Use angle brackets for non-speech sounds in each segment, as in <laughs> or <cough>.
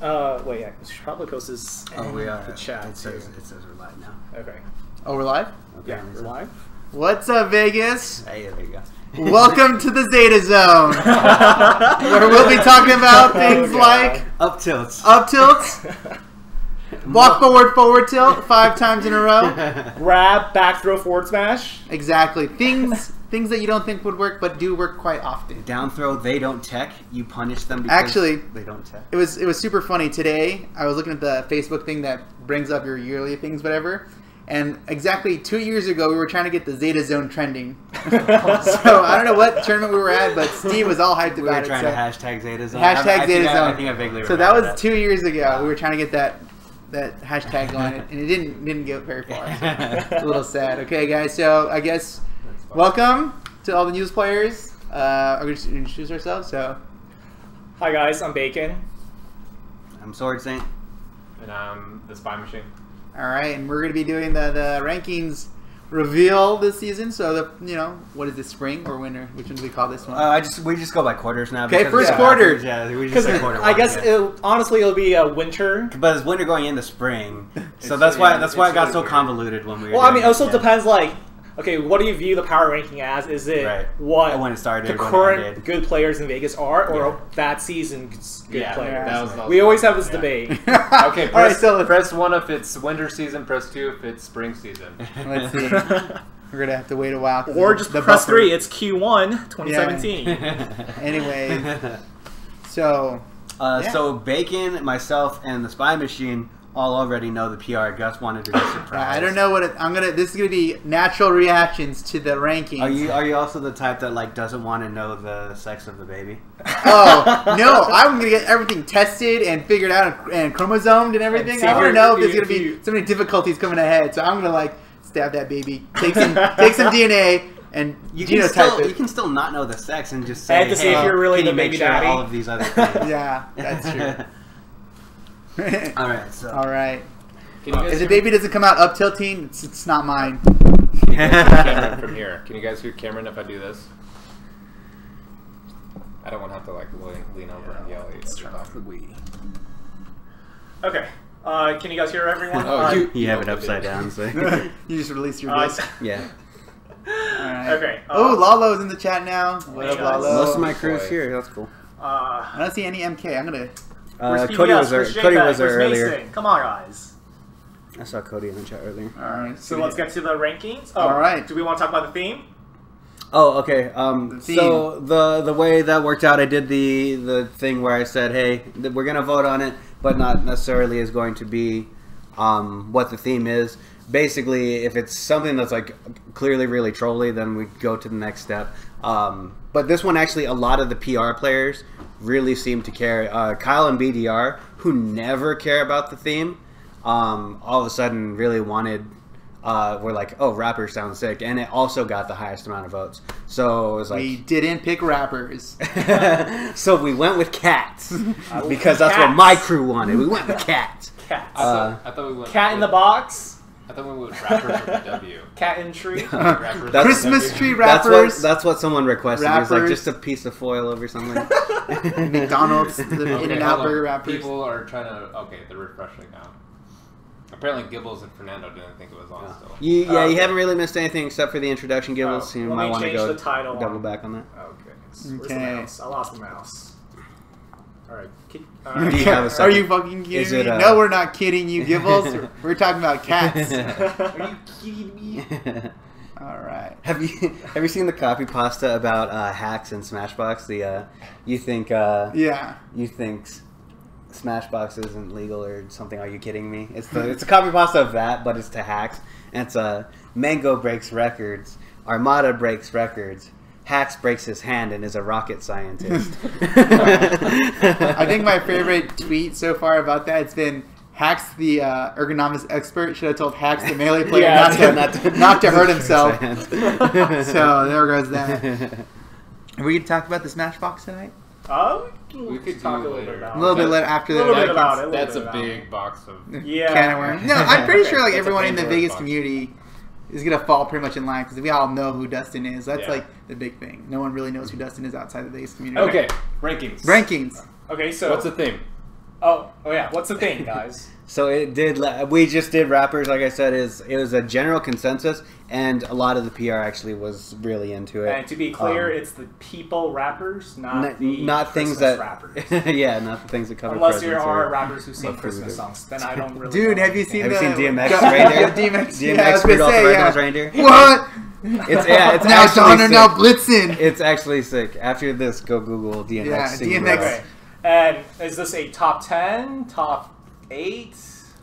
Uh, wait, yeah, we should probably post this Oh, in we are. the chat. It says too. it says we're live now. Okay. Oh, we're live? Okay, Yeah, we're live. What's up, Vegas? Hey, there you go. <laughs> Welcome to the Zeta Zone, <laughs> where we'll be talking about things Oh, like Up tilts. up tilts, <laughs> walk forward, forward tilt, five times in a row. Grab, back throw, forward smash. Exactly. Things things that you don't think would work, but do work quite often. Down throw, they don't tech. You punish them because Actually- they don't tech. It was it was super funny today. I was looking at the Facebook thing that brings up your yearly things, whatever. And exactly two years ago, we were trying to get the Zeta Zone trending. <laughs> so I don't know what tournament we were at, but Steve was all hyped We were about it. trying so- to hashtag Zeta Zone. Hashtag I, Zeta think I, Zone. I think I vaguely So that was two years ago. We were trying to get that that hashtag going, and it didn't didn't go very far. <laughs> It's a little sad. Okay, guys. So I guess welcome to all the news players. Uh, are we just introduce ourselves? So Hi guys, I'm Bacon. I'm Sword Saint. And I'm the spy machine. all right, and we're gonna be doing the the rankings reveal this season. So the you know what is this spring or winter? Which one do we call this one? Uh, I just we just go by quarters now. Okay, first it's quarter. Yeah, we just Because say quarter. I one, guess yeah. it'll, honestly it'll be a winter. But it's winter going into spring, <laughs> so It's that's really- why that's why it got really so weird. convoluted when we. Were Well, I mean, it, also yeah. depends like, okay, what do you view the power ranking as? Is it Right. what When it started, the when it current good players in Vegas are, or Yeah. that season's good Yeah, players? that was- that was we always have this yeah. debate. <laughs> Okay, all press, right. So press one if it's winter season, press two if it's spring season. <laughs> let's see. <laughs> We're gonna have to wait a while. or just the press buffer- three. It's Q1 2017. Anyways. So Uh, Yeah. So Bacon, myself, and the Spy Machine all already know the PR. Gus wanted to be surprised. I don't know what it, I'm gonna. This is gonna be natural reactions to the rankings. Are you are you also the type that like doesn't want to know the sex of the baby? <laughs> Oh no! I'm gonna get everything tested and figured out and, and chromosomed and everything. see I if want to know if there's gonna be so many difficulties coming ahead. So I'm gonna like stab that baby, take some take some <laughs> DNA and You can genotype still it. you can still not know the sex and just say, And to see hey, if you're really can the you make baby sure daddy? all of these other things. <laughs> Yeah, that's true. <laughs> all right, so All right. Can you guys If the hear baby doesn't come out up tilting, it's, it's not mine. me? Cameron from here. <laughs> Can you guys hear Cameron if I do this? I don't want to have to like lean, lean over and yell at you. as you talk. Okay. Uh, can you guys hear everyone? <laughs> Oh, Uh, you- you have it upside down. So you just released your uh, yeah, All right. Okay. Oh, uh, Lalo's in the chat now. What Hey, up, guys. Lalo? most of my boy. crew's here. That's cool. Uh, I don't see any MK. I'm gonna. Uh, where's Cody PBS? was there. Where's Cody JPEG? was there earlier. Mason? Come on, guys. I saw Cody in the chat earlier. All right. So let's get to the rankings. Oh, All right. Do we want to talk about the theme? Oh, okay. Um, The so the the way that worked out, I did the the thing where I said, "Hey, th- we're gonna vote on it, but not necessarily is going to be um, what the theme is." Basically, if it's something that's like clearly really trolly, then we go to the next step. Um, but this one, actually, a lot of the PR players really seem to care. Uh, Kyle and BDR, who never care about the theme, um, all of a sudden really wanted uh, were like, oh, rappers sound sick, and it also got the highest amount of votes. So it was like, we didn't pick rappers. <laughs> so we went with cats <laughs> because pick that's what my crew wanted. We went with <laughs> cats. Cat. I, Uh, thought, I thought we went. Cat in the with- box. I thought we went with rappers with a W. <laughs> Cat in tree. <laughs> Rappers That's- Christmas tree W. That's rappers. what that's what someone requested. It was like just a piece of foil over something. <laughs> McDonald's, the Okay, In and Out. Burger rappers. People are trying to. Okay, they're refreshing now. Apparently, Gibbles and Fernando didn't think it was on still. You, yeah, you okay. haven't really missed anything except for the introduction Gibbles. Oh, you might want to change go the title double on- back on that. Okay. Where's the Okay. mouse? I lost the mouse. All right. Keep, all <laughs> Do right. you have a Are you fucking kidding Is it, me? uh, no, we're not kidding you, Gibbles. <laughs> we're talking about cats. <laughs> Are you kidding me? All right. Have you have you seen the copy pasta about uh, hacks and Smashbox? The uh, you think uh, Yeah. you think Smashbox isn't legal or something? Are you kidding me? It's the it's a copy pasta of that, but it's to hacks. And it's uh, Mango breaks records, Armada breaks records, Hacks breaks his hand and is a rocket scientist. <laughs> I think my favorite tweet so far about that has been Hacks, the uh, ergonomics expert, should have told Hacks, the melee player, Yeah, not, to, <laughs> <laughs> not, to, hurt himself. so so there goes that. Are we going to talk about the Smashbox tonight? Oh, We could talk a little later. bit about A little bit later after A the little bit about it. That's a big box of. Yeah. Can of worms. No, I'm pretty sure like That's everyone in the Pandora's Vegas box. community is gonna fall pretty much in line because we all know who Dustin is. That's Yeah. like the big thing. No one really knows who Dustin is outside of the Vegas community. Okay, rankings. Rankings. Okay, so What's the theme? Oh, oh yeah. What's the thing, <laughs> guys? So it did. We just did rappers. Like I said, is it was a general consensus, and a lot of the PR actually was really into it. and to be clear, Um, it's the people rappers, not N- the not things that rappers. <laughs> yeah, not the things that cover. Unless there are or- rappers who sing Christmas songs, then I don't really. Dude, know have you seen Have the you seen DMX <laughs> Yeah, reindeer? DMX, DMX yeah, I was Rudolph the say, Red-Nosed yeah. Reindeer? What? It's yeah, it's now actually Donner, now Blitzen. It's actually sick. After this, go Google DMX. Yeah, singing DMX. Rudolph. Okay. And is this a top ten, top eight?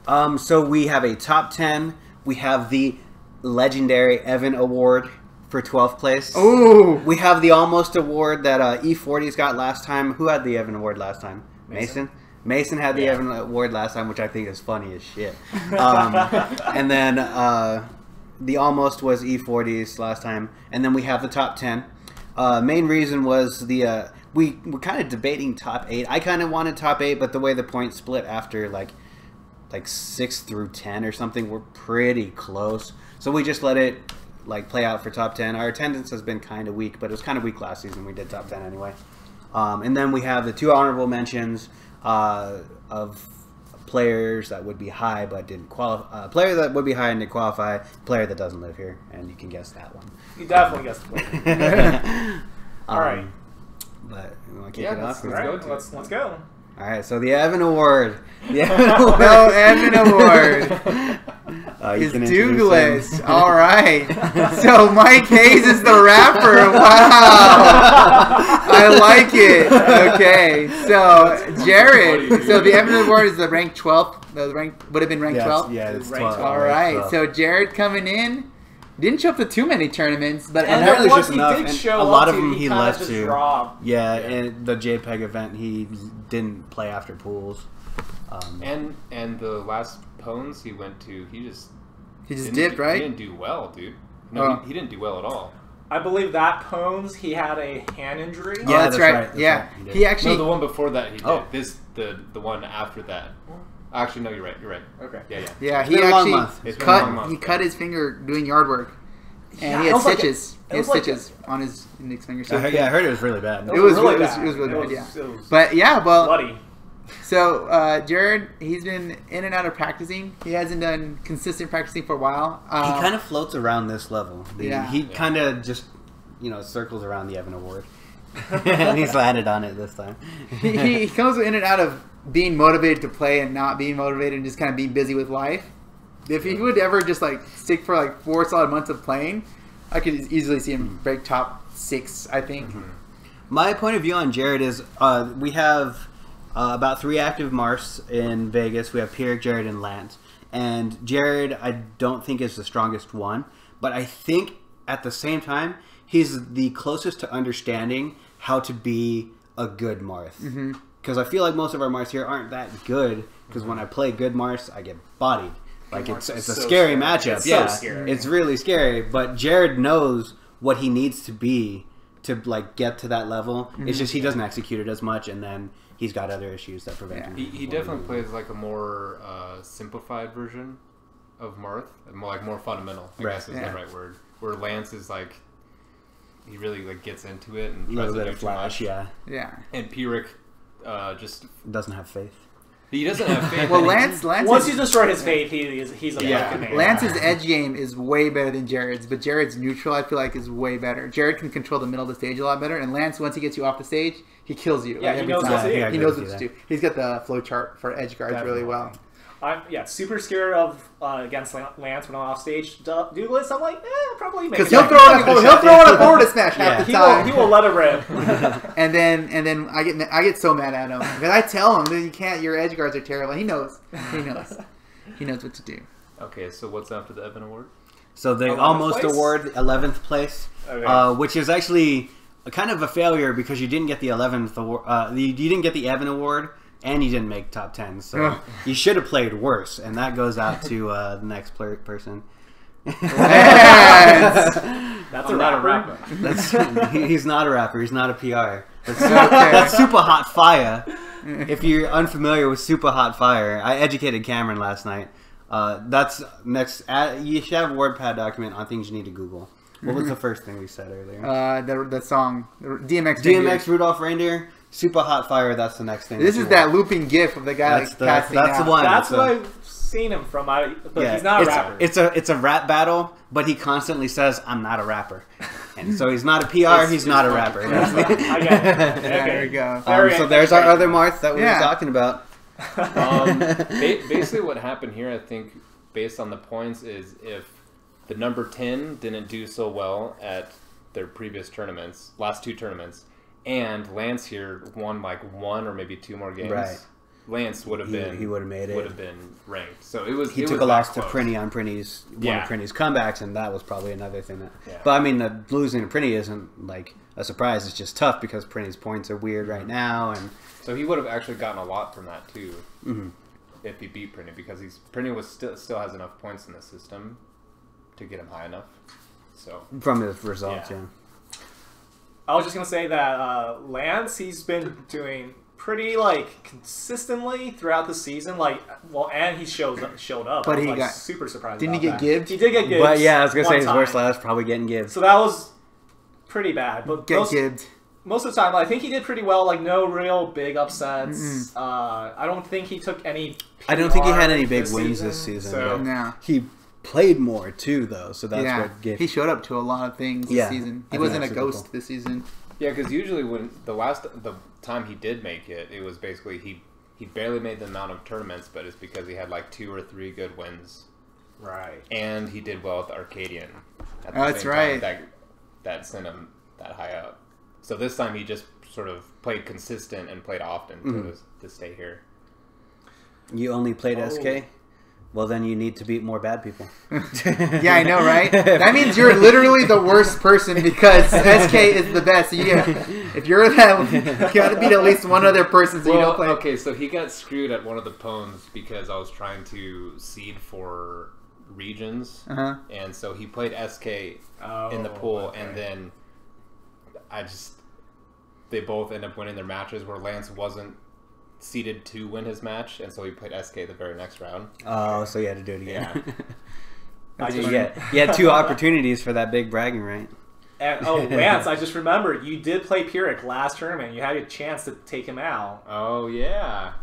Um, so we have a top ten. We have the legendary Evan Award for 12th place. Ooh. We have the almost award that uh, E40's got last time. Who had the Evan Award last time? Mason. Mason. Mason had the Yeah. Evan Award last time, which I think is funny as shit. <laughs> Um, and then uh, the almost was E40's last time, and then we have the top ten. Uh, main reason was the uh, we were kind of debating top eight. I kind of wanted top eight, but the way the points split after like like six through ten or something, we're pretty close. So we just let it like play out for top ten. Our attendance has been kind of weak, but it was kind of weak last season. We did top ten anyway. Um, and then we have the two honorable mentions uh, of players that would be high but didn't qualify. Uh, player that would be high and didn't qualify. Player that doesn't live here, and you can guess that one. You definitely guessed. <laughs> All right. But you want to kick Yeah, it let's- off? Let's right, go to let's it. let's go. All right. So the Evan Award. The <laughs> Evan Award. No Evan Award. <laughs> Uh, you It's can introduce him. Douglas. All right. <laughs> So Mike Hayes is the rapper. Wow. I like it. Okay. So Jared. So the Evan Award is the rank 12th. The rank would have been rank Yeah, 12th. yeah, it's Ranked 12. All right, 12. So Jared coming in. Didn't show up to too many tournaments, but And Apparently then it's just he enough, did and show a lot up of them he kinda left to. dropped. Yeah, Yeah. and the JPEG event, he didn't play after pools. Um, And and the last pones he went to, he just he just didn't dipped, do- right? He didn't do well, dude. No, Oh. he, he didn't do well at all. I believe that Pones he had a hand injury. Oh, Yeah, that's, that's right. right, that's yeah, right, he he actually. no, the one before that he did. Oh. This the the one after that. Actually, no, you're right. You're right. Okay. Yeah, yeah. yeah, It's he been a long actually month. It's been a long cut. month, he yeah. cut his finger doing yard work, and Yeah, he it had was like a- stitches. it he had was like a- stitches on his index finger. So I heard, yeah, I heard it was really bad. It was really it was- bad. it was really It bad, was- yeah. it was But yeah, well, bloody. so uh, Jared, he's been in and out of practicing. He hasn't done consistent practicing for a while. he Um, kind of floats around this level. The- Yeah. He Yeah. kind of just, you know, circles around the Evan Award. <laughs> and he's landed on it this time. he, he comes in and out of being motivated to play and not being motivated and just kind of being busy with life. If he would ever just like stick for like four solid months of playing, I could easily see him break top six. I think. My point of view on Jared is uh, we have uh, about three active Marths in Vegas. We have Pyrrhic, Jared, and Lance. And Jared, I don't think is the strongest one, but I think at the same time he's the closest to understanding how to be a good Marth. Because I feel like most of our Marths here aren't that good. Because when I play good Marths, I get bodied. Like it's it's a so scary scary. matchup. It's so yeah, scary. it's really scary. But Jared knows what he needs to be to like get to that level. It's just he doesn't execute it as much, and then he's got other issues that prevent Yeah. him. He, he playing. definitely plays like a more uh, simplified version of Marth, more like more fundamental. I Right. guess is Yeah. the right word. Where Lance is like, he really like gets into it and a tries little to bit do of too flash. much. Yeah, Yeah. And Pyrrhic, uh, just doesn't have faith. he doesn't have faith. Well. Lance, Lance, Once is, you destroy his faith, he is he's a Yeah. fucking man. Lance's edge game is way better than Jared's, but Jared's neutral. I feel like is way better. Jared can control the middle of the stage a lot better, and Lance, once he gets you off the stage, he kills you. Yeah, like, he every knows time. what to do. Yeah, he knows what to do. He's got the flow chart for edge guards really well. I'm yeah, super scared of uh, against Lance when I'm off stage. Du- Douglas, I'm like, eh, probably Because maybe he'll throw on a, he'll throw on a forward smash half Yeah. the He will, time, he will let it rip. <laughs> and then and then I get I get so mad at him because I tell him that you can't. Your edge guards are terrible. He knows. He knows. He knows what to do. okay, so what's after the Evan Award? So the 11th almost place? award eleventh place, Okay. uh, which is actually a kind of a failure because you didn't get the eleventh award. Uh, you, you didn't get the Evan Award, and you didn't make top ten. So Yeah. you should have played worse, and that goes out to uh, the next player, person. <laughs> That's a not a rapper. rapper. That's, he- he's not a rapper. He's not a PR. That's, <laughs> Okay. that's super hot fire. If you're unfamiliar with super hot fire, I educated Cameron last night. Uh, that's next. Uh, you should have a WordPad document on things you need to Google. What was the first thing we said earlier? Uh, the the song DMX. DMX Rudolph Reindeer. Super Hot Fire. That's the next thing. This that is that want. looping gif of the guy That's like the- passing that's the one. That's it's what a- I've seen him from. I, but Yeah, he's not a it's, rapper. It's a it's a rap battle, but he constantly says, "I'm not a rapper," and so he's not a PR. It's- he's it's not a rapper. I get it. Yeah, <laughs> Okay. there we go. Um, Very so there's our other Marth that we Yeah. were talking about. Um, <laughs> basically, what happened here, I think, based on the points, is if the number ten didn't do so well at their previous tournaments, last two tournaments, and Lance here won like one or maybe two more games, Right. Lance would have He- been he would've made it. would have been ranked. So it was He it took was a loss that to close. Prinny on Prinny's one Yeah. of Prinny's comebacks, and that was probably another thing that. Yeah. But I mean, the losing to Prinny isn't like a surprise. It's just tough because Prinny's points are weird right now, and So he would have actually gotten a lot from that too, Mhm. if he beat Prinny, because he's Prinny was still still has enough points in the system to get him high enough. So from his results, Yeah. yeah. I was just gonna say that uh, Lance, he's been doing pretty like consistently throughout the season. Like, well, and he shows up, showed up. But I was, he like, got- super surprised. didn't he get gibbed? He did get gibbed. But yeah, I was gonna say his time. worst last probably getting gibbed. So that was pretty bad. But Get most, gibbed. most of the time, I think he did pretty well. Like, no real big upsets. Uh, I don't think he took any. I don't think he had any big wins this season, season. So but No. He played more too, though, so that's yeah, what gave. he showed up to a lot of things this Yeah, season. I He think wasn't a ghost cool. this season. Yeah, because usually when the last the time he did make it, it was basically he he barely made the amount of tournaments, but it's because he had like two or three good wins, right. and he did well with Arcadian. At the Oh, that's same time right. That that sent him that high up. So this time he just sort of played consistent and played often Mm-hmm. to to stay here. You only played Oh. SK. Well, then you need to beat more bad people. <laughs> Yeah, I know, right? That means you're <laughs> literally the worst person because SK is the best. So you get, if you're that, you got to beat at least one other person so you Well, don't play. okay, so he got screwed at one of the pones because I was trying to seed for regions, Uh-huh. and so he played SK Oh, in the pool, okay. and then I just they both end up winning their matches where Lance wasn't seeded to win his match, and so he played SK the very next round. oh, so you had to do it again. I So just, you, had, you had two opportunities for that big bragging right. And, oh, <laughs> Lance, I just remembered you did play Pyrrhic last tournament. You had a chance to take him out. Oh yeah,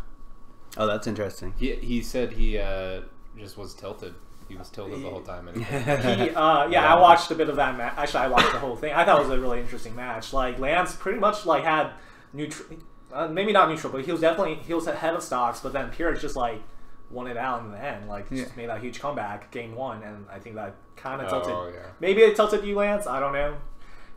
Oh, that's interesting. he he said he uh, just was tilted. He was tilted the whole time. And <laughs> He, uh, yeah, I watched a bit of that match. Actually, I watched the whole thing. I thought it was a really interesting match. Like Lance pretty much like had neutral, uh, maybe not neutral, but he was definitely he was ahead of stocks. But then Pyrrhic just like won it out in the end. Like just made that huge comeback, game one, and I think that kind of tilted. oh yeah. Maybe it tilted you, Lance. I don't know.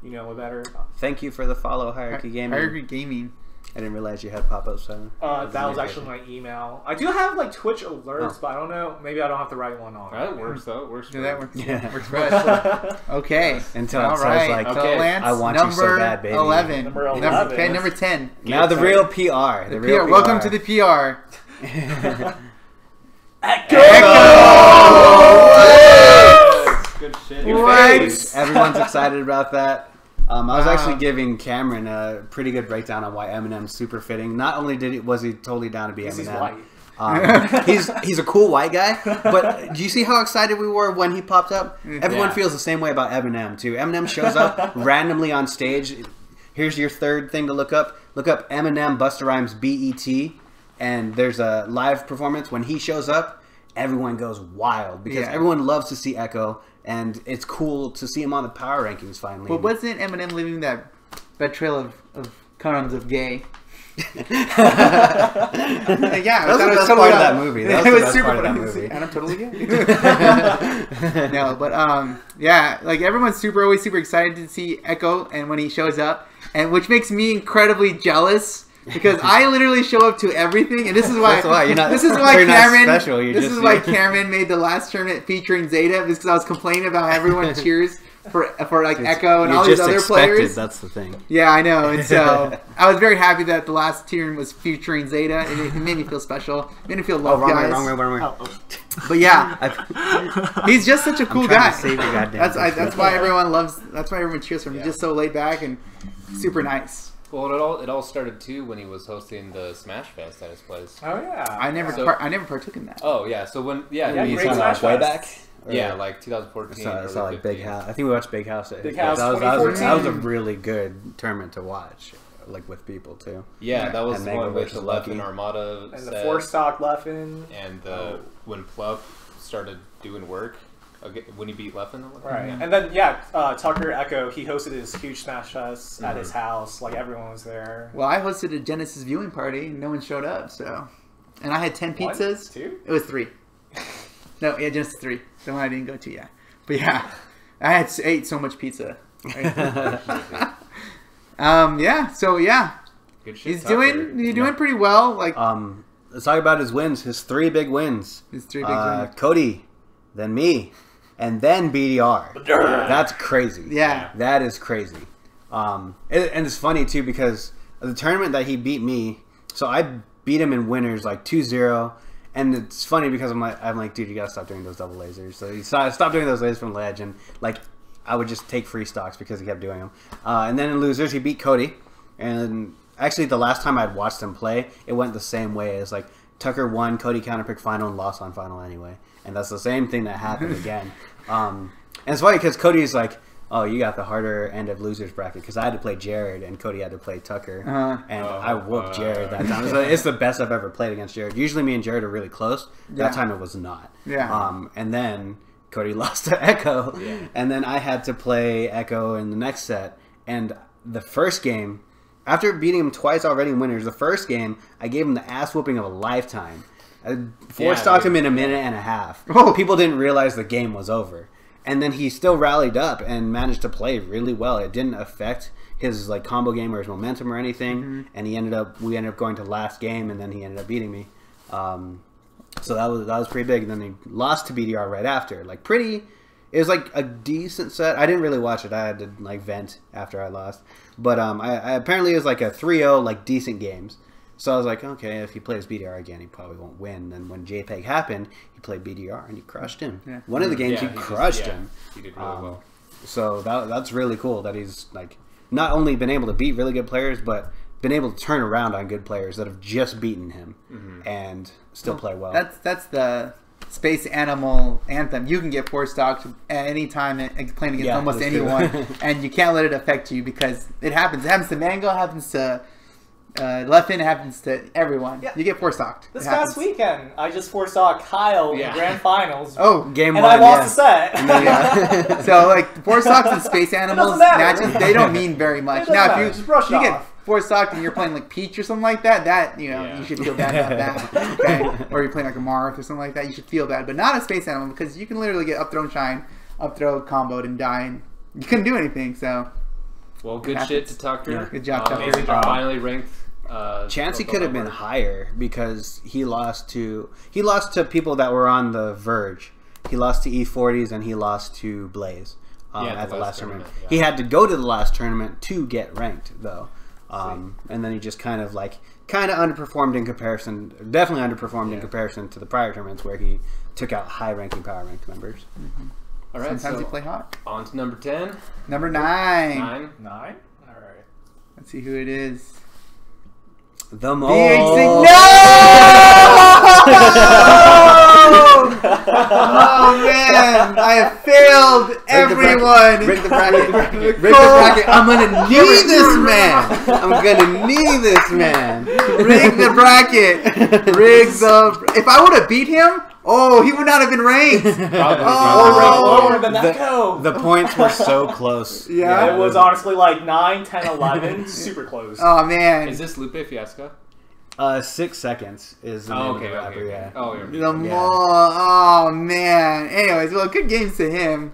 You know it better. Thank you for the follow, Hierarchy Gaming. Hierarchy Gaming. I didn't realize you had pop ups. So. Uh, that was actually my email. I do have like Twitch alerts, Oh. but I don't know. Maybe I don't have the right one on. That works though. It works. Yeah, that works. Yeah. works for us. <laughs> Okay. Until it All says, right. like, so okay, Lance, I want you number so bad, baby. Eleven. Number Number- 11. Okay, number ten. Now the real PR. The, The real PR. Welcome to the PR. <laughs> Echo. Good shit. What? Everyone's excited about that. Um, I was Wow. actually giving Cameron a pretty good breakdown on why Eminem's super fitting. Not only did he was he totally down to be Because he's Eminem, white. Um, <laughs> he's he's a cool white guy, but do you see how excited we were when he popped up? Everyone Yeah. feels the same way about Eminem too. Eminem shows up <laughs> randomly on stage. Here's your third thing to look up. Look up Eminem Busta Rhymes BET, and there's a live performance. When he shows up, everyone goes wild because Yeah. everyone loves to see Echo, and it's cool to see him on the power rankings finally. But wasn't Eminem leaving that that trail of, of condoms of gay? <laughs> yeah, That was the best part of that movie. That was <laughs> the best part of that movie. and I'm totally gay. <laughs> no, but um, yeah, like everyone's super always super excited to see Echo, and when he shows up, and which makes me incredibly jealous. Because I literally show up to everything, and this is why. That's why you're not- this is why you're Cameron. special, this just- is why Cameron made the last tournament featuring Zeta, because I was complaining about how everyone <laughs> cheers for for like Echo and all these other expected, players. That's the thing. Yeah, I know. And so <laughs> I was very happy that the last tier was featuring Zeta. and It, it made me feel special. It made me feel Oh, loved, wrong way, guys. wrong way, wrong way. Oh, But yeah, <laughs> I- he's just such a cool trying guy. to save your goddamn that's I, that's why everyone loves. That's why everyone cheers for him. He's just so laid back and super nice. Well, it all it all started too when he was hosting the Smash Fest at his place. oh yeah. I never, So- par- I never partook in that. Oh yeah, so when yeah, Yeah, he- You talking about Smash way back? Or- yeah, like I 2014. saw, I saw like Big House. I think we watched Big House. at Big. House That was, that, was, that was a really good tournament to watch. like with people too. Yeah, that was And the Mango one with the versus Leffen Armada And the four stock Leffen. and the Oh. when Plup started doing work okay, when he beat Leffen. Right, Yeah. and then yeah, uh, Tucker Echo he hosted his huge Smash Fest at Mhm. his house. Like everyone was there. Well, I hosted a Genesis viewing party and no one showed up. So, and I had ten pizzas. two. It was three. <laughs> No, yeah, Genesis three. The one I didn't go to yet. But yeah, I had s- ate so much pizza. <laughs> um, yeah. So yeah, Good shit. he's Tucker. doing he's doing pretty well. Like Um, let's talk about his wins. His three big wins. his three big Uh, wins. Cody, then me, and then BDR. <laughs> That's crazy. Yeah. That is crazy. Um, and, and it's funny too because the tournament that he beat me, so I beat him in winners like 2-0. And it's funny because I'm like, I'm like, dude, you gotta stop doing those double lasers. So he stopped, stopped doing those lasers from ledge, and like, I would just take free stocks because he kept doing them. Uh, and then in losers, he beat Cody. And actually, the last time I'd watched him play, it went the same way. It's like Tucker won, Cody counterpick final, and lost on final anyway. And that's the same thing that happened again. <laughs> Um, and it's funny because Cody's like, oh, you got the harder end of losers bracket because I had to play Jared and Cody had to play Tucker, Uh-huh. and Oh, I whooped uh. Jared that time. So it's the best I've ever played against Jared. Usually, me and Jared are really close. Yeah. That time it was not. Yeah. Um, and then Cody <laughs> lost to Echo, Yeah. and then I had to play Echo in the next set. And the first game, after beating him twice already in winners, the first game I gave him the ass whooping of a lifetime. I four Yeah, stocked him in a minute and a half. <laughs> Oh. People didn't realize the game was over, and then he still rallied up and managed to play really well. It didn't affect his like combo game or his momentum or anything, Mm-hmm. and he ended up we ended up going to last game, and then he ended up beating me. Um, so that was that was pretty big. And then he lost to BDR right after. Like pretty, it was like a decent set. I didn't really watch it. I had to like vent after I lost. But um, I, I apparently it was like a 3-0, like decent games. So I was like, okay, if he plays BDR again, he probably won't win. And when JPEG happened, he played BDR and he crushed him. Yeah. One of the games Yeah, he just- crushed yeah, him. He did really Um, well. So that, that's really cool that he's like not only been able to beat really good players, but been able to turn around on good players that have just beaten him Mm-hmm. and still play well. That's that's the space animal anthem. You can get four stocks at any time and and playing against Yeah, almost anyone, <laughs> and you can't let it affect you because it happens. It happens to Mango. It happens to uh, Leffen. It happens to everyone. Yeah. You get four stocked. This past weekend, I just foresaw Kyle Yeah. in grand finals. <laughs> Oh, Game and one, I lost yeah. the set. <laughs> yeah. <laughs> so like four stocks and space animals matches, they don't mean very much. Now matter. if you, Just brush you get off. four stocked and you're playing like Peach or something like that, that you know Yeah. you should feel bad about that. Okay, or you're playing like a Marth or something like that, you should feel bad. But not a space animal because you can literally get up thrown shine, up throw comboed and die, and you couldn't do anything. So Well, good shit to Tucker. Yeah. Good job, Um, Tucker. Amazing job. Finally ranked. Uh, Chancey Coco could have been higher because he lost to he lost to people that were on the verge. He lost to E40s and he lost to Blaze um, Yeah, at the last tournament. tournament, He had to go to the last tournament to get ranked though, um, and then he just kind of like kind of underperformed in comparison. Definitely underperformed in comparison to the prior tournaments where he took out high ranking power ranked members. All right, sometimes so you play hot. on to number ten. Number nine. Nine. Nine? Alright. Let's see who it is. The DHC. most No! <laughs> oh man, I have failed the bracket. everyone. Break the bracket. Break the bracket. <laughs> I'm gonna <laughs> knee this man. I'm gonna knee this man. Rig the bracket. Rig the. If I would have beat him, oh, he would not have been ranked. <laughs> Probably. Oh. Lower than that go. The points were so close. <laughs> Yeah. it was honestly like 9, 10, 11. super close. Oh man. Is this Lupe Fiasco? Uh, six seconds is the name Oh, of okay, the okay, rapper. okay. Yeah. Oh, yeah. the more. Oh man. Anyways, well, good games to him.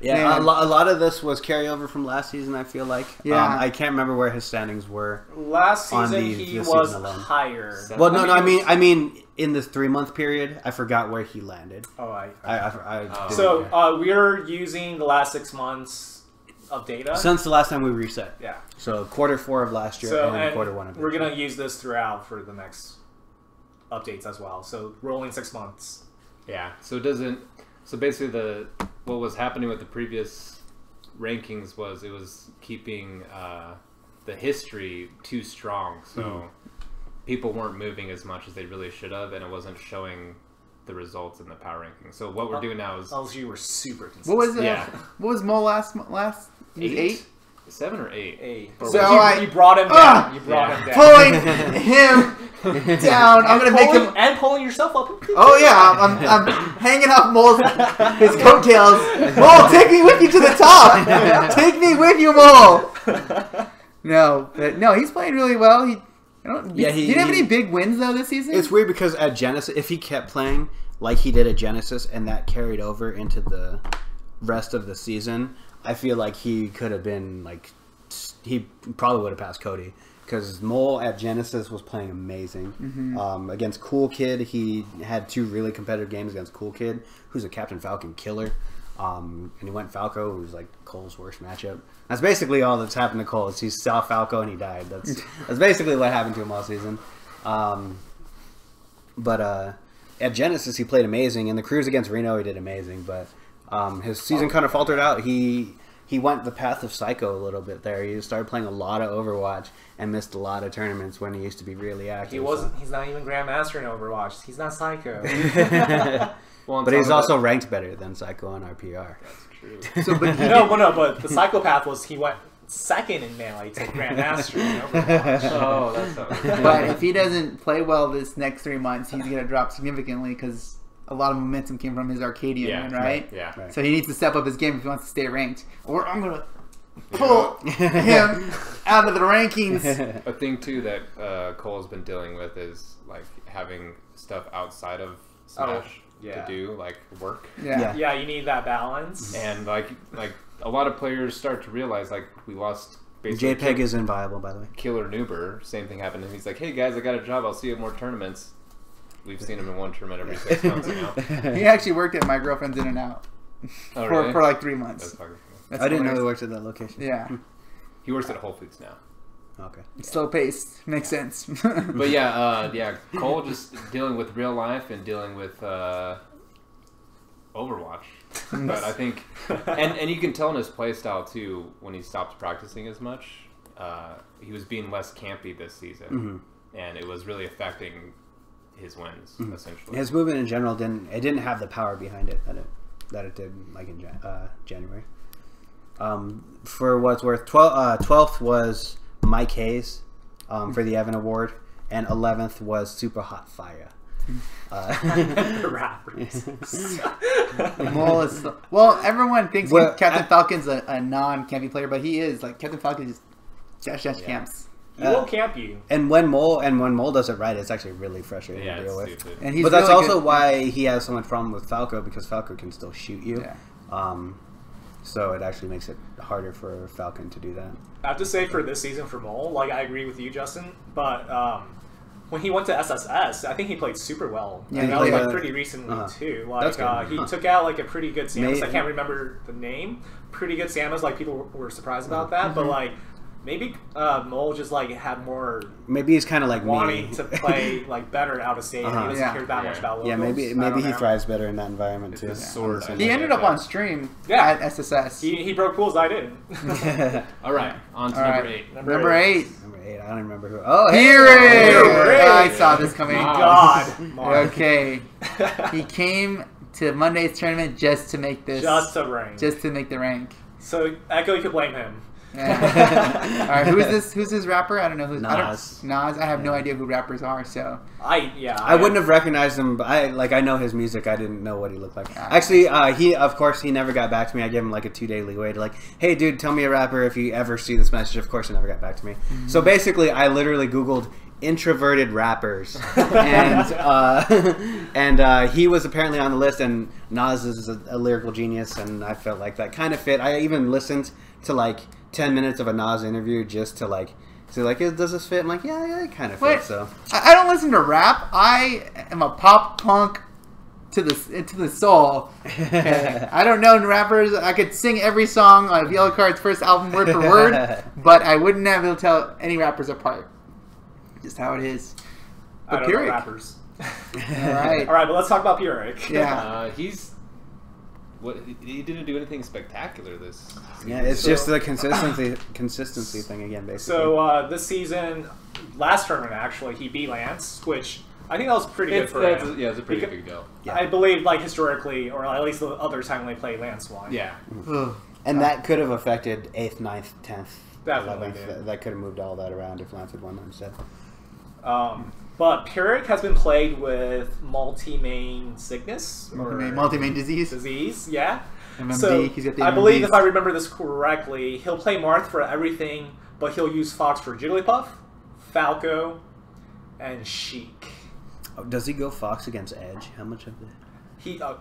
Yeah, a, lo- a lot of this was carryover from last season. I feel like. Yeah. Um, I can't remember where his standings were. Last season, the- he was season alone. higher. Well, no, no. I mean, I mean, in this three month period, I forgot where he landed. Oh, I. I, I, I Oh. So uh, we're using the last six months of data. since the last time we reset, yeah. so quarter four of last year So and, and quarter one of we're gonna year. use this throughout for the next updates as well. So rolling six months. Yeah. So it doesn't. So basically, the what was happening with the previous rankings was it was keeping uh, the history too strong, so Mhm. People weren't moving as much as they really should have, and it wasn't showing the results in the power ranking. So what we're doing now is LSU were super consistent. What was it? Yeah. What was Mo last? Last? Eight? eight. Seven or eight? Eight. Or So you, I- you brought him down. Ah! you brought Yeah. him down. Pulling him <laughs> down. I'm gonna make him. and pulling yourself up. Oh yeah, I'm, I'm, I'm hanging off Mole's his coattails. Mole, take me with you to the top. take me with you, Mole. <laughs> No, but no, he's playing really well. He, I don't, Yeah, he, did he have he- any big wins though this season? It's weird because at Genesis, if he kept playing like he did at Genesis, and that carried over into the rest of the season, I feel like he could have been like he probably would have passed Cody because Mole at Genesis was playing amazing um, against Cool Kid. He had two really competitive games against Cool Kid, who's a Captain Falcon killer. Um, and he went Falco, who's like Cole's worst matchup. That's basically all that's happened to Cole. Is he saw Falco and he died. That's <laughs> that's basically what happened to him all season. Um, but uh, at Genesis, he played amazing. In the cruise against Reno, he did amazing. But um, his season kind of faltered out. He he went the path of Psycho a little bit there. He started playing a lot of Overwatch and missed a lot of tournaments when he used to be really active. He wasn't. He's not even Grandmaster in Overwatch. He's not Psycho. <laughs> <laughs> so- Well, but he's also that- ranked better than Psycho on RPR. That's true. <laughs> so, but he no, but no, but the psychopath was he went second in melee to Grandmaster in <laughs> oh, that's how. <laughs> but if he doesn't play well this next three months, he's gonna drop significantly because a lot of momentum came from his Arcadian yeah, win, right? Yeah. Right. So he needs to step up his game if he wants to stay ranked, or I'm gonna pull him out of the rankings. A thing too that uh, Cole's been dealing with is like having stuff outside of Smash yeah. to do, like work, Yeah. Yeah. yeah, you need that balance. <laughs> and like like a lot of players start to realize like we lost. basically JPEG is inviolable, by the way. Killer Nuber. Same thing happened, and he's like, "Hey guys, I got a job. I'll see you at more tournaments." We've seen him in one tournament every six <laughs> months now. <laughs> He actually worked at my girlfriend's In and Out Oh, for, really? for like three months. fucking. That's I didn't know he worked at that location. Yeah, He works at Whole Foods now. Okay. slow pace makes sense. <laughs> But yeah, uh, yeah, Cole just dealing with real life and dealing with uh, Overwatch. <laughs> but I think, and and you can tell in his play style too when he stopped practicing as much. Uh, he was being less campy this season, and it was really affecting his wins essentially. His movement in general didn't it didn't have the power behind it that it that it did like in uh, January. Um, for what's worth, 12th, uh, 12th was Mike Hayes um, for the Evan Award, and 11th was Super Hot Fire. Uh, <laughs> <laughs> rappers. Mole is well, everyone thinks Well, Captain I- Falcon's a, a non campy player, but he is like Captain Falcon just dash dash Yeah. camps, He will camp you. and when Mole and when Mole does it right, it's actually really frustrating yeah, to deal with. stupid. and he's but that's really also good- why he has so much problem with Falco because Falco can still shoot you. Yeah. Um, so it actually makes it harder for Falcon to do that. I have to say for this season for Mole, like I agree with you, Justin, but um, when he went to SSS, I think he played super well. Yeah, and he that was like uh, pretty recently uh-huh. too. That's Like good. uh, he Huh. took out like a pretty good Samus. May- I can't remember the name. Pretty good Samus. Like people were surprised about Uh-huh. that, but like maybe uh, Mole just like had more Maybe he's kind of like wanting me. to <laughs> play like better out of state. Uh-huh. He doesn't Yeah. care that Yeah. much about locals. yeah, maybe maybe he know. thrives better in that environment It's too. a sword. Honestly. He ended up on stream Yeah. at SSS. He, he broke pools I didn't. <laughs> All right, on to All number right. eight. Number Number eight. eight. Number eight. I don't remember who. Oh, Here Here it I saw this coming. God, Mark. Okay. <laughs> He came to Monday's tournament just to make this, just to rank. just to make the rank. So Echo, you could blame him. Yeah. <laughs> All right, who's this? Who's this rapper? I don't know who's I don't- Nas. Nas. I have no idea who rappers are. So I yeah. I wouldn't have recognized him, but I like I know his music. I didn't know what he looked like. Ah. Actually, uh, he of course he never got back to me. I gave him like a two day leeway to like, hey dude, tell me a rapper if you ever see this message. Of course, he never got back to me. Mm-hmm. So basically, I literally googled introverted rappers, <laughs> and uh, <laughs> and uh, he was apparently on the list. And Nas is a, a lyrical genius, and I felt like that kind of fit. I even listened to like ten minutes of a Nas interview just to like. See, like, does this fit? I'm like, yeah, yeah, it kind of Wait. fits. So, I, I don't listen to rap. I am a pop punk to the to the soul. <laughs> I don't know rappers. I could sing every song of Yellowcard's first album word for word, <laughs> but I wouldn't have able to tell any rappers apart. Just how it is. I But don't know rappers. All right. <laughs> All right, but let's talk about Pyrrhic. Yeah. Uh, he's what he- he didn't do anything spectacular this. Yeah, it's So- just the consistency <coughs> consistency thing again, basically. So uh, this season, last tournament actually, he beat Lance, which I think that was pretty It's, good for that's, him. yeah, it's a pretty Beca- big deal. Yeah. I believe, like historically, or at least the other time they played Lance won. Yeah, Ugh. And that could have affected eighth, 9th, tenth, Definitely eleventh. did. That could have moved all that around if Lance had won instead. Um, but Pyrrhic has been played with multi-main sickness Multi-main, multi-main disease. disease. Yeah. MMD. So He's got the I believe if I remember this correctly, he'll play Marth for everything, but he'll use Fox for Jigglypuff, Falco, and Sheik. Oh, does he go Fox against Edge? How much of the? He uh,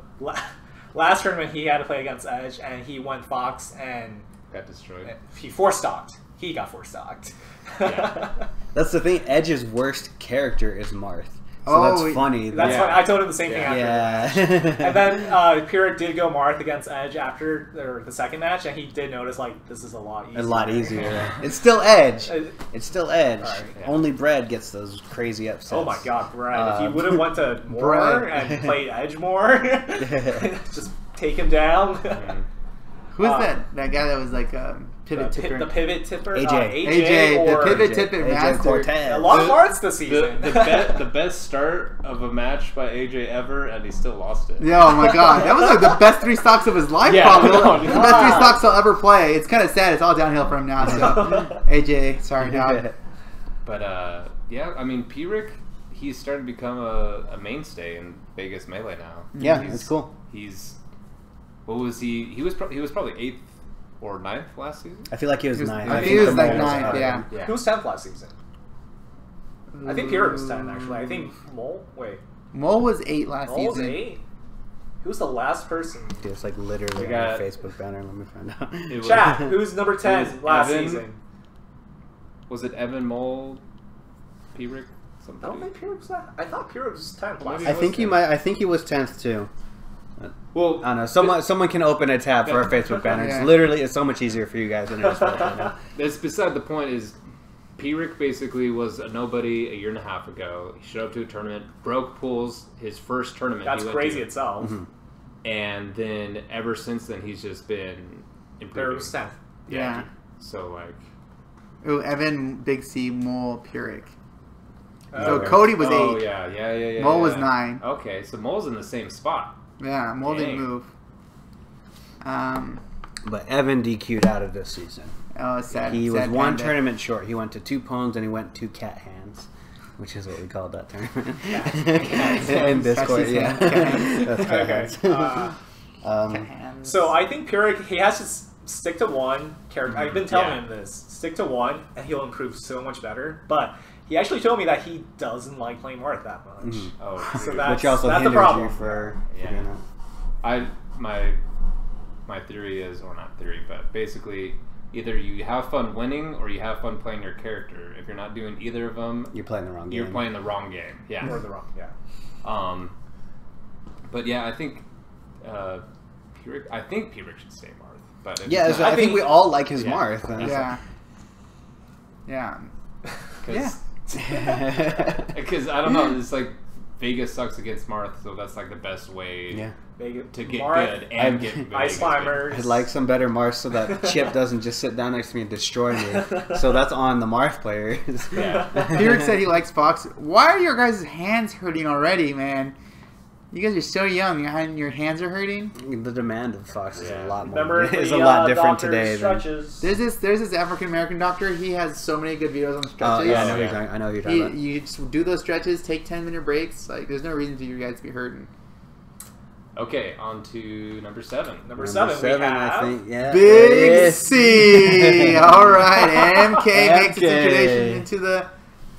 last tournament he had to play against Edge, and he went Fox, and Got destroyed. he four stocked. He got four stocked. Yeah. <laughs> That's the thing. Edge's worst character is Marth. So Oh, that's funny. That's Yeah. why I told him the same Yeah. thing after. yeah. And then <laughs> uh, Pyrrhic did go Marth against Edge after or the second match, and he did notice like this is a lot easier. a lot easier. <laughs> It's still Edge. Uh, It's still Edge. Alright, yeah. Only Brad gets those crazy upsets. Oh my god, Brad! if he Um, would have went to more and played Edge more, just take him down. Who's Uh, that? That guy that was like um, pivot pi- tipper. the pivot tipper, AJ. uh, AJ, AJ, the pivot AJ, tippet AJ master. Cortez. a lot of The- this season. The, the, be- the best start of a match by AJ ever, and he still lost it. Yeah, oh my god, that was like the best three stocks of his life, Yeah, probably. no, the no. best three stocks he'll ever play. It's kind of sad. It's all downhill for him now. So, <laughs> AJ, sorry, dog. But uh, yeah, I mean, Pyrrhic, he's starting to become a, a mainstay in Vegas Melee now. Yeah, he's, it's cool. He's what was he? He was pro- he was probably eighth or ninth last season. I feel like he was He was- nine. I think think he was like ninth, yeah. Yeah. Who was tenth last season? I think Pyrrhic was ten actually. I think mm. Mole. Wait, Mole was eight last Mole was season. eight. Who was the last person? Dude, It's like literally We on got- Facebook banner. Let me find out. <laughs> It <laughs> was, Chat. Who's number ten last Evan? season? was it Evan Mole, Pyrrhic, I something? don't think Pyrrhic was that. I thought Pyrrhic was tenth last. Maybe I think he might. I think he was tenth too. Well, I don't know. Someone, someone can open a tab for our Facebook banner. Yeah. It's literally it's so much easier for you guys than it is for us. <laughs> That's beside the point. Is Pyrrhic basically was a nobody a year and a half ago. He showed up to a tournament, broke pools his first tournament. That's he went crazy to, itself. Mhm. and then ever since then he's just been There improving. was tenth. Yeah. So like, Oh, Evan, Big C, Mole, Pyrrhic. Uh, So Okay. Cody was oh eight. yeah, yeah, yeah, yeah. Mole yeah. was nine. Okay, so Mole's in the same spot. Yeah, molding Dang. move. Um, But Evan DQ'd out of this season. oh, sad. He was sad one tournament short. He went to two pones and he went two cat hands, which is what we called that tournament. In Discord, yeah. just cat hands. <laughs> That's cat Okay. hands. Uh, <laughs> um, Hands. so I think Pyrrhic he has to stick to one character. I've been telling Yeah. him this: stick to one, and he'll improve so much better. But he actually told me that he doesn't like playing Marth that much. Mhm. Oh, So dude. that- which also that's the problem. you for Yeah. you know. I my my theory is, or not theory, but basically, either you have fun winning or you have fun playing your character. If you're not doing either of them, You're playing the wrong game. you're playing the wrong game. Yeah. Or the wrong, yeah. Um, but yeah, I think uh, Pyrrhic, I think Pyrrhic should stay Marth. But if Yeah, it's so not- I think we all like his Yeah. Marth. and it's yeah. Yeah. <laughs> Cause, like- <laughs> Because I don't know, it's like Vegas sucks against Marth, so that's like the best way yeah. Vega, to get Marth, good and I'm- get Vegas Ice climbers. I'd like some better Marth so that <laughs> Chip doesn't just sit down next to me and destroy me. So that's on the Marth players. Yeah. <laughs> Pyrrhic said he likes Fox. Why are your guys' hands hurting already, man? You guys are so young. Your, hand- your hands are hurting. the demand of Fox is Yeah. a lot more. Remember <laughs> is the, a lot uh, different doctor today than. There's this. There's this African American doctor. He has so many good videos on Oh stretches. yeah, I know, Oh, who you're talking, I know who you're talking He, about. you just do those stretches, take ten minute breaks. Like, there's no reason for you guys to be hurting. Okay, on to number seven. Number seven, we have I think. Yeah, Big C. <laughs> All right, MK, makes its introduction into the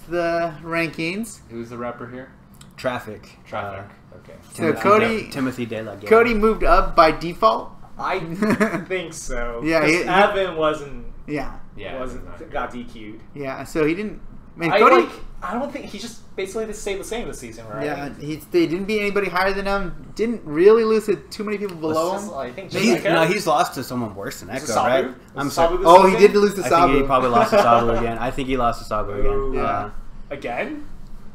the rankings. Who's the rapper here? Traffic. Traffic. Uh, okay. So Timothy Cody- De, Timothy De La Gare. Cody moved up by default. I <laughs> think so. Yeah, he- he- Evan wasn't Yeah, Yeah. wasn't got DQ'd. yeah. So he didn't. I mean, I Cody. like. I don't think he just basically just stayed the same this season, right? Yeah, he they didn't beat anybody higher than him. Didn't really lose to too many people below Just, him. I think He's, Echo- no, he's lost to someone worse than Was Echo, Sabu? right? Was I'm it sorry. Oh, he did lose to I think he probably lost to Sabu again. <laughs> I think he lost to Sabu again. Ooh. Uh, again.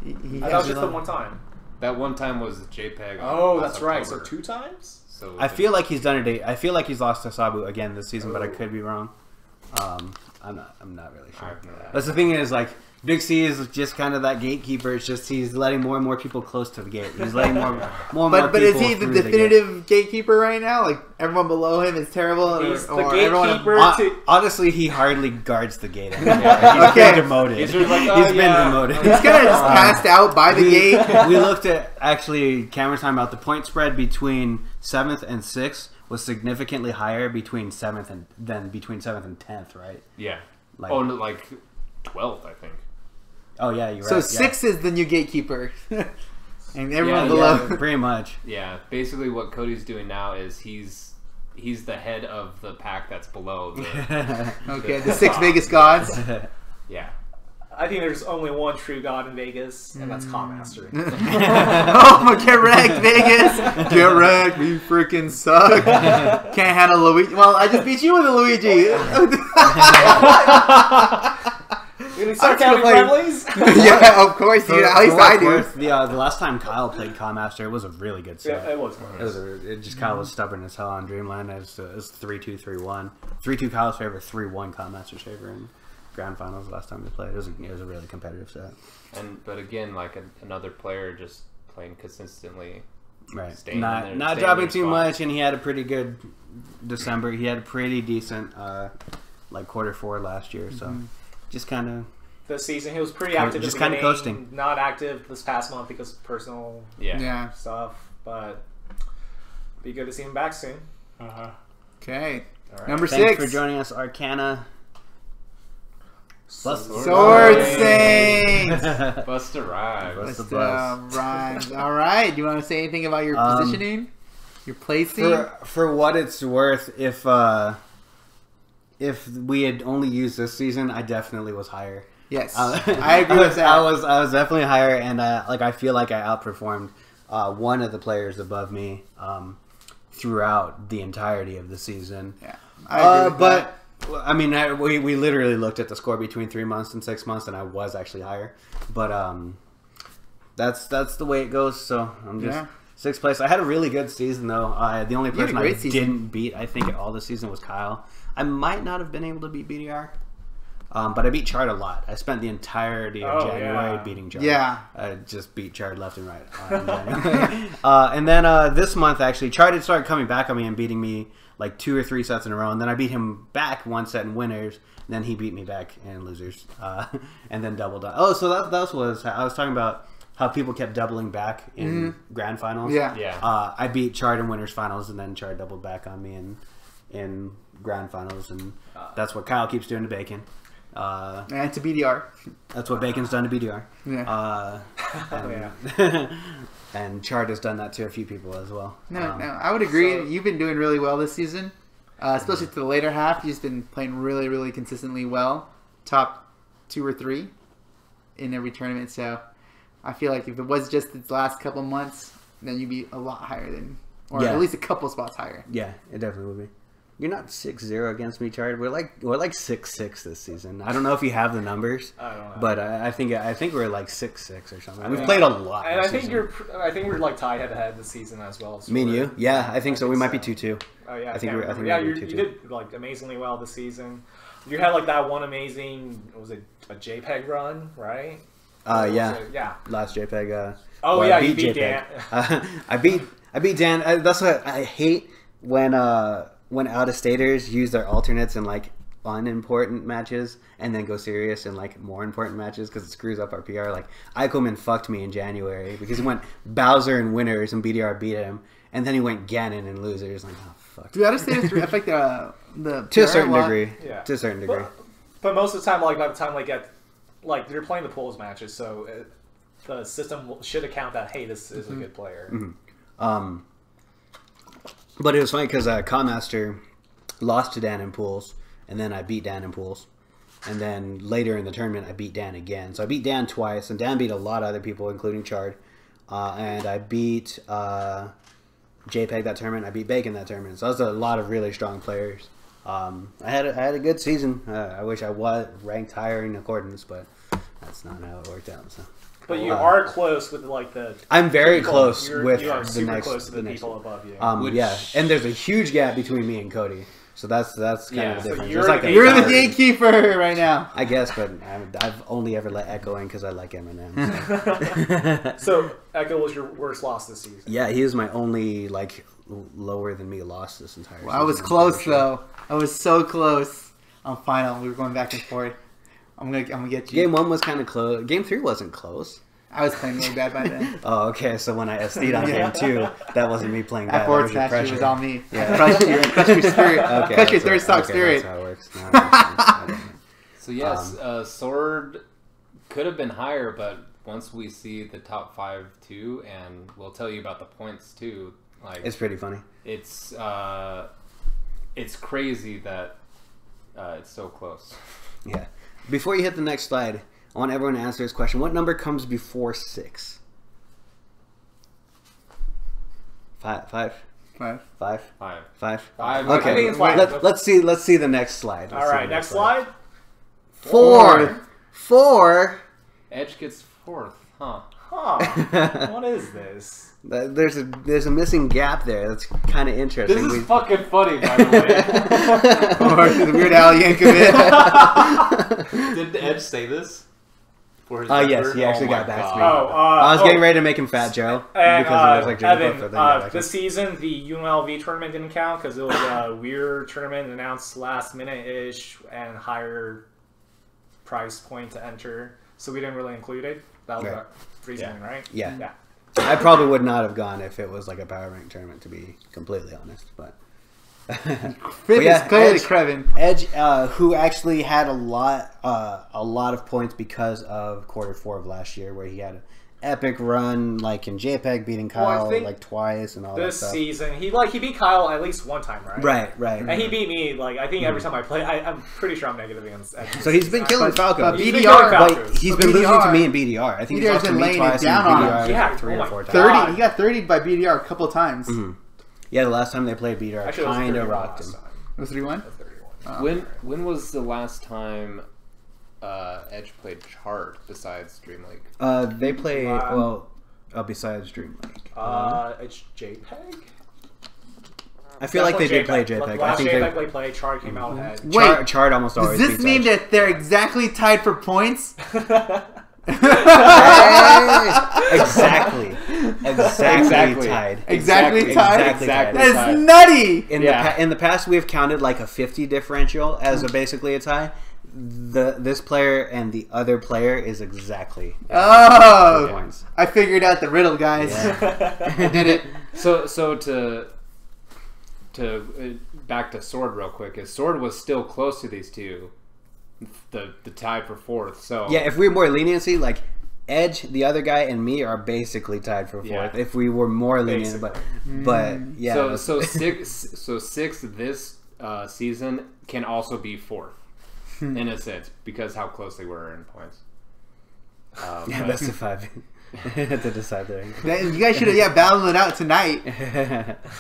He- he I thought it was just the one time. That one time was JPEG. Oh, last that's right. So two times. So I feel like he's done it. I feel like he's lost to Sabu again this season, but I Oh. could be wrong. Um, I'm not. I'm not really sure. have no idea. That's the thing is like Big C is just kind of that gatekeeper. It's just he's letting more and more people close to the gate. He's letting more, more, and more But but is he the through gate. definitive gatekeeper right now? Like everyone below him is terrible, or, the or gatekeeper. Hon- to- honestly, he hardly guards the gate. anymore. Yeah. He's Okay. been demoted. He's just like, He's oh, been demoted. He's kind of just Uh, passed out by the we, gate. <laughs> we looked at actually camera time about the point spread between seventh and sixth was significantly higher between seventh and than between seventh and tenth, right? Yeah. Like- oh, no, like twelfth, I think. Oh yeah, you're right. So right. six is the new gatekeeper, <laughs> and everyone Yeah, yeah. below. Yeah, pretty much. Yeah. Basically, what Cody's doing now is he's he's the head of the pack that's below. The, <laughs> Okay, the six Vegas gods. <laughs> yeah. I think there's only one true god in Vegas, and that's Mm. Commaster. oh, but get wrecked, Vegas! Get wrecked, you freaking suck. Can't handle Luigi. Well, I just beat you with a Luigi. Really start I'm counting gonna friendlies? <laughs> <laughs> yeah, of course, dude. For- At least what I do. worth, The, uh, the last time Kyle played Commaster, it was a really good set. yeah, it was. It was a, it just Kyle was stubborn as hell on Dreamland. It was, uh, it was 3 2 3 1. 3 2 Kyle's favor, 3 1 Commaster's favor in Grand Finals the last time we played. It was, a, it was a really competitive set. And but again, like a, another player just playing consistently. Right. Staying not their- not dropping too spot. much, and he had a pretty good December. He had a pretty decent uh, like quarter four last year, so Mm-hmm. Just kind of This season, he was pretty active. just at kinda coasting. Not active this past month because of personal Yeah. Yeah. stuff, but be good to see him back soon. Uh huh. Okay. All right. Number thanks six. for joining us, Arcana. Plus Sword Nice. Saints. Bust a ride. <laughs> Bust- Let's the uh, rhymes. <laughs> All right. Do you want to say anything about your Um, positioning? Your placing? for for what it's worth, if uh, if we had only used this season, I definitely was higher. yes. Uh, <laughs> <laughs> I agree was, with that. I was I was definitely higher, and uh, like I feel like I outperformed uh, one of the players above me um, throughout the entirety of the season. yeah. I agree Uh, but. I mean, I, we we literally looked at the score between three months and six months, and I was actually higher. But um, that's that's the way it goes. So I'm just Yeah. sixth place. I had a really good season though. Uh, the only person I season. didn't beat, I think, all the season was Kyle. I might not have been able to beat BDR. Um, but I beat Chard a lot. I spent the entirety of Oh, January yeah. beating Chard. Yeah. I just beat Chard left and right. uh, in <laughs> January. uh, and then uh, this month, actually, Chard had started coming back on me and beating me like two or three sets in a row. And then I beat him back one set in winners. And then he beat me back in losers. Uh, <laughs> and then doubled up. Oh, so that, that was, I was talking about how people kept doubling back in grand finals. Yeah. Yeah. Uh, I beat Chard in winners finals, and then Chard doubled back on me in in grand finals, and that's what Kyle keeps doing to Bacon. Uh, And to BDR. that's what Bacon's done to BDR. Yeah. Uh, <laughs> Oh, yeah. and, <laughs> and Chard has done that to a few people as well. No, Um, no, I would agree. so- You've been doing really well this season, uh, especially to the later half. You've been playing really, really consistently well, top two or three in every tournament. So I feel like if it was just the last couple months, then you'd be a lot higher than, or Yeah. at least a couple spots higher. Yeah, it definitely would be. You're not 6-0 against me, Chard. We're like we're like six six this season. I don't know if you have the numbers, I don't know. but I, I think I think we're like six six or something. We've Yeah. played a lot. and I think season. you're. I think we're like tied head to head this season as well. so me and you. Yeah, I think so. We might be two two. Oh yeah, I think we're- I think yeah, we're you, two, you did like amazingly well this season. You had like that one amazing. what Was it a JPEG run? Right? Uh, yeah. it- yeah. Last JPEG. Uh, Oh, well, yeah, I you beat beat JPEG. Uh, <laughs> I beat I beat Dan. I, that's what I hate when uh when out of staters use their alternates in like unimportant matches and then go serious in like more important matches because it screws up our PR. Like Eichelman fucked me in January because he went Bowser and winners and BDR beat him, and then he went Ganon in losers. Like oh fuck. Do out of state affect the uh, the <laughs> To a certain lot? degree. Yeah. To a certain degree. But, but most of the time, like by the time like get like you're playing the pools matches, so it, the system should account that hey, this is a good player. Um, but it was funny because uh, lost to Dan in pools, and then I beat Dan in pools. And then later in the tournament, I beat Dan again. So I beat Dan twice, and Dan beat a lot of other people, including Chard. Uh, and I beat uh, JPEG that tournament. I beat Bacon that tournament. So that was a lot of really strong players. Um, I had a, I had a good season. Uh, I wish I was ranked higher in accordance, but that's not how it worked out. So But you Uh, are close with like the. I'm very people. close You're- with you are the super next close to the, the next people one. above you. Um, Which- yeah, and there's a huge gap between me and Cody. So that's that's kind Yeah, of the so difference. you're like the You're the gatekeeper right now. I guess, but I'm, I've only ever let Echo in because I like Eminem. so. <laughs> So Echo was your worst loss this season. yeah, he is my only like lower than me loss this entire. Well, I was close sure. though. I was so close on final. We were going back and forth. I'm gonna, I'm gonna get you. Game one was kind of close. Game three wasn't close. I was playing really bad by then. <laughs> Oh, okay. So when I SD'd on Yeah. game two, that wasn't me playing bad. At That forward was your smash, it was pressure. all me. Yeah. I crushed you. Crushed your spirit. <laughs> Okay, crushed your that's third stock okay, spirit. That's how it works. Now that makes sense. So yes, Um, uh, sword could have been higher, but once we see the top five too, and we'll tell you about the points too. Like it's pretty funny. it's uh, it's crazy that uh, it's so close. Yeah. Before you hit the next slide, I want everyone to answer this question. What number comes before six? Five. Five. Five. Five. Five. Five. Five. Okay. I think it's five. Let, let's see. Let's see the next slide. All Let's see right, the next slide. Four. Four. Edge gets fourth, huh? Huh? <laughs> what is this? There's a there's a missing gap there. That's kind of interesting. This We- is fucking funny, by the <laughs> Or the Weird Al Yankovic. way. <laughs> Did Edge say this? For his Oh, yes, he actually Oh got back to me. Oh, uh, I was oh, getting ready to make him Fat Joe And, because uh, it was like Jimmy Evan, Buffett, then he got uh, back to this season the UNLV tournament didn't count because it was a <coughs> weird tournament announced last minute ish and higher price point to enter, so we didn't really include it. That was Right. our reasoning, right? Yeah. Yeah. I probably would not have gone if it was like a power rank tournament, to be completely honest. But, <laughs> Fifth yeah, is clearly Edge- Krevin. Edge, uh, who actually had a lot, uh, a lot of points because of quarter four of last year, where he had an epic run, like in JPEG, beating Kyle think like twice and all that This stuff. season, he like he beat Kyle at least one time, right? Right, right. And he beat me like I think every time I play, I, I'm pretty sure I'm negative against. Edge So he's been killing But- Falco. but He's been BDR killing But Falcons. he's But been losing to me in BDR. I think he's BDR's lost to been me laying it twice and down on BDR him. Yeah, three oh or my four times. Thirty. He got thirtied by BDR a couple times. Mhm. Yeah, the last time they played BDR, Actually, it was kind of rocked him. time. It was three one. It was 31. When when was the last time uh, Edge played Chard besides Dream League? Uh, they play Wow. well. Uh, besides Dream League, Uh, it's JPEG. I feel like they Definitely did play JPEG. I think JPEG they, they played, Char came out ahead. Wait, Chard, Chard almost always Does this mean Edge. that they're exactly tied for points? <laughs> <laughs> exactly, exactly, Exactly. tied. Exactly tied? Exactly tied. Exactly. That's tied. nutty. In Yeah. the pa- in the past, we've counted like a fifty differential as a basically a tie. The this player and the other player is exactly Oh, points. I figured out the riddle, guys. <laughs> <laughs> I did it. So so to to uh, back to Sword real quick. Is Sword was still close to these two, the the tie for fourth. So Yeah, if we were more leniency, like Edge, the other guy, and me are basically tied for fourth. Yeah. If we were more lenient, but but yeah, so so six so six this uh, season can also be fourth in a sense because how close they were in points. <laughs> Um, yeah, but- best of five <laughs> to decide there. <laughs> That- You guys should have yeah battled it out tonight.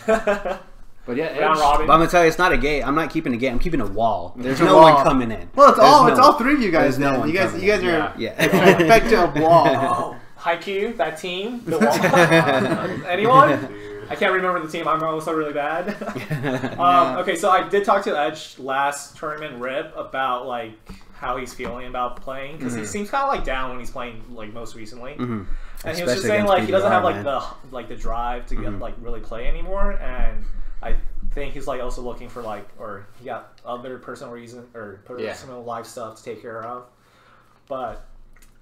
but yeah, Round Edge- robin. But I'm gonna tell you, it's not a gate. I'm not keeping a gate. I'm keeping a wall. There's A no wall. one coming in. Well, it's There's all no it's one. all three of you guys. There's no one you guys, coming you guys in. are Yeah. a trifecta wall. Oh, Haikyuu, that team. The wall. Anyone? I can't remember the team. I'm also really bad. <laughs> um, okay, so I did talk to Edge last tournament rip about like how he's feeling about playing because he seems kind of like down when he's playing like most recently. Mhm. And he was just saying like he doesn't have like man. the like the drive to get Mhm. like really play anymore, and I think he's like also looking for like or he got other personal reason or Yeah. personal life stuff to take care of. But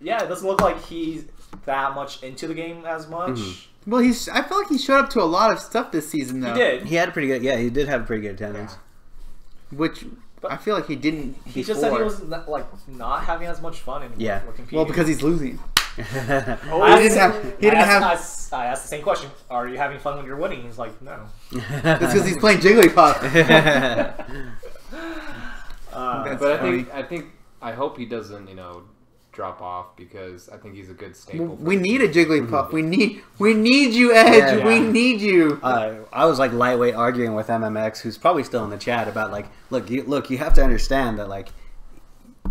yeah, it doesn't look like he's that much into the game as much. Mhm. Well, he's. I feel like he showed up to a lot of stuff this season, though. He did. He had a pretty good. Yeah, he did have a pretty good attendance. Which But- I feel like he didn't. He just said he was not, like not having as much fun anymore. Yeah. for. Well, because he's losing. <laughs> Oh, he I didn't asked- have- he didn't I asked, have- I s- I asked the same question. Are you having fun when you're winning? He's like, no. That's because he's playing Jigglypuff. <laughs> <laughs> Uh, That's but I think I think I hope he doesn't you know drop off because I think he's a good staple. we the need team. a Jigglypuff. We need. We need you, Edge. Yeah. We need you. uh, I was like lightweight arguing with MMX, who's probably still in the chat about like, look, you, look, you have to understand that like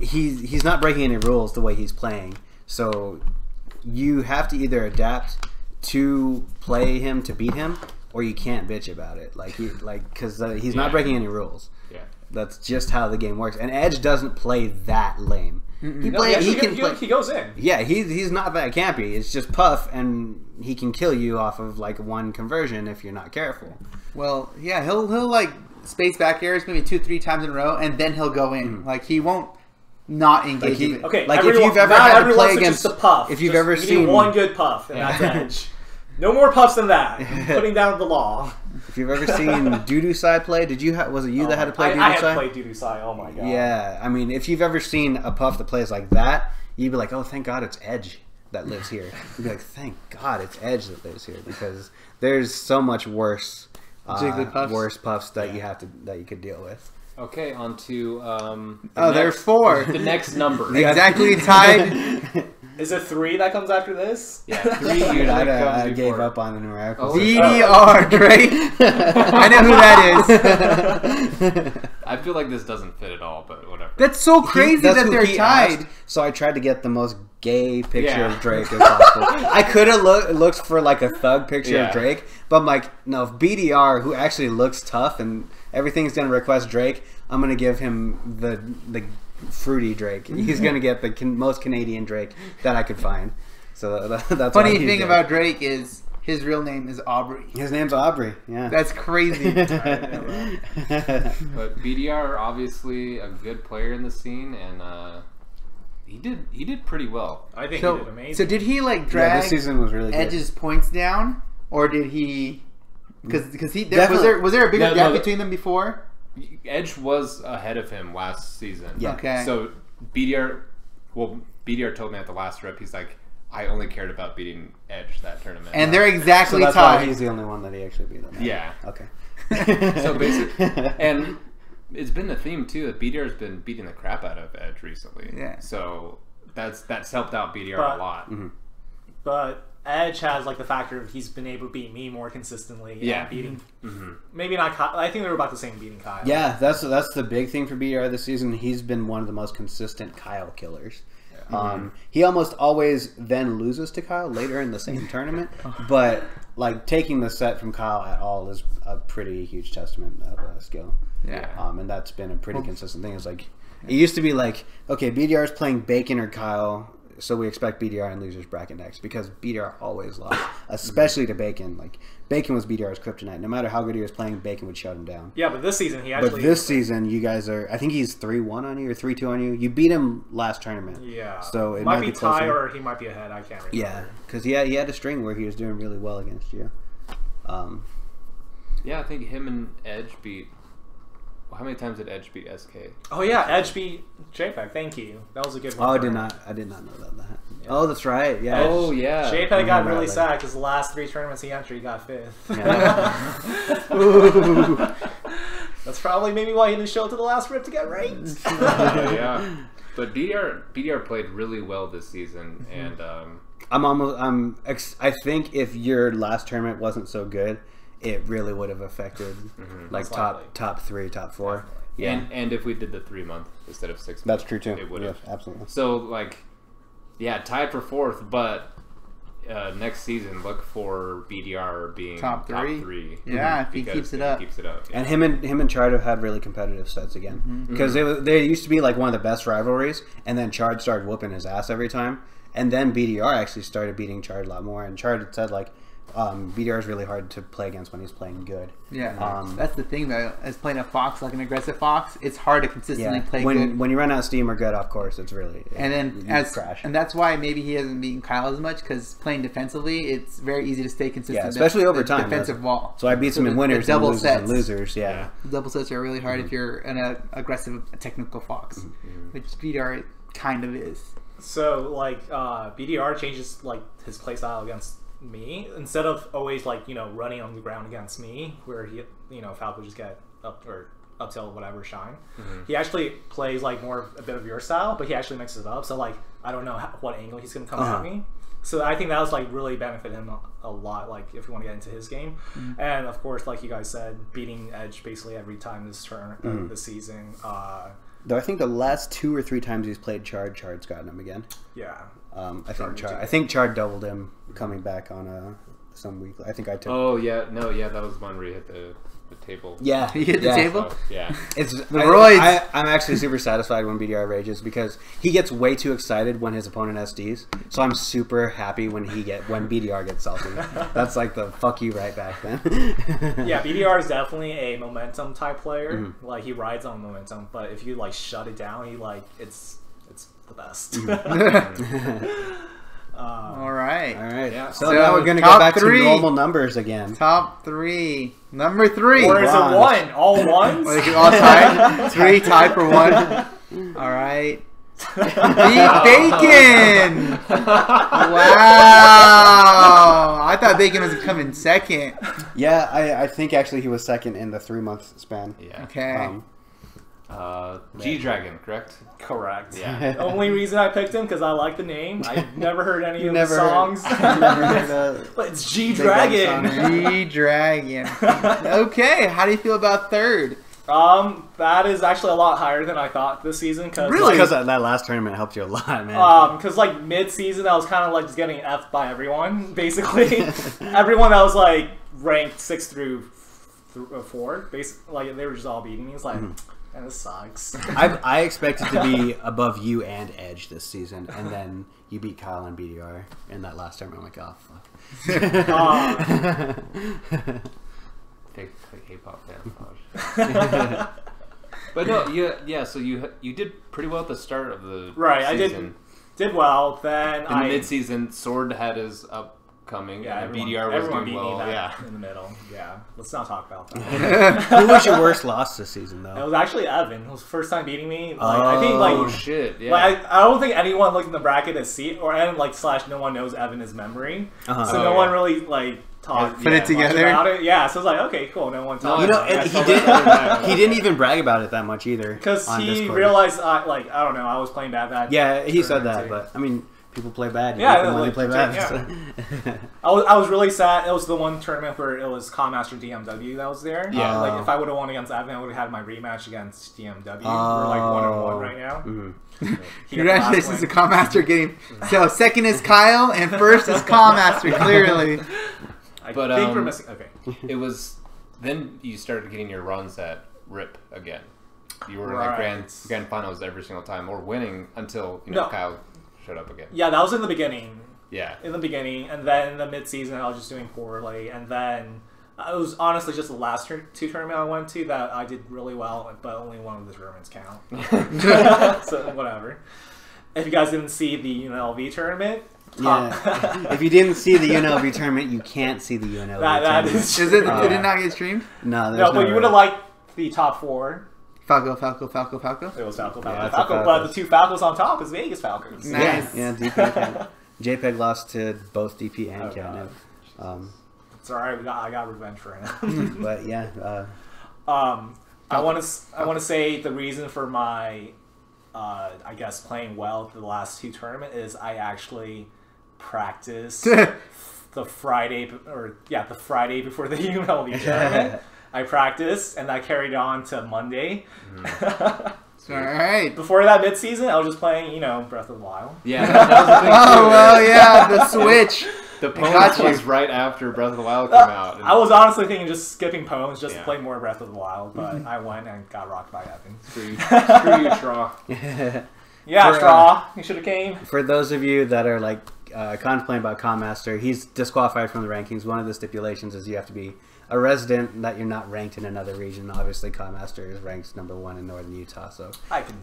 he's he's not breaking any rules the way he's playing. So you have to either adapt to play him to beat him, or you can't bitch about it. Like he like because uh, he's not breaking any rules. Yeah. That's just how the game works. And Edge doesn't play that lame. He No, play, he, he can he, play. he goes in. Yeah, he's he's not that campy. It's just Puff, and he can kill you off of like one conversion if you're not careful. Well, yeah, he'll he'll like space back airs maybe two three times in a row, and then he'll go in. Mm. Like he won't not engage. Like he- Okay, Like, if you've ever not had to everyone's play just against- a puff. if you've Just- ever you seen- one good puff, and that's edge. <laughs> No more puffs than that. <laughs> Putting down the law. If you've ever seen <laughs> Doodoo Side play, did you ha- was it you that had to play I, Doodoo I had to Side? play Doodoo Sai. Oh my god. Yeah, I mean, if you've ever seen a puff that plays like that, you'd be like, "Oh, thank God it's Edge that lives here." You'd be like, "Thank God it's Edge that lives here," because there's so much worse, uh, puffs? worse puffs that you have to that you could deal with. Okay, on to um. the Oh, there's next- four. <laughs> The next number. exactly tied. <laughs> Is it three that comes after this? Yeah, <laughs> three Dude, I, comes I gave up on the numericals. Oh, DDR, Drake. <laughs> I know who that is. <laughs> I feel like this doesn't fit at all, but whatever. That's so He- crazy that's that they're tied. asked, so I tried to get the most gay picture Yeah. of Drake as possible. I could have look, looked for like a thug picture Yeah. of Drake, but I'm like, no, if BDR, who actually looks tough and everything's gonna request Drake, I'm gonna give him the the fruity Drake. He's gonna get the can, most Canadian Drake that I could find. So that, <laughs> that's Funny thing there. about Drake is his real name is Aubrey. his name's Aubrey. Yeah. That's crazy. <laughs> But BDR obviously a good player in the scene, and uh, he did he did pretty well. I think he so, did amazing. so did he like yeah, drag this season was really good. Edge's points down, or did he? Because because he there, was there was there a bigger No, gap no, between them before? Edge was ahead of him last season. Yeah. Okay. So BDR, well, BDR told me at the last rep, he's like, I only cared about beating Edge that tournament. and they're so exactly that's why tied. he's the only one that he actually beat. On that. Yeah. Okay. <laughs> so basically, <laughs> and it's been the theme too that BDR has been beating the crap out of Edge recently. Yeah. So that's that's helped out BDR But- a lot. Mm-hmm. But Edge has like the factor of he's been able to beat me more consistently. Yeah. and beating hmm maybe not. Kyle. I think they were about the same beating Kyle. Yeah, that's that's the big thing for BDR this season. He's been one of the most consistent Kyle killers. Um, he almost always then loses to Kyle later in the same <laughs> tournament, but like taking the set from Kyle at all is a pretty huge testament of uh, skill. yeah. Um, and that's been a pretty consistent thing. It's like it used to be like okay, BDR is playing Bacon or Kyle, so we expect BDR in losers bracket next because BDR always lost, <laughs> <laughs> especially to Bacon. Like Bacon was BDR's kryptonite. No matter how good he was playing, Bacon would shut him down. Yeah, but this season he actually. But this season, you guys are. I think he's three one on you or three two on you. You beat him last tournament. Yeah. So it might, might be be tie or he might be ahead. I can't remember. Yeah, because he had, he had a string where he was doing really well against you. Um, Yeah, I think him and Edge beat. Well, how many times did Edge beat SK? Oh yeah, Edge beat JPEG. Thank you. That was a good one. oh, I did not. I did not know that. that. Oh, that's right. Yeah. Edge- Oh, yeah. JPEG I got really that. sad because the last three tournaments he entered, he got fifth. <laughs> That's probably maybe why he didn't show up to the last rip to get ranked. <laughs> yeah. But BDR BDR played really well this season, and um, I'm almost. I'm. Ex- I think if your last tournament wasn't so good, it really would have affected mm-hmm. like Most top top three, top four. Yeah, and and if we did the three month instead of six, that's month, true too. It would Yes, have. absolutely. So like, yeah, tied for fourth, but uh, next season look for BDR being Top three? Top three. Yeah, if he keeps it up. keeps it up. yeah. And him and him and Chard have had really competitive sets again mm-hmm. Mm-hmm. because they was- they used to be like one of the best rivalries, and then Chard started whooping his ass every time, and then BDR actually started beating Chard a lot more, and Chard had said like, um, BDR is really hard to play against when he's playing good. Yeah, Um, that's the thing though. As playing a fox, like an aggressive fox, it's hard to consistently Yeah, play when good. when you run out of steam or good off course, it's really and then as crash. and that's why maybe he hasn't beaten Kyle as much because playing defensively, it's very easy to stay consistent. Yeah, especially over The time, Defensive wall. so I beat him So in the- the winners, double and losers, and losers. Yeah. Yeah. Double sets are really hard Mm-hmm. if you're an uh, aggressive technical fox, which BDR kind of is. So like uh, BDR changes like his play style against me instead of always like you know running on the ground against me where he you know Falco just get up or up tilt whatever shine. He actually plays like more of a bit of your style, but he actually mixes it up. So like I don't know how, what angle he's gonna come Uh-huh. at me. So I think that was like really benefit him a, a lot. Like if you want to get into his game, and of course, like you guys said, beating Edge basically every time this turn uh, this season. Uh, Though I think the last two or three times he's played Chard, Chard's gotten him again. yeah, Um, I Chard think Chard. I think Chard doubled him coming back on a some week. I think I took. Oh yeah, no, yeah, that was one where you hit the, the table. Yeah, You hit the yeah. table? So, yeah. <laughs> It's The I, roids. I, I'm actually super satisfied when BDR rages because he gets way too excited when his opponent SDs. So I'm super happy when he get when BDR gets salty. <laughs> That's like the fuck you right back then. <laughs> Yeah, BDR is definitely a momentum type player. Mm-hmm. Like he rides on momentum, but if you like shut it down, he like it's it's the best. Um, <laughs> <laughs> All right. All right. Yeah. So, So, now we're gonna top go back three. to normal numbers again. Top three. Number three. or is it one? All ones? Like all tied. <laughs> three tied for one. All right. Beef bacon. Wow. I thought bacon was coming second. Yeah, I, I think actually he was second in the three month span. Yeah. Okay. Um, Uh, G Dragon, correct? Correct. Yeah. The <laughs> only reason I picked him because I like the name. I've <laughs> never heard any You of never the songs. heard- never heard <laughs> but it's G Dragon. G Dragon. Okay. How do you feel about third? Um, that is actually a lot higher than I thought this season. Cause, Really? Because that, that last tournament helped you a lot, man. Um, because like mid season, I was kind of like just getting effed by everyone, basically. everyone that was like ranked six through th- uh, four, basically, like they were just all beating me. It's like, Mm-hmm. Man, this sucks. <laughs> I, I expected to be <laughs> above you and Edge this season, and then you beat Kyle and BDR in that last tournament. I'm like, oh fuck. <laughs> Fake, fake K-pop fan. but no, yeah, yeah. So you you did pretty well at the start of the Right, I did- Did well. Then In I the mid-season, Sword had his upcoming, yeah, and everyone, BDR was everyone doing beat well. that Yeah. in the middle. Yeah, let's not talk about that. <laughs> Who was your worst loss this season, though? it was actually Evan. It was the first time beating me. Like, I think like. Oh shit! Yeah. Like I, I don't think anyone looked in the bracket to see or and like slash no one knows Evan is memory, Uh-huh. so Oh, no yeah. one really like talked Put it together? about it. Yeah, so it's like okay, cool. No one talked. You know, about and it. he didn't. <laughs> He didn't even brag about it that much either. because he Discord. realized I like I don't know I was playing bad that Yeah, he said that, too. but I mean, people play bad. Yeah, even when like, they play bad. so- I was I was really sad. It was the one tournament where it was Commaster DMW that was there. Yeah. like Oh. if I would have won against Evan, I would have had my rematch against DMW. We're like one and one right now. <laughs> He got the last Congratulations to win. Commaster getting. <laughs> So second is Kyle and first is Commaster. Clearly. I But, think we're um, missing. Okay, it was then you started getting your runs at Rip again. You were Right. like grand grand finals every single time, or winning until you know No. Kyle showed up again. yeah, that was in the beginning. Yeah. in the beginning, and then in the mid season, I was just doing poorly, and then uh, it was honestly just the last tur- two tournament I went to that I did really well, but only one of the tournaments count. <laughs> so whatever. If you guys didn't see the UNLV tournament, Yeah. if you didn't see the UNLV tournament, you can't see the UNLV That- that tournament. is- Is it? Uh, Did it not get streamed? No, there's no, but no you would have liked the top four. Falco, Falco, Falco, Falco. It was Falco, Falco, Yeah, it's Falco, the but the Falcons. two Falcos on top is Vegas Falcons. Nice. Yeah, yeah. DP, JPEG <laughs> lost to both DP and Oh, Catnip. Um, It's all right. We got, I got revenge for him. <laughs> but <laughs> yeah, uh, Um, I want to I want to say the reason for my, uh, I guess playing well the last two tournament is I actually practiced the Friday or yeah the Friday before the UNLV tournament. I practiced and that carried on to Monday. <laughs> All right. before that mid season, I was just playing you know Breath of the Wild. Yeah, that, <laughs> that was the Oh well, yeah, the <laughs> switch. The got Pwnage was right after Breath of the Wild came Uh, out. and I was honestly thinking just skipping poems just Yeah. to play more Breath of the Wild, but I went and got rocked by Evan. Screw you, screw you, Shaw. Yeah, For, uh, Straw, you should have came. for those of you that are like uh, contemplating about Commaster, he's disqualified from the rankings. One of the stipulations is you have to be a resident that you're not ranked in another region. Obviously, Commaster is ranked number one in northern Utah, so I can.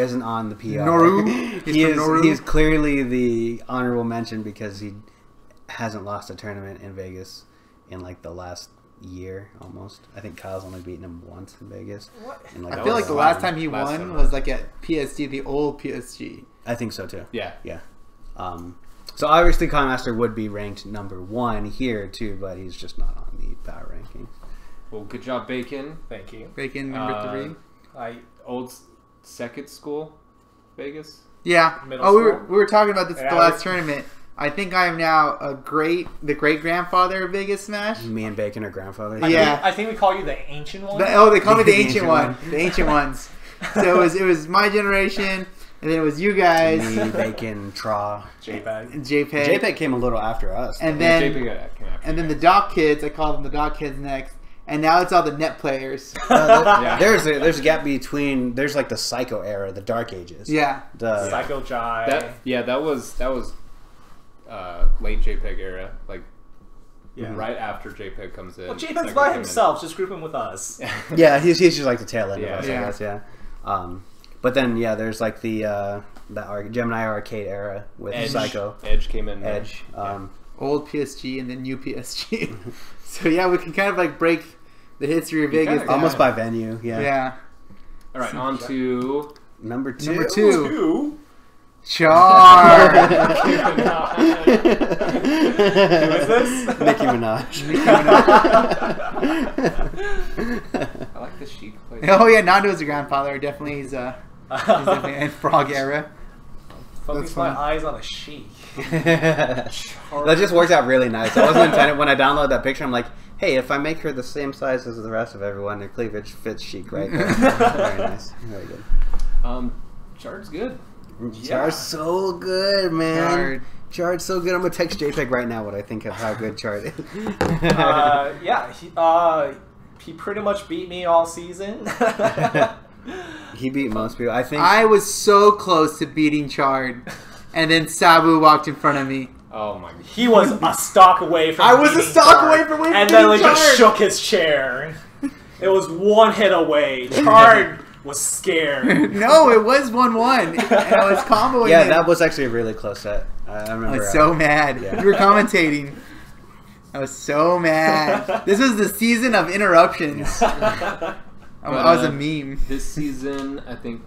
Isn't on the PR. Noru? <laughs> He is Noru? he's clearly the honorable mention because he hasn't lost a tournament in Vegas in like the last year almost. I think Kyle's only beaten him once in Vegas. What? In like I feel like the last- last time he Last won summer. was like at PSG, the old PSG. I think so too. Yeah. Yeah. Um, so obviously, Conmaster would be ranked number one here too, but he's just not on the power rankings. Well, good job, Bacon. Thank you. Bacon number Uh, three. I Old second school, Vegas. Yeah. middle Oh, we were we were talking about this at the last we- tournament. I think I am now a great the great grandfather of Vegas Smash. Me and Bacon are grandfathers. I Yeah. Think, I think we call you the ancient one. The, oh, they call me the <laughs> The ancient ancient one. one. The ancient <laughs> ones. So it was it was my generation. And then it was you guys, Me, Bacon, Tra. JPEG. JPEG, JPEG came a little after us. and Yeah, then JPEG came after and then the guys. Doc Kids. I call them the Doc Kids next, and now it's all the net players. <laughs> Yeah. there's a, there's a gap between there's like the Psycho era, the Dark Ages. Yeah, The, Psycho Jai. That yeah, that was that was uh, late JPEG era, like yeah. right after JPEG comes in. Well, JPEG's by came in. himself. Just group him with us. <laughs> yeah, he's, he's just like the tail end Yeah. of us, Yeah. I guess. Yeah. Um, but then yeah, there's like the uh, the Ar- Gemini arcade era with Edge, Psycho, Edge came in. there. Edge. Um, old PSG and then new PSG. <laughs> <laughs> so yeah, we can kind of like break the history of You Vegas. kinda down. almost by venue. Yeah. yeah. All right, on to Number two. Number two. Two. Char. <laughs> Who is this? Nicki Minaj. I like the Sheik play. oh yeah, Nando's a grandfather. Definitely, he's uh, he's definitely in Frog <laughs> era. Focus my eyes on a sheik. <laughs> that just worked out really nice. I wasn't intended when I downloaded that picture. I'm like, hey, if I make her the same size as the rest of everyone, her cleavage fits Sheik right there. <laughs> Very nice. Very good. Um, Chard's good. Char's so good, man. Chard. Chard's so good. I'm gonna text JPEG right now what I think of how good Chard is. uh, yeah, he, uh, he pretty much beat me all season. He beat most people. I think. I was so close to beating Chard, and then Sabu walked in front of me. Oh my god. he was a stock away from. I was a beating stock Chard, away from winning and then like just shook his chair. It was one hit away. Chard was scared. <laughs> No, it was one-one, and I was comboing. yeah, him. that was actually a really close set. I remember. I was so mad. Yeah. You were commentating. I was so mad. <laughs> This was the season of interruptions. <laughs> I, I was a uh, meme. This season, I think.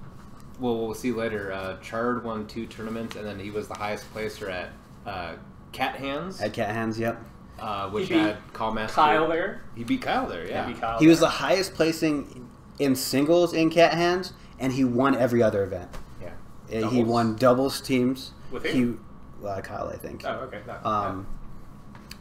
Well, we'll see later. Uh, Chard won two tournaments, and then he was the highest placer at uh, Cat Hands, At Cat Hands, yep. uh, which He beat had Callmaster. Kyle there. He beat Kyle there. Yeah. Maybe Kyle He was the highest placing in singles in Cat Hands, and he won every other event. Yeah. Uh, He won doubles teams. With he, who? uh, Kyle, I think. Oh, okay. No, Um,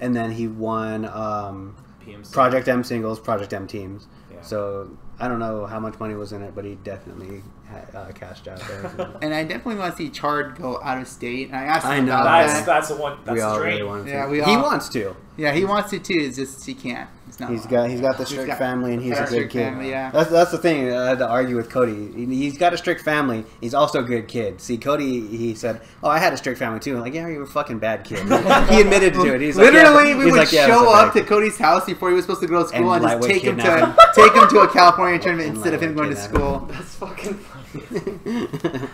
and then he won um, PMC. Project M singles, Project M teams. Yeah. So I don't know how much money was in it, but he definitely had, uh, cashed out there. <laughs> And I definitely want to see Chard go out of state. And I asked him I know. about that's that. that's the one. That's we the all dream. really want to. Yeah, we he wants to. Yeah, he wants to too. It's just he can't. It's not. He's got he's got the strict got- family, and he's a good kid. family, yeah. That's that's the thing. I had to argue with Cody. He- He's got a strict family. He's also a good kid. See, Cody, he said, "Oh, I had a strict family too." I'm like, yeah, you're a fucking bad kid. <laughs> he admitted to it. He's like, yeah, Literally, we he's would like, yeah, show up to. Cody's house before he was supposed to go to school And and, just take him to kidnapping. <laughs> take him to a California tournament And instead of him going to school. <laughs> That's fucking funny.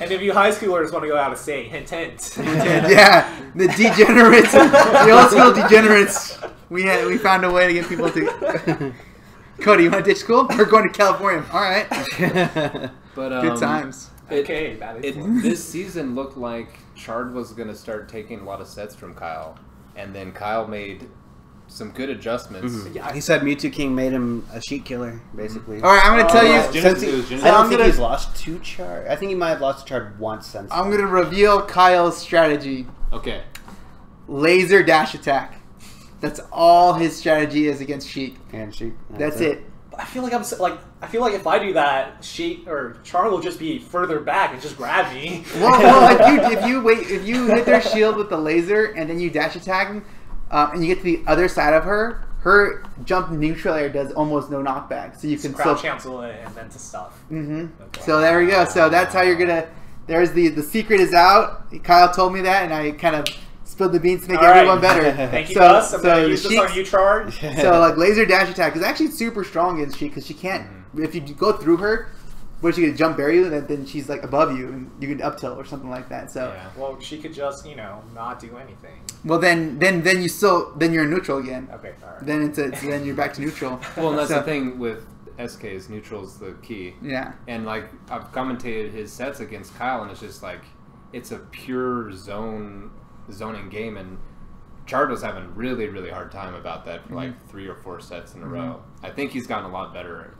And if you high schoolers want to go out of state, hint, hint. And yeah, the degenerates, the old school degenerates. We had we found a way to get people to. <laughs> Cody, you want to ditch school? We're going to California. All right, <laughs> But um, good times. It, okay, bad it, this season looked like Chard was going to start taking a lot of sets from Kyle, and then Kyle made some good adjustments. Yeah, he said Mew2King made him a Sheik killer, basically. All right, I'm going to tell Oh, you. It Since he- it. I don't I'm think gonna- he's lost to Chard. I think he might have lost to Chard once since. I'm going to reveal Kyle's strategy: Okay. laser dash attack. That's all his strategy is against Sheik. and sheik. That's it. I feel like I'm like I feel like if I do that, she or Char will just be further back and just grab me. <laughs> Well, well if you if you wait if you hit their shield with the laser and then you dash attack them, uh, and you get to the other side of her, her jump neutral air does almost no knockback, so you can crouch still. cancel it and then to stuff. hmm Okay. So there we go. So that's how you're gonna. There's the the secret is out. Kyle told me that, and I kind of spilled the beans to make All right. everyone better. <laughs> Thank you, so, Gus. I'm so gonna use this on you, Char. <laughs> so like laser dash attack is actually super strong against Sheik because she can't. Mm-hmm. If you go through her, what is she gonna jump bury you? Then, then she's like above you and you can up tilt or something like that. So Yeah. Well, she could just you know not do anything. well then then then you still then you're in neutral again. Okay, all right. Then it's a, then you're back to neutral. <laughs> Well, and that's So- the thing with SK is neutral's the key. Yeah. And like I've commentated his sets against Kyle, and it's just like it's a pure zone zoning game, and Chard was having really really hard time about that for like Mm-hmm. three or four sets in a row. I think he's gotten a lot better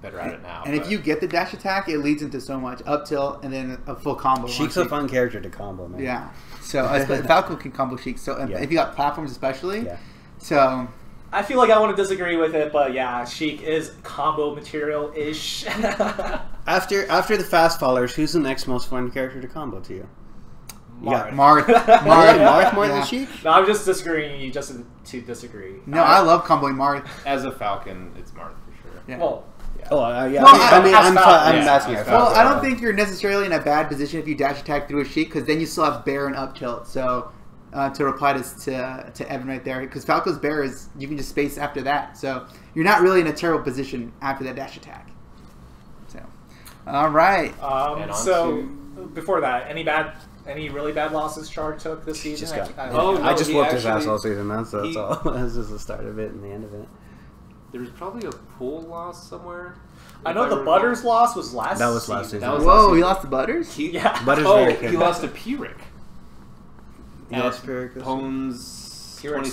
better at it now. And if you get the dash attack, it leads into so much up tilt and then a full combo. Sheik's a fun character to combo, man. Yeah. So uh, <laughs> Falco can combo Sheik. So if Yeah. if you got platforms especially. Yeah. So I feel like I want to disagree with it, but yeah, Sheik is combo material ish. <laughs> After after the fast fallers, who's the next most fun character to combo to you? You Marth. Marth. <laughs> Marth, Marth. Marth more Yeah. than Sheik? No, I'm just disagreeing you just to disagree. No, I love comboing Marth. As a Falcon, it's Marth for sure. Yeah. Well, yeah. Oh, uh, yeah. Well, I mean, as I'm, Falcon, I'm yeah, asking. Well, Falcon. I don't think you're necessarily in a bad position if you dash attack through a Sheik, because then you still have bair and up tilt. So uh, to reply to to, to Evan right there, because Falco's bair is you can just space after that, so you're not really in a terrible position after that dash attack. So, all right. Um, And on so before that, any bad, any really bad losses Char took this season? Just got, I, I, Oh, I just he whooped his ass all season, man. So that's he- all. <laughs> This is the start of it and the end of it. There was probably a pool loss somewhere. I if know the recall. Butters loss was last. That was last season. season. Was Whoa, last he season. lost to Butters. He, Yeah. Butters oh, very he lost to Pyrrhic. He At lost Pyrrhic this Pones Pyrrhic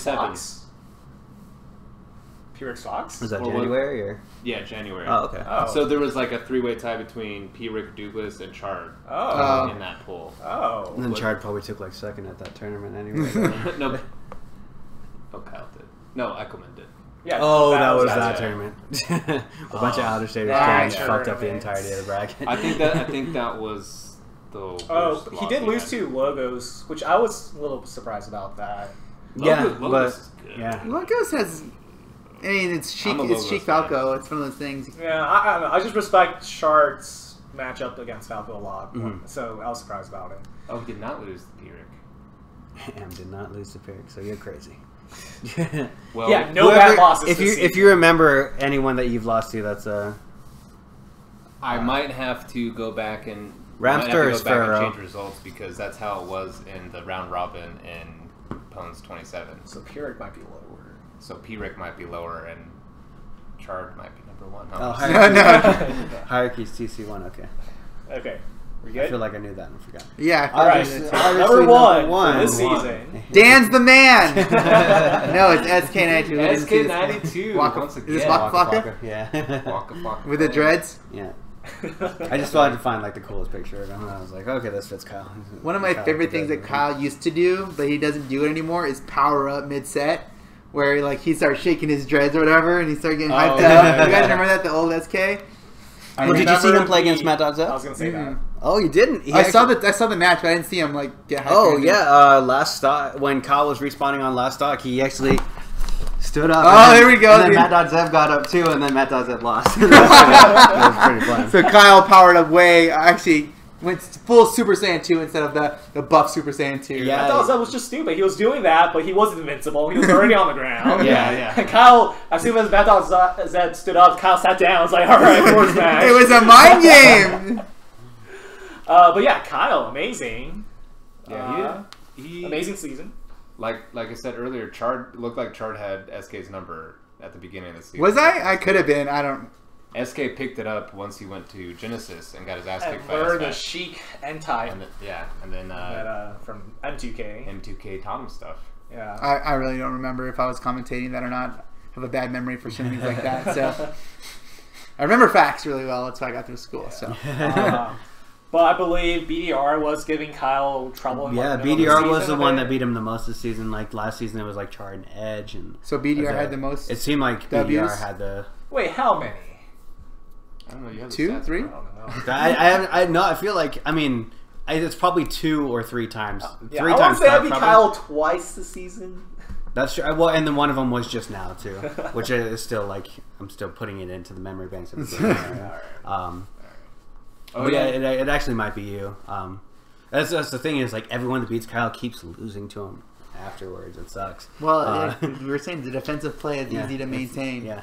27. Fox. Pyrrhic Fox. Was that Or what- January or? Yeah, January. Oh, okay. Oh. So there was like a three-way tie between Pyrrhic, Douglas, and Chard oh. Oh. in that pool. oh. And then What- Chard probably took like second at that tournament anyway. <laughs> <laughs> no. Oh, Kyle did. No, Eichelman did. Yeah. oh, that was that's that it. tournament. <laughs> a bunch of Oh. outer staters That came and fucked up the tournament. entirety of the bracket. I think that I think that was the. Oh, worst he did lose had. to logos, which I was a little surprised about that. yeah, Logos- Logos but is good. yeah. Logos has. I mean, it's Sheik. It's Logos Sheik fan. Falco. It's one of those things. Yeah, I, I know. I just respect Chard's matchup against Falco a lot, Mhm. so I was surprised about it. Oh, he did not lose to Pyrrhic. Am <laughs> did not lose to Pyrrhic, so you're crazy. <laughs> Well, Yeah, no Whoever- bad losses. If this you if you remember anyone that you've lost to, that's uh I might have to go back and Ramster might have to is go back and Pharaoh. change results because that's how it was in the round robin in Pones 27. so Pyrrhic might be lower. So Pyrrhic might be lower and Chard might be number one. oh Huh? No, hierarchy. <laughs> no. <laughs> Hierarchy's TC one. Okay, Okay, we I good. feel like I knew that and forgot. Yeah. All right, forgot Obviously- that too. number one, one. for this One. season. <laughs> Dan's the man. no, it's SK92. We didn't see this guy. SK92 Waka- once Is this again. Waka Waka Flocka? Flocka, Yeah. Waka Flocka. With the dreads? yeah. I just wanted to find like the coolest picture of him, and I was like, okay, this fits Kyle. One of my Kyle favorite things that Kyle used to do, but he doesn't do it anymore, is power up mid set, where like he starts shaking his dreads or whatever, and he starts getting Oh, hyped yeah, up. yeah, you guys yeah. remember that the old SK? Well, did you see remember him play the- against Matt Dodds? I was gonna say Mhm. Oh, you didn't. He I saw the I saw the match, but I didn't see him like get hyped. Up. Oh yeah, uh, last stock when Kyle was respawning on last stock, he actually stood up. Oh, and then- there we go, And then dude. Matt Dodzev got up too, and then Matt Dodzev lost. that, was pretty, that was pretty fun. So Kyle powered up way. Actually, went full Super Saiyan two instead of the the buff Super Saiyan two. Yeah. I thought that was just stupid. He was doing that, but he wasn't invincible. He was already on the ground. <laughs> Yeah, yeah. And Kyle, as soon as Bad Dog Z- Zed stood up, Kyle sat down. It's like, all right, <laughs> force match. It was a mind game. <laughs> Uh, but yeah, Kyle, amazing. Yeah, Uh, he, he amazing season. Like like I said earlier, Chard looked like Chard had SK's number at the beginning of the season. Was I? I could have been. I don't. SK picked it up once he went to Genesis and got his ass And kicked by learned the SK. Sheik Entai And then, yeah, and then that, uh, uh, from M2K. M2K Tom stuff. Yeah. I, I really don't remember if I was commentating that or not. I have a bad memory for some things like that. So <laughs> I remember facts really well. That's why I got through school. So <laughs> Uh, but I believe BDR was giving Kyle trouble. Yeah, like, the BDR was the one that beat him the most this season. Like last season, it was like Char and Edge, and so BDR had the most. it seemed like W's? BDR had the. Wait, how many? I don't know. You have the Two, three? I bro. know. I, I, haven't- I no, I feel like I mean, I, it's probably two or three times. Yeah, three I want times. to say I top, beat probably. Kyle twice this season. That's true. Well, and then one of them was just now too, <laughs> which is still like I'm still putting it into the memory banks of the <laughs> game. um, Oh yeah, yeah, it, it actually might be you. Um, that's, that's the thing is like everyone that beats Kyle keeps losing to him afterwards. It sucks. well, Uh, yeah, we were saying the defensive play is <laughs> Yeah, easy to maintain. Yeah.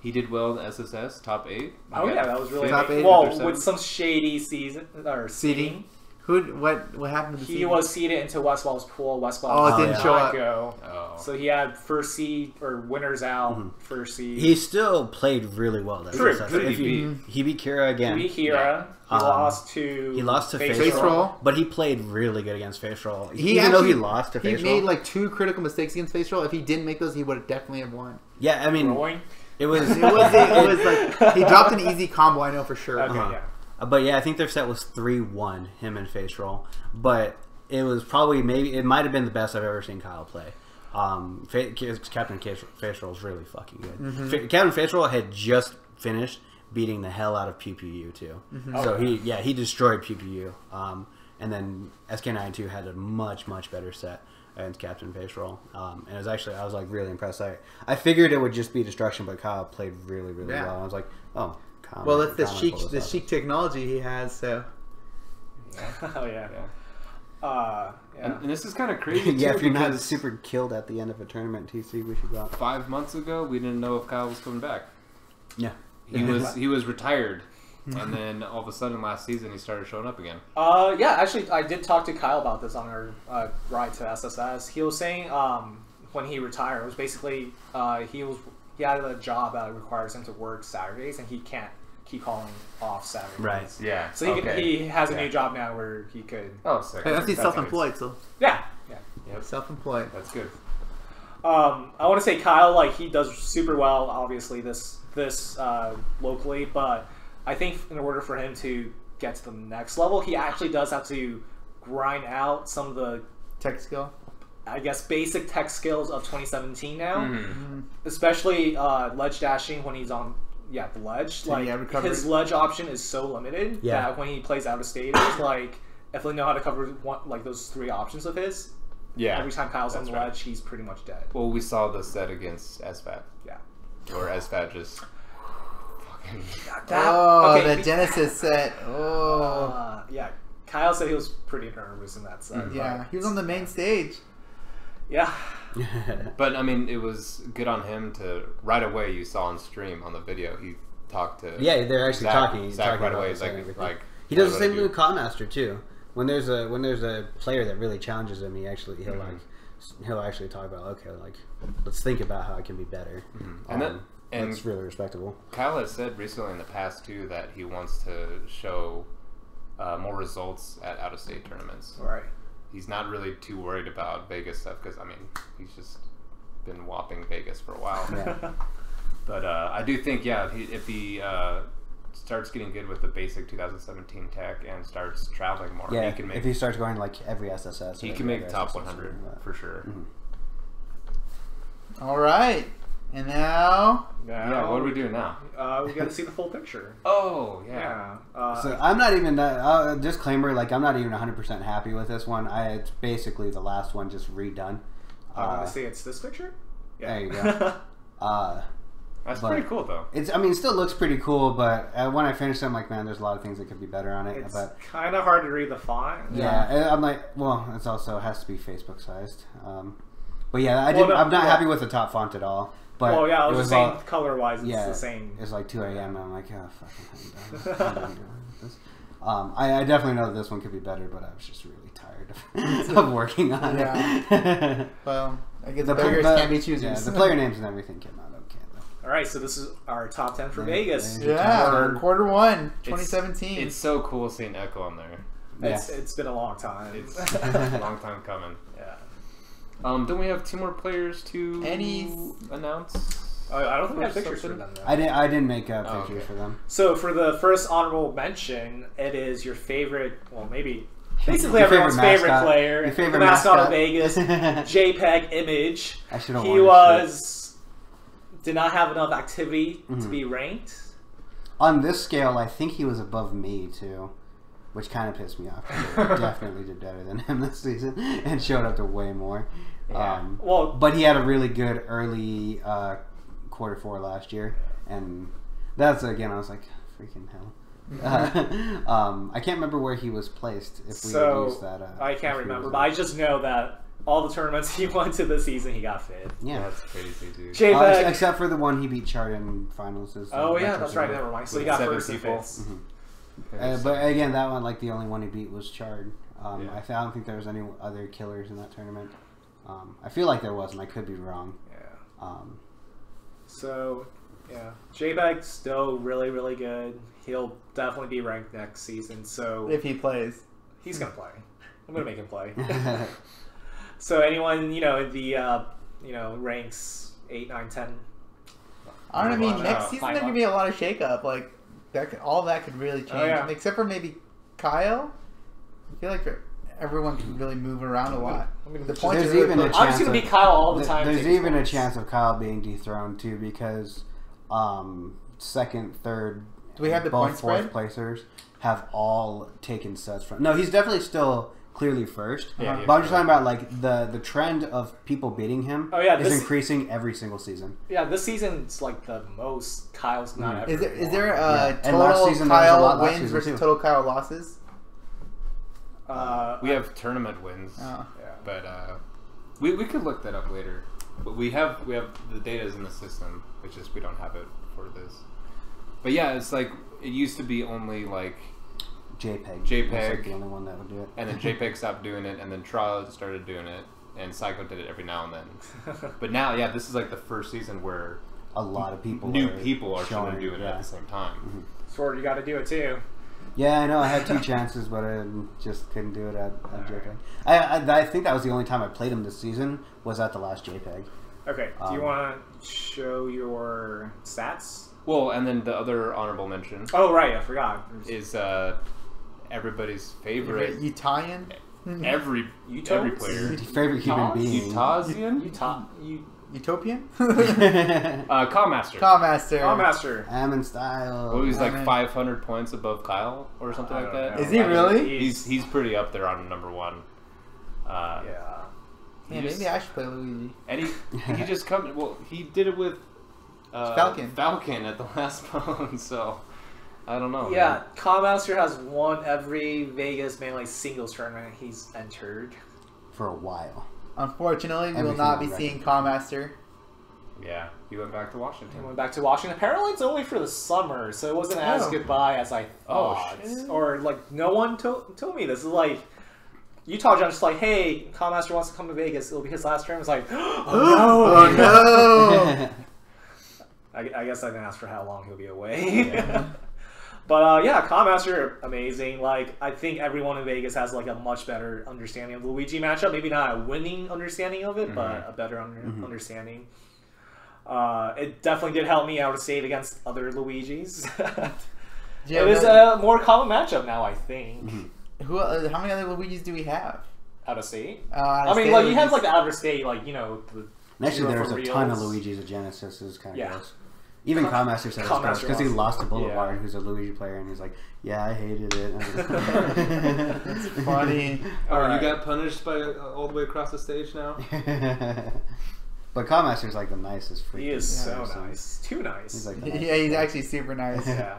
He did well in SSS top eight. Oh yeah, that was really Top eight well with some shady season or Seeding? seeding. Who? What? What happened to the He season? was seeded into Westball's pool. Westballz Oh, it did didn't show up. go. Oh, So he had first seed or winners out first seed. He still played really well. That True, SSS. true. If you- he beat Kira again. he beat Hira. He Um, lost to he lost to Face Face Face Roll. roll. But he played really good against Face Roll. He Even though he lost to He Face made like two critical mistakes against face roll. If he didn't make those, he would have definitely have won. yeah, I mean, Rolling. It was. <laughs> It was. It was like he <laughs> dropped an easy combo. I know for sure. Okay, Uh-huh. yeah. But yeah, I think their set was three one him and Face Roll. But it was probably maybe it might have been the best I've ever seen Kyle play. Um, Fa- Captain Face Roll is really fucking good. Mm-hmm. Fa- Captain Face Roll had just finished beating the hell out of PPU too. Mm-hmm. So Okay. he yeah he destroyed PPU. Um, and then SK92 had a much much better set against Captain Face Roll. Um, and it was actually I was like really impressed. I I figured it would just be destruction, but Kyle played really really Yeah. well. I was like, oh, Kyle. Well, might- that's the Sheik, the Sheik technology he has. So <laughs> oh yeah. Yeah. Uh, And, yeah. and this is kind of <laughs> crazy. yeah, if you're not super killed at the end of a tournament, TC, we should go. out. five months ago, we didn't know if Kyle was coming back. Yeah. He was <laughs> he was retired, and then all of a sudden last season he started showing up again. Uh, yeah, actually, I did talk to Kyle about this on our uh, ride to SSS. He was saying um, when he retired, it was basically uh, he was he had a job that requires him to work Saturdays, and he can't keep calling off Saturdays. Right. Yeah. So he, can, he has a Yeah. new job now where he could. Oh, sick. Hey, that's he's self-employed. So Yeah, yeah. good. Yep. self-employed. That's good. Um, I want to say Kyle, like he does super well. Obviously, this this uh, locally, but I think in order for him to get to the next level, he actually does have to grind out some of the, Tech skill. I guess, basic tech skills of 2017 now. Mhm. Especially uh, ledge dashing when he's on, yeah, the ledge. Like yeah, his ledge option is so limited Yeah. that when he plays out of stages, like if they know how to cover one, like those three options of his, Yeah. every time Kyle's on That's the right. ledge, he's pretty much dead. Well, we saw the set against SFAT, Yeah. or SFAT just fucking. Oh, okay, the be- Genesis set. <laughs> Oh, Uh, yeah, Kyle said he was pretty nervous in that set. yeah. He was on the main stage. yeah. <laughs> But I mean, it was good on him to right away. You saw on stream on the video, he talked to yeah, they're actually Zach, talking. he's Zach talking right away. this like, everything. like he does the same I thing do. with Codmaster too. When there's a when there's a player that really challenges him, he actually he'll Mhm. like he'll actually talk about okay, like let's think about how I can be better. And that- Um, and- that's really respectable. Kyle has said recently in the past too that he wants to show uh, more results at out of state tournaments. All right. He's not really too worried about Vegas stuff because I mean he's just been whopping Vegas for a while. Yeah. <laughs> But uh, I do think yeah, if he, if he uh, starts getting good with the basic 2017 tech and starts traveling more, Yeah, he can make if he starts going like every SSS, he can make other top SSS, 100 something like that. for sure. Mhm. All right, and now Now, Yeah, what do we do now? Uh, we got to see the full picture. <laughs> Oh yeah. Yeah. Uh, So I'm not even that. Uh, disclaimer: like I'm not even 100 percent happy with this one. I it's basically the last one just redone. I want Uh, to see it's this picture. there you go. <laughs> uh, That's But- pretty cool though. it's. I mean, it still looks pretty cool, but uh, when I finished, it, I'm like, man, there's a lot of things that could be better on it. it's but kind of hard to read the font. yeah, and I'm like, well, it's also has to be Facebook sized. Um, but yeah, I Well, didn't. no, I'm not well- happy with the top font at all. But well, yeah, I it was, was just saying, all- color wise, it's yeah, the same. It's like 2 a.m. and I'm like, oh, fucking, I'm done. I'm done. <laughs> Um, I, I definitely know that this one could be better, but I was just really tired of, <laughs> <laughs> of working on it. well, I guess the beggars the- can't be choosers. Yeah, the player names and everything came out okay though. All right, so this is our top ten for Yeah, Vegas. yeah. Yeah, Quarter- quarter one, 2017. It's so cool seeing Echo on there. It's, it's been a long time. It's a long time coming. Yeah. Um, don't we have two more players to Any- announce? Oh, I don't think we have Or pictures for them. Though. I didn't. I didn't make uh, Oh, pictures okay. for them. So for the first honorable mention, it is your favorite. Well, maybe <laughs> basically Your everyone's favorite, mascot. player, Your favorite the mascot, of. Vegas, <laughs> JPEG Image. I should have. He was did not have enough activity to Mhm. be ranked. on this scale. I think he was above me too, which kind of pissed me off. <laughs> definitely did better than him this season <laughs> and showed up to way more. Yeah. Um, well, but he had a really good early uh, quarter four last year, and that's again I was like, freaking hell. uh, <laughs> um, I can't remember where he was placed. If we so, used that, uh, I can't remember, but I just know that all the tournaments he went to this season, he got fifth. Yeah, that's crazy, dude. Uh, except for the one he beat Chard in finals. Oh yeah, that's right. Never mind. So he got first and 5th uh, so- but again, that one, like the only one he beat was Chard. Um, Yeah. I, th- I don't think there was any other killers in that tournament. Um, I feel like there was, and I could be wrong. Yeah. Um, So, yeah, JPEG still really, really good. He'll definitely be ranked next season. So if he plays. he's gonna play. I'm gonna make him play. <laughs> so anyone you know in the uh, you know ranks eight, nine, ten. I don't know. I mean, next season climb there could be a lot of shakeup. Like that, could, all that could really change. Oh, yeah. Except for maybe Kyle. I feel like everyone can really move around a lot. I mean, The just- points There's are really even a close. I'm just chance gonna of- be Kyle all the th- time. There's taking even a chance of Kyle being dethroned too, because um, second, third Do we have the both point fourth spread? placers have all taken sets from. No, he's definitely still clearly first. Yeah, he but I'm just talking about like the the trend of people beating him. Oh, yeah, is this- increasing every single season. Yeah, this season's like the most Kyle's not Mm. ever. Is there is won. there Yeah. uh, total season there a Kyle lot wins season, versus too. total Kyle losses? Uh, We have tournament wins, Oh. yeah. but uh, we, we could look that up later. But we have we have the data is in the system. It's just we don't have it for this. But yeah, it's like it used to be only like, JPEG. JPEG. That's like the only one that would do it. and then <laughs> JPEG stopped doing it, and then Trial started doing it, and Psycho did it every now and then. <laughs> But now, yeah, this is like the first season where a lot of people. new are people are trying to showing- do it yeah. at the same time. Sword, you got to do it too. Yeah, I know. I had two <laughs> chances, but I just couldn't do it at, at JPEG. I, I I think that was the only time I played him this season was at the last JPEG. Okay. Do you Um, want to show your stats? Well, and then the other honorable mention Oh right, I forgot. is uh, everybody's favorite. Italian? Every Utahs? every player. Favorite human Utahs? being. Utahsian? Utah. You. Utopian? <laughs> Uh, Kyle-Master. Commaster. Oh, master. Ammon style. Well, he's like Amen. 500 points above Kyle or something I like don't that. know. Is he I mean, really? He's he's pretty up there on number one. Uh, Yeah. Yeah, he just- maybe I should play Luigi. And he <laughs> he just come well. He did it with uh, Falcon. Falcon at the <laughs> last bone. So I don't know. Yeah, Master has won every Vegas mainly singles tournament he's entered. for a while. Unfortunately, we will not be on seeing record. Commaster. Yeah, he went back to Washington. He went back to Washington. Apparently, it's only for the summer, so it wasn't as Oh. goodbye as I Oh, thought. shit. Or like, no one told told me this. Is like Utah John just like, hey, Master wants to come to Vegas. It'll be his last term. It's like, oh <gasps> <gasps> Oh no! Oh, <laughs> <laughs> I, I guess I didn't ask for how long he'll be away. <laughs> but uh, yeah, Master, amazing. Like I think everyone in Vegas has like a much better understanding of the Luigi matchup. Maybe not a winning understanding of it, but a better under- understanding. Uh, it definitely did help me out to save against other Luigis. <laughs> Yeah, it is that- a more common matchup now, I think. Who? Uh, how many other Luigi's do we have? Out of state. Uh, I mean, like you have like the out of state, like you know. The, Actually, Zero there's for a ton of. Luigi's at Genesis. Is kind of Yeah. gross. Even Com- Commaster said it's Com gross Master because he lost. lost to Boulevard, Yeah. who's a Luigi player, and he's like, "Yeah, I hated it." <laughs> <laughs> That's funny. Oh, Alright. you got punished by uh, all the way across the stage now. <laughs> but Commaster's like the nicest. he freaking is so person. nice, too nice. He's like the yeah, he's actually super nice. yeah.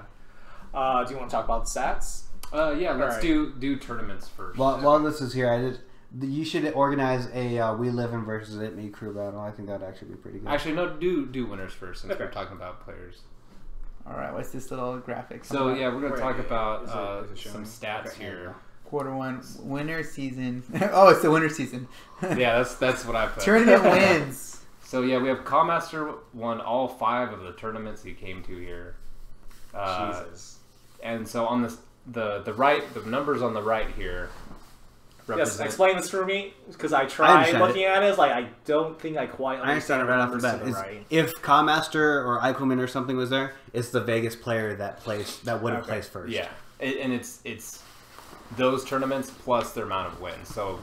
Uh, do you want to talk about the stats? Uh, yeah, let's Alright. do do tournaments first. While, while this is here, I did. You should organize a uh, We Live in versus It Me crew battle. I think that'd actually be pretty good. Actually, no, do do winners first since Okay. we're talking about players. All right, what's this little graphic? So yeah, we're gonna Wait, talk about is uh, it some stats Okay. here. quarter one winter season. <laughs> oh, it's the winter season. Yeah, that's that's what I put. Tournament <laughs> wins. So yeah, we have Calmaster won all five of the tournaments he came to here. Uh, Jesus. and so on this the the right the numbers on the right here Yes, represent explain this for me because I tried understand looking at it. Like I don't think I quite I understand it right off the bat. numbers right. If Commaster or Eichelman or something was there, it's the Vegas player that plays that would have Okay. placed first. yeah, it, and it's it's those tournaments plus their amount of wins. So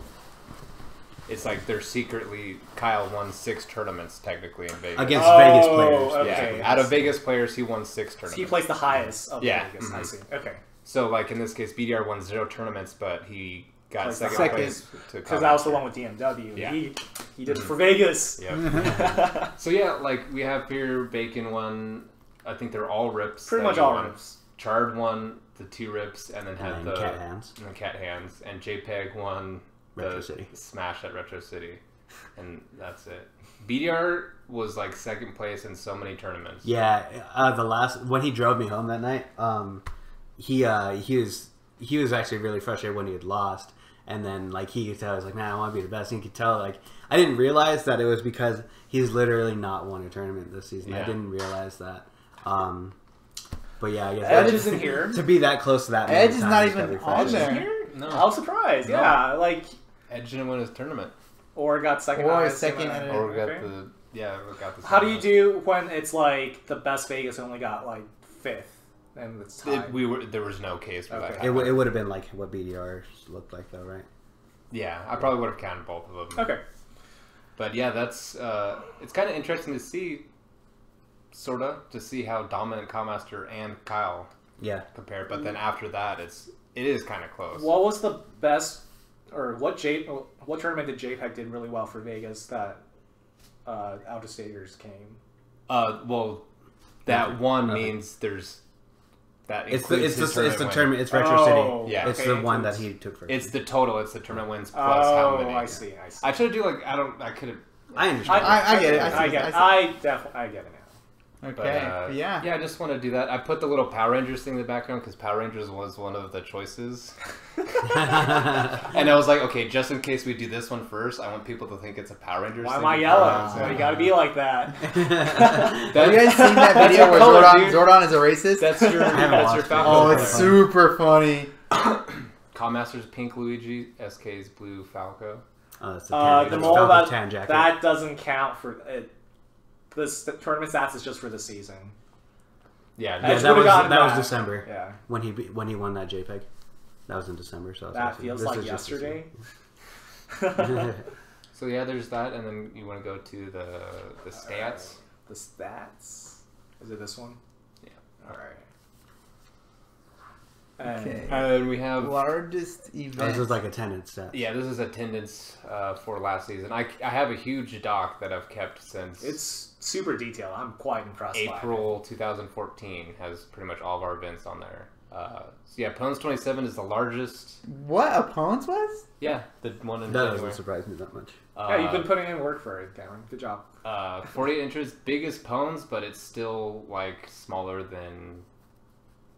it's like they're secretly Kyle won six tournaments technically in Vegas. Against Oh, Vegas players. okay. Yeah, out of Vegas players, he won six So tournaments. he placed the highest of Yeah, Vegas. I mhm. see. Okay. So like in this case, BDR won zero tournaments, but he got Plays the second, second. place Because that was the one with DMW. Yeah. He he did it for Vegas. Yeah. <laughs> So yeah, like we have here Bacon one. I think they're all rips. Pretty much all won. rips. Chard won the two rips, and then had And the cat hands. and the cat hands, and JPEG won Retro the City. smash at Retro City, and that's it. BDR was like second place in so many tournaments. Yeah, uh, the last when he drove me home that night, um, he uh, he was he was actually really frustrated when he had lost, and then like he could tell, I was like, man, I want to be the best. And he could tell, like, I didn't realize that it was because he's literally not won a tournament this season. I didn't realize that. Um, but yeah, I guess Edge that- isn't here. to be that close to that. Edge is not even on frustrating. there. Here? No. I was surprised. No. Yeah, like Edge didn't win his tournament, or got second. Or highest second in or got okay. the yeah, got the. How do you do when it's like the best Vegas only got like fifth and it's tied? It, we were there was no case for Okay. that. It, w- it would have been like what BDR looked like, though, right? yeah, I probably would have counted both of them. okay. But yeah, that's uh, it's kind of interesting to see, sorta, to see how dominant Kamaster and Kyle Yeah. compared. But then after that, it's it is kind of close. What was the best, or what J, what tournament did JPEG did really well for Vegas that uh, out of staters came? Uh, well, that one Nothing. means there's that It's the it's his the it's the win. tournament. It's Retro Oh, City. Yeah. It's okay, the one that he took first. It's the total. It's the tournament wins plus how Oh, many. I see. I see. I should do like I don't. I could have. I understand. I- I get it. I see- I get. I it. see. I definitely. I get it now. Okay. But, uh, yeah. Yeah, I just want to do that. I put the little Power Rangers thing in the background because Power Rangers was one of the choices. <laughs> and I was like, okay, just in case we do this one first, I want people to think it's a Power Rangers. Why thing am I before yelling? I- Why you gotta be like that? <laughs> <laughs> Have you guys seen that video where color, Zordon. Zordon is a racist? That's your. that's your watched. Falcon. oh, it's funny. super funny. <coughs> Cowmaster's pink Luigi, SK's blue Falco. Oh, that's the, Uh, tan, the mole that tan jacket. that doesn't count for it. This the tournament stats is just for the season. Yeah, yeah, that was gotten that was. December Yeah, when he when he won that JPEG. That was in December, so that asking. feels This like is yesterday. <laughs> So yeah, there's that, and then you want to go to the the stats. the stats. Is it this one? Yeah. All right. And Okay. And we have Largest Oh, event. this is like attendance stats. yeah, this is attendance uh, for last season. I, I have a huge doc that I've kept since It's super detailed. I'm quite impressed. by it. April 2014 has pretty much all of our events on there. Uh, so yeah, Pones 27 is the largest. what a opponents was? Yeah, the one in That January. doesn't surprise me that much. Uh, Yeah, you've been putting in work for it, Cameron. Good job. uh, 48 inches, biggest Pones, but it's still like smaller than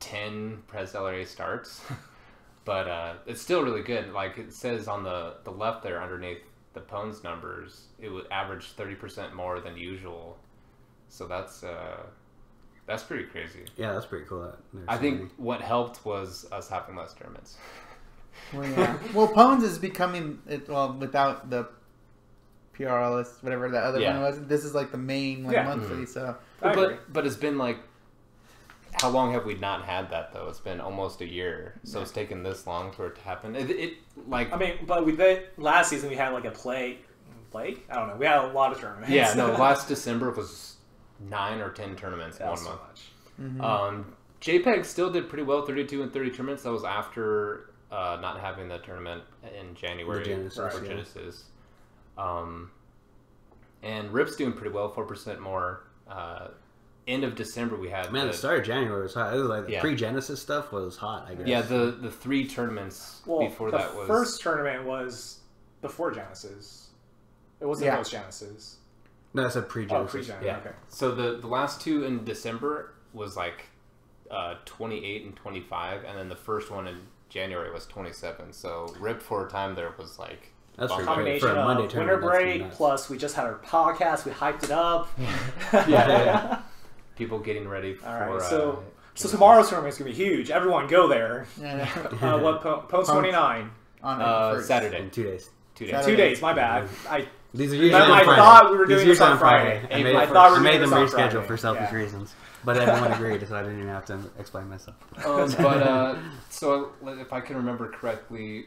10 Pres LRA starts. <laughs> but uh, it's still really good. Like it says on the, the left there underneath the Pones numbers, it would average 30% more than usual. So that's uh, that's pretty crazy. Yeah, that's pretty cool. That I think many. what helped was us having less tournaments. <laughs> Well, <laughs> yeah. well, Pones is becoming it. Well, without the PRLS, whatever that other Yeah. one was. This is like the main like Yeah. monthly. So I agree. but but it's been like how long have we not had that though? It's been almost a year, so it's taken this long for it to happen. It, it like I mean, but we did last season. We had like a play, play. I don't know. We had a lot of tournaments. yeah, no. <laughs> Last December was nine or ten tournaments in one was so month. much. Um, JPEG still did pretty well, thirty-two and thirty tournaments. That was after uh, not having the tournament in January The Genesis, for yeah. Genesis. Um, and Rip's doing pretty well, four percent more. Uh, end of December we had Man, the, the start of January was hot. It was like the Yeah. pre-Genesis stuff was hot. I guess. yeah the the three tournaments Well, before the that was first tournament was before Genesis. It wasn't Yeah. post Genesis. no, that's a Oh, pre-Genesis. pre Genesis. Yeah. Okay. So the the last two in December was like uh, 28 and 25, and then the first one in January was 27. So Rip for a time there was like That's Well, Combination for a Monday of winter tournament. that's pretty break plus we just had our podcast. We hyped it up. <laughs> yeah, yeah. <laughs> people getting ready for. All right. uh, So so tomorrow's tournament is gonna be huge. Everyone go there. yeah, Uh, what po- post twenty nine? on uh, Saturday, in two days. two days. Saturday. Two days. My bad. I These are usually I- on I Friday. thought we were doing These are this on usually Friday. I made, I it- thought we were I made them this on reschedule Friday. for selfish Yeah. reasons, but everyone agreed, so I didn't even have to explain myself. Um, <laughs> but uh, so if I can remember correctly,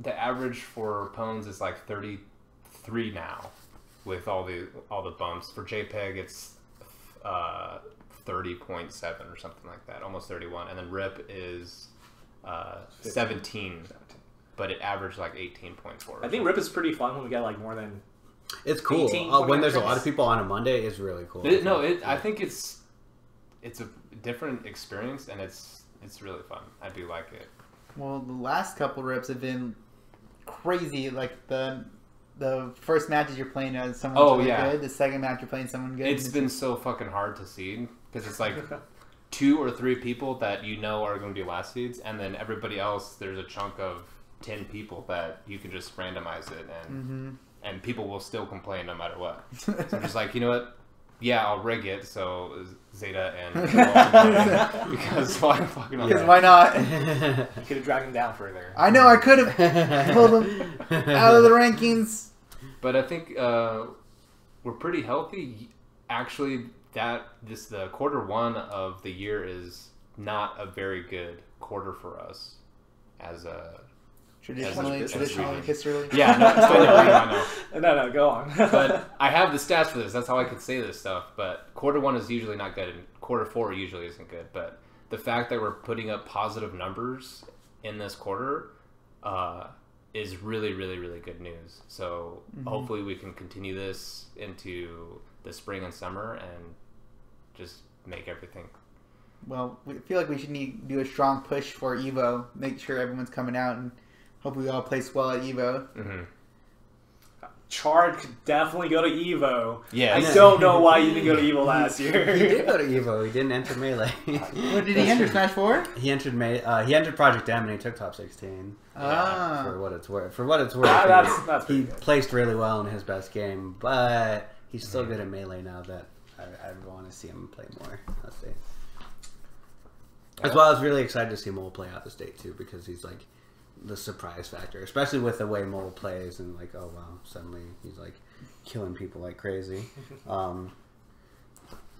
the average for Pones is like 33 now, with all the all the bumps. For JPEG, it's uh, 30.7 or something like that, almost 31, and then RIP is uh, 17, but it averaged like 18.4. I think Rip is pretty fun when we get like more than It's cool 18, uh, when there's a lot of people on a Monday. It's really cool. It- no, it, I think it's it's a different experience, and it's it's really fun. I do like it. Well, the last couple rips have been crazy. Like the the first matches you're playing as someone Oh, really yeah. good. The second match you're playing someone good. It's been so fucking hard to seed because it's like <laughs> two or three people that you know are going to be last seeds, and then everybody else. There's a chunk of ten people that you can just randomize it, and Mhm. and people will still complain no matter what. <laughs> So I'm just like, you know what? Yeah, I'll rig it so Zeta and Joel can play, because why fucking not? Because why not? <laughs> you could have dragged him down further. I know I could have pulled them out of the rankings. But I think uh, we're pretty healthy. Actually, that this the quarter one of the year is not a very good quarter for us as a Traditionally, traditionally, as a- history. <laughs> yeah. No, it's been a really- No, no, go on. But <laughs> I have the stats for this. That's how I could say this stuff. But quarter one is usually not good, and quarter four usually isn't good. But the fact that we're putting up positive numbers in this quarter uh, is really, really, really good news. So hopefully we can continue this into the spring and summer and just make everything. Well, we feel like we should need do a strong push for Evo. Make sure everyone's coming out, and hopefully we all place well at Evo. Mm-hmm. Chard could definitely go to Evo. Yeah, I don't know why you didn't go to Evo last <laughs> year. He did go to Evo. He didn't enter melee. What did he enter Smash Four? He entered May. Uh, he entered Project M and he took top sixteen. Ah, For what it's worth. For what it's worth. Ah, he- that's- that's he placed really well in his best game, but he's still good at melee now. That I, I want to see him play more. Let's see. As well, I was really excited to see Mole play out the state too because he's like the surprise factor, especially with the way Mole plays and like, oh wow, suddenly he's like killing people like crazy. <laughs> Um,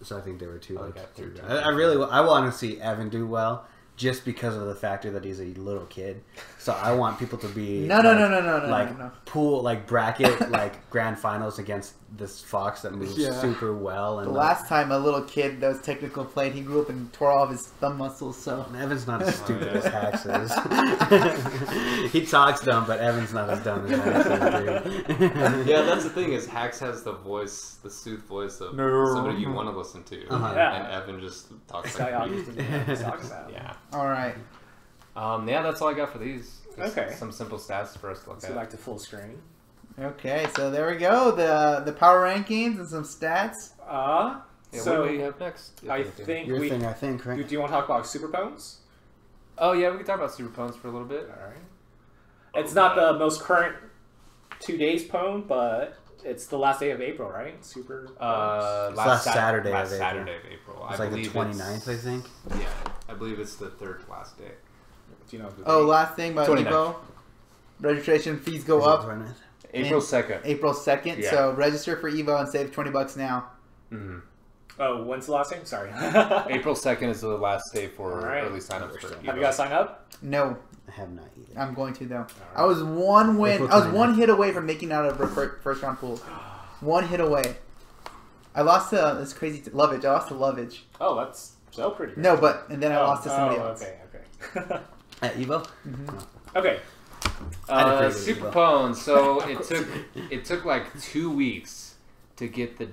so I think there were two. Oh, Like, got two 13. I, I really, I want to see Evan do well. Just because of the factor that he's a little kid, so I want people to be No, no, like- no, no, no, no, like no, no. pool, like bracket, <laughs> like grand finals against this fox that moves Yeah. super well. And The like, last time a little kid that was technical played, he grew up and tore off his thumb muscles. So Evan's not as stupid Oh, yeah. as <laughs> Hax is. <laughs> he talks dumb, but Evan's not as dumb as Hax is, dude. yeah, that's the thing is Hax has the voice, the sooth voice of No. somebody you want to listen to, Uh-huh. Yeah. and Evan just talks. Sky Like, August and talks about. yeah, all right, um, yeah, that's all I got for these. Just Okay. some simple stats for us to look Let's at. go back to full screen. okay. So there we go. The the power rankings and some stats. Uh, Yeah, so what do we have next? I anything? think Your we. thing, I think, Do, right? do you want to talk about Super Pones? Oh yeah, we can talk about super Pones for a little bit. All right. It's not the most current two days pone, but it's the last day of April, right? Super. Uh, It's last Sat- Saturday last of April. Saturday of April. It's I like the believe 29th, it's- I think. Yeah, I believe it's the third last day. Do you know? The Oh, date? last thing about 29th. Evo. Registration fees go up 29th? April second. April second. Yeah. So register for Evo and save twenty bucks now. Mm-hmm. Oh, when's the last name? Sorry. <laughs> April second is the last day for All right. early signups for. Have you guys signed up? No, I have not either. I'm going to though. right. I was one win. I was one hit away from making out of a first round pool. One hit away. I lost to this crazy to Lovage. I lost to Lovage. Oh, that's so pretty. No, but and then I Oh, lost to somebody oh, else. Okay, okay. <laughs> At Evo? okay. I had a Uh, pretty Super Evo. Pwn. So it <laughs> took it took like two weeks to get the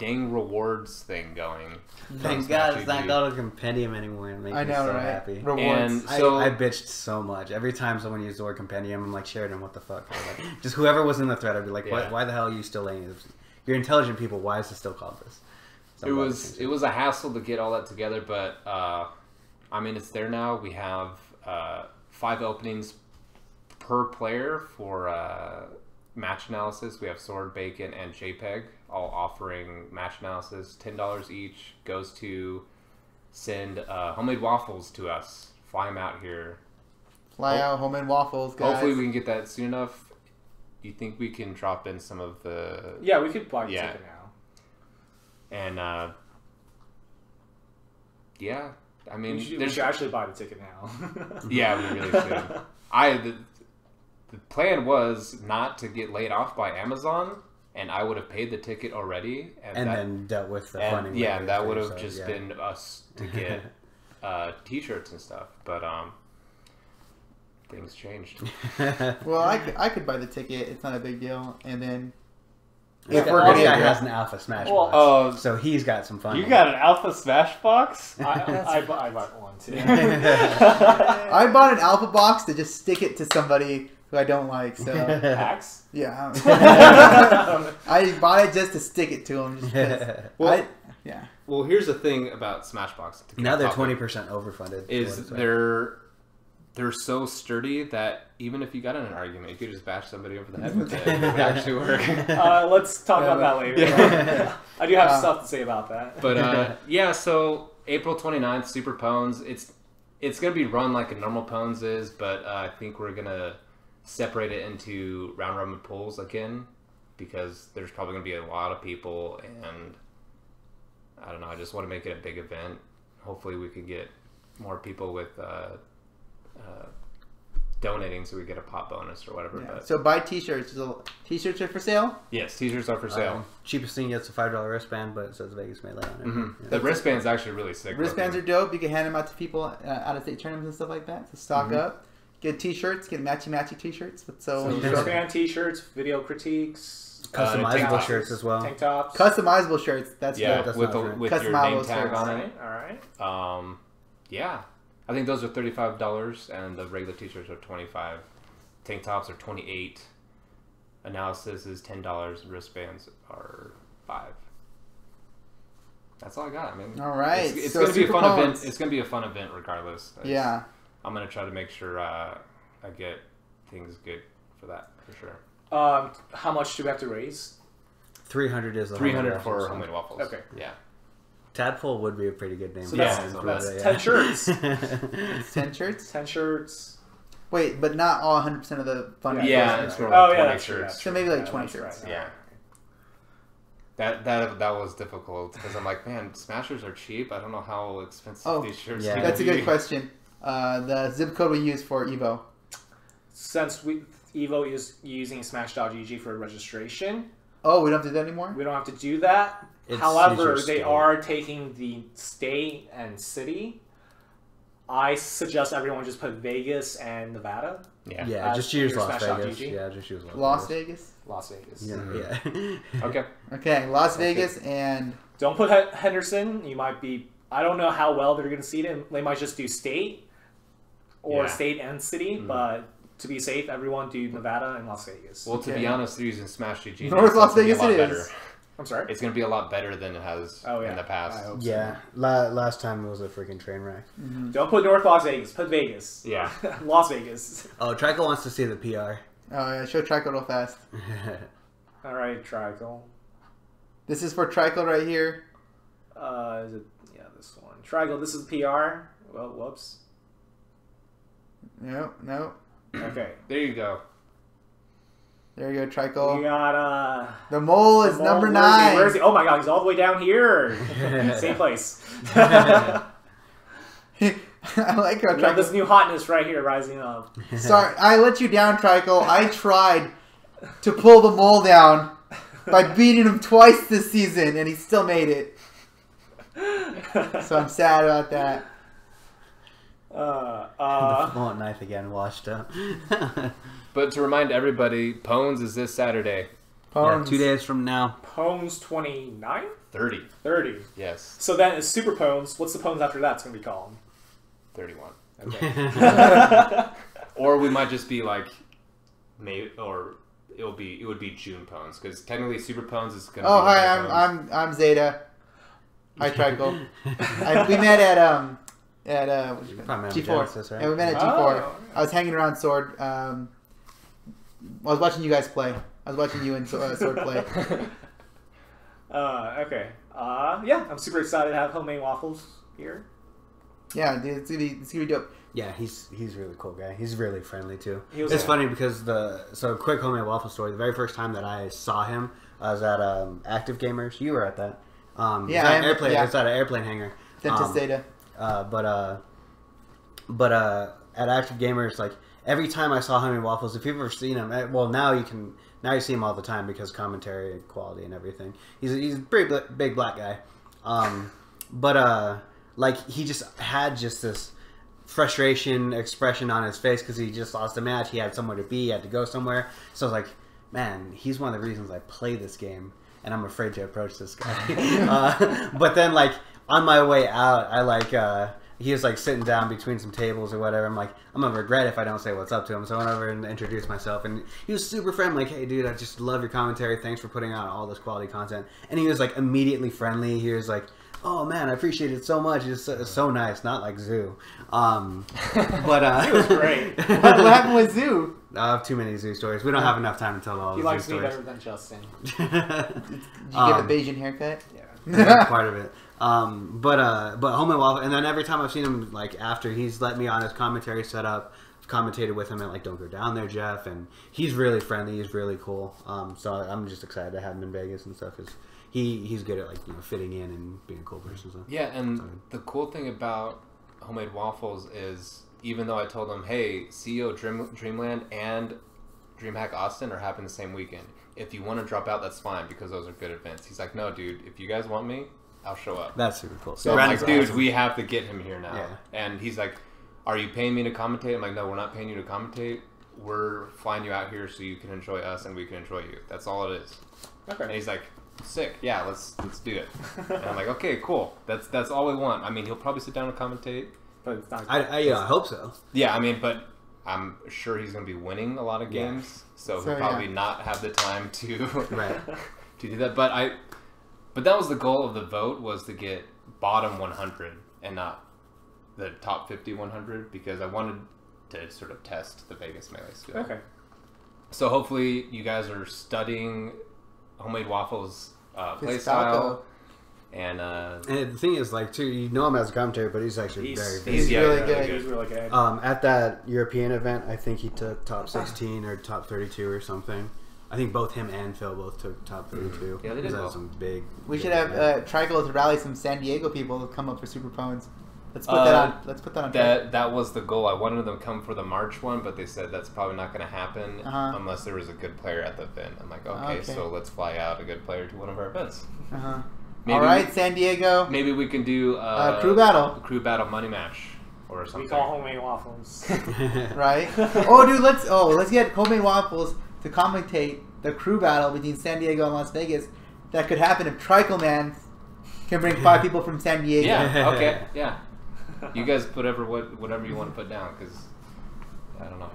dang rewards thing going. Thank Smash God it's not TV. called a compendium anymore. It makes I me know, so right? happy. Rewards. And I, so I bitched so much. Every time someone used the word compendium, I'm like, Sheridan, what the fuck? Like, just whoever was in the thread, I'd be like, why, Yeah. why the hell are you still laying this? You're intelligent people. Why is it still called this? So it was it was a hassle to get all that together, but uh, I mean it's there now. We have uh, five openings per player for uh, match analysis. We have Sword, Bacon, and JPEG all offering match analysis. Ten dollars each goes to send uh, homemade waffles to us. Fly them out here. Fly Ho- out homemade waffles, guys. Hopefully we can get that soon enough. Do you think we can drop in some of the Yeah, we could buy the Yeah. ticket now. and uh, yeah? I mean, We should, we should actually buy the ticket now. <laughs> Yeah, we really should. I the, the plan was not to get laid off by Amazon, and I would have paid the ticket already, and, And that, then dealt with the and, funding. yeah, later that for would have yourself, just yeah. been us to get <laughs> uh, t-shirts and stuff. But um, things changed. <laughs> Well, I could, I could buy the ticket. It's not a big deal. And then if we're this gonna guy has an alpha smash Well, box, oh, so he's got some fun. You got an Alpha Smash box? <laughs> I, I, bu- I bought one too. I bought an alpha box to just stick it to somebody who I don't like. So <laughs> Hax? yeah, I bought <laughs> <laughs> it just to stick it to him. Just 'cause Well- I, yeah. well, here's the thing about Smashbox. to keep now they're twenty percent overfunded. for what Is it's worth. they're they're so sturdy that even if you got in an argument, you could just bash somebody over the head with it. It would actually work. Uh, let's talk Yeah, about that later. Yeah. I do have Uh, stuff to say about that. But uh, yeah, so April 29th, Super Pones. It's it's gonna be run like a normal Pones is, but uh, I think we're gonna separate it into round robin pools again because there's probably gonna be a lot of people, and I don't know. I just want to make it a big event. Hopefully, we can get more people with uh, uh, donating so we get a pop bonus or whatever. Yeah. But So buy T-shirts. So T-shirts are for sale. yes, t-shirts are for sale. Um, cheapest thing gets a five dollar wristband, but it says Vegas Melee on it. hmm Yeah. The wristband's actually really sick. Wristbands are dope. You can hand them out to people uh, out of state tournaments and stuff like that. So stock Mm-hmm. up. Get T-shirts. Get matchy matchy T-shirts. But so, So Yeah. wristband T-shirts, video critiques, Uh, Customizable tops. shirts as well. tank tops. customizable shirts. That's Yeah, dope. that's with not the, right. with your name tag shirts. on it. all right. Um, yeah, I think those are thirty-five dollars, and the regular T-shirts are twenty-five. Tank tops are twenty-eight. Analysis is ten dollars. Wristbands are five. That's all I got. I mean, All right, It's, it's so gonna be a fun Pones. event. It's gonna be a fun event regardless. It's- Yeah. I'm gonna try to make sure uh, I get things good for that for sure. Um, how much do we have to raise? Three hundred is the Three homemade hundred for waffles. homemade waffles. Okay. Yeah. Tadpole would be a pretty good name. So that's, it, so but, that's yeah. ten shirts. <laughs> Ten shirts. ten shirts. Wait, but not all 100 percent of the fund. Yeah, goes it's to more that. Oh like yeah, 20 that's true, shirts. So maybe like Yeah, 20 that's shirts. right. Yeah. That that that was difficult because I'm like, man, Smashers are cheap. I don't know how expensive Oh, these shirts. yeah. are That's a good question. Uh, the zip code we use for Evo. Since we Evo is using Smash.gg for registration, Oh, we don't have to do that anymore. we don't have to do that. It's However, they state. are taking the state and city. I suggest everyone just put Vegas and Nevada, Yeah. Yeah, just use your Las Smash Vegas. GG? Yeah, just use Las, Las Vegas. Vegas. Las Vegas. Yeah, yeah. <laughs> Okay. Okay, Las Vegas and Don't put Henderson. You might be. I don't know how well they're going to seed it. They might just do state or Yeah. state and city, Mhm. but to be safe, everyone do Nevada and Las Vegas. Well, to Okay. be honest, they're using Smash GG. now, North Las it's be a Vegas lot it better. I'm sorry. It's going to be a lot better than it has Oh yeah. in the past. I hope so. Yeah, La- last time it was a freaking train wreck. Don't put North Las Vegas. Put Vegas. Yeah. <laughs> Las Vegas. Oh, Trico wants to see the PR. oh yeah, show Trico real fast. <laughs> All right, Tricle. This is for Trico right here. Uh, is it? Yeah, this one. Trigle. This is PR. Well, whoops. No, no. Okay. There you go. There you go, We Trico. got uh. The mole is Mole- number where is he? nine. Where is he? Oh my god, he's all the way down here. <laughs> Same place. <laughs> I like how we this new hotness right here rising up. <laughs> Sorry, I let you down, Trico. I tried to pull the mole down by beating him twice this season, and he still made it. So I'm sad about that. Uh, <laughs> the uh, font knife again washed up. <laughs> But to remind everybody, Pones is this Saturday. yeah, two days from now. Pones 29? 30. 30. Yes. So then it's Super Pones. What's the Pones after that's going to be called? 31. Okay. <laughs> Or we might just be like, May or it'll be it would be June Pones because technically Super Pones is gonna. Oh be hi, I'm Pones. I'm I'm Zeta. Hi Trico. We met at um at uh what you call it? Probably met G four. Genesis, right? Yeah, we met at G Oh, four. okay. I was hanging around Sword. Um, I was watching you guys play. I was watching you and uh, Sword play. <laughs> uh, okay. Uh, yeah, I'm super excited to have homemade waffles here. Yeah, dude, it's gonna be it's gonna be dope. Yeah, he's he's a really cool guy. He's really friendly too. He was it's a- funny because the so quick homemade waffle story. The very first time that I saw him, I was at um, Active Gamers. You were at that. Um, Yeah, I am- airplane. yeah. It's at an airplane hangar. Dentist Um, Zeta. Uh, but uh, but uh, at Active Gamers, like every time I saw Honey waffles, if you've ever seen him, eh, well now you can now you see him all the time because commentary quality and everything. He's a, he's a pretty big black guy, um, but uh, like he just had just this frustration expression on his face because he just lost a match. He had somewhere to be, he had to go somewhere. So I was like, man, he's one of the reasons I play this game, and I'm afraid to approach this guy. <laughs> uh, but then, like on my way out, I like uh, he was like sitting down between some tables or whatever. I'm like, I'm gonna regret if I don't say what's up to him. So I went over and introduced myself, and he was super friendly. Like, hey, dude, I just love your commentary. Thanks for putting out all this quality content. And he was like immediately friendly. He was like. Oh man, I appreciate it so much. It's so, it's so nice, not like Zoo. Um, <laughs> but uh, He was great. <laughs> what, what happened with Zoo? I have too many Zoo stories. We don't have enough time to tell all He likes me better than Justin. <laughs> Did you Um, give a Bayesian haircut? Yeah. That's part of it. Um, but uh, but homemade waffle, and then every time I've seen him like after he's let me on his commentary setup, commentated with him and like don't go down there, Jeff, and he's really friendly. He's really cool. Um, so I'm just excited to have him in Vegas and stuff. Cause he he's good at like you know fitting in and being a cool person. So. Yeah, and Sorry. the cool thing about homemade waffles is even though I told him, hey, CEO Dream, Dreamland and DreamHack Austin are happening the same weekend. If you want to drop out, that's fine because those are good events. He's like, no, dude, if you guys want me, I'll show up. That's super cool. So I'm Brandon's like, dude, awesome. we have to get him here now. Yeah. And he's like, are you paying me to commentate? I'm like, no, we're not paying you to commentate. We're flying you out here so you can enjoy us and we can enjoy you. That's all it is. Okay. And he's like, sick, yeah, let's let's do it. <laughs> And I'm like, okay, cool. That's that's all we want. I mean, he'll probably sit down and commentate. But it's not. I, I, yeah, I hope so. Yeah, I mean, but I'm sure he's going to be winning a lot of Yeah. games, so, So, he'll probably yeah. not have the time to Right. <laughs> to do that. But I, but that was the goal of the vote was to get bottom 100 and not the top 50 100 because I wanted to sort of test the Vegas melee skill. okay. So hopefully you guys are studying homemade waffles uh, play His style Falco. and uh, And the thing is, like, too, you know him as a commentator, but he's actually He's, very, very he's He's yeah, really really good. He's really good. Um, at that European event, I think he took top 16 or top 32 or something. I think both him and Phil both took top 32. Yeah, they did He's well. some big. We big should have events. uh, Trigold to rally some San Diego people to come up for Super Pones. Let's put Uh, that on. Let's put that on. that that was the goal. I wanted them to come for the March one, but they said that's probably not going to happen Uh-huh. unless there was a good player at the event. I'm like, okay, Okay. so let's fly out a good player to one of our events. Uh-huh. Maybe All right, San Diego. Maybe we can do uh, Uh, crew battle. crew battle money match or something. we call homemade waffles. <laughs> Right? <laughs> oh, dude, let's oh let's get homemade waffles to commentate the crew battle between San Diego and Las Vegas. That could happen if Tricle Man can bring five people from San Diego. Yeah. <laughs> Okay. Yeah. You guys put whatever what whatever you want to put down because I don't know.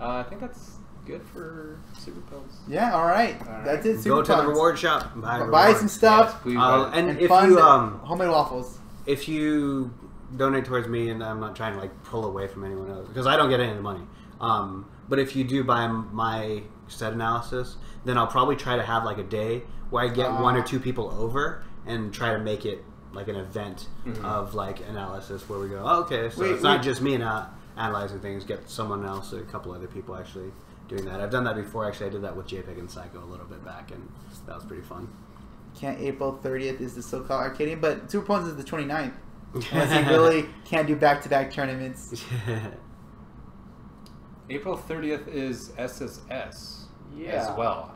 Uh, I think that's good for super pills. Yeah. All right. All right. That's it. Super Go to the reward shop. Buy, Buy rewards. some stuff. Yes. Uh, and, and if fund you um homemade waffles. if you donate towards me, and I'm not trying to like pull away from anyone else because I don't get any of the money. Um, but if you do buy my set analysis, then I'll probably try to have like a day where I get one or Ah. two people over and try to make it like an event Mhm. of like analysis where we go, oh, okay, so Wait, it's not just me and uh, analyzing things. Get someone else, a couple other people actually doing that. I've done that before. Actually, I did that with JPEG and Psycho a little bit back, and that was pretty fun. Can't April 30th is the so-called Arcadian, but Super Pones is the 29th. <laughs> Unless he really can't do back-to-back tournaments. <laughs> April 30th is SSS Yeah. as well.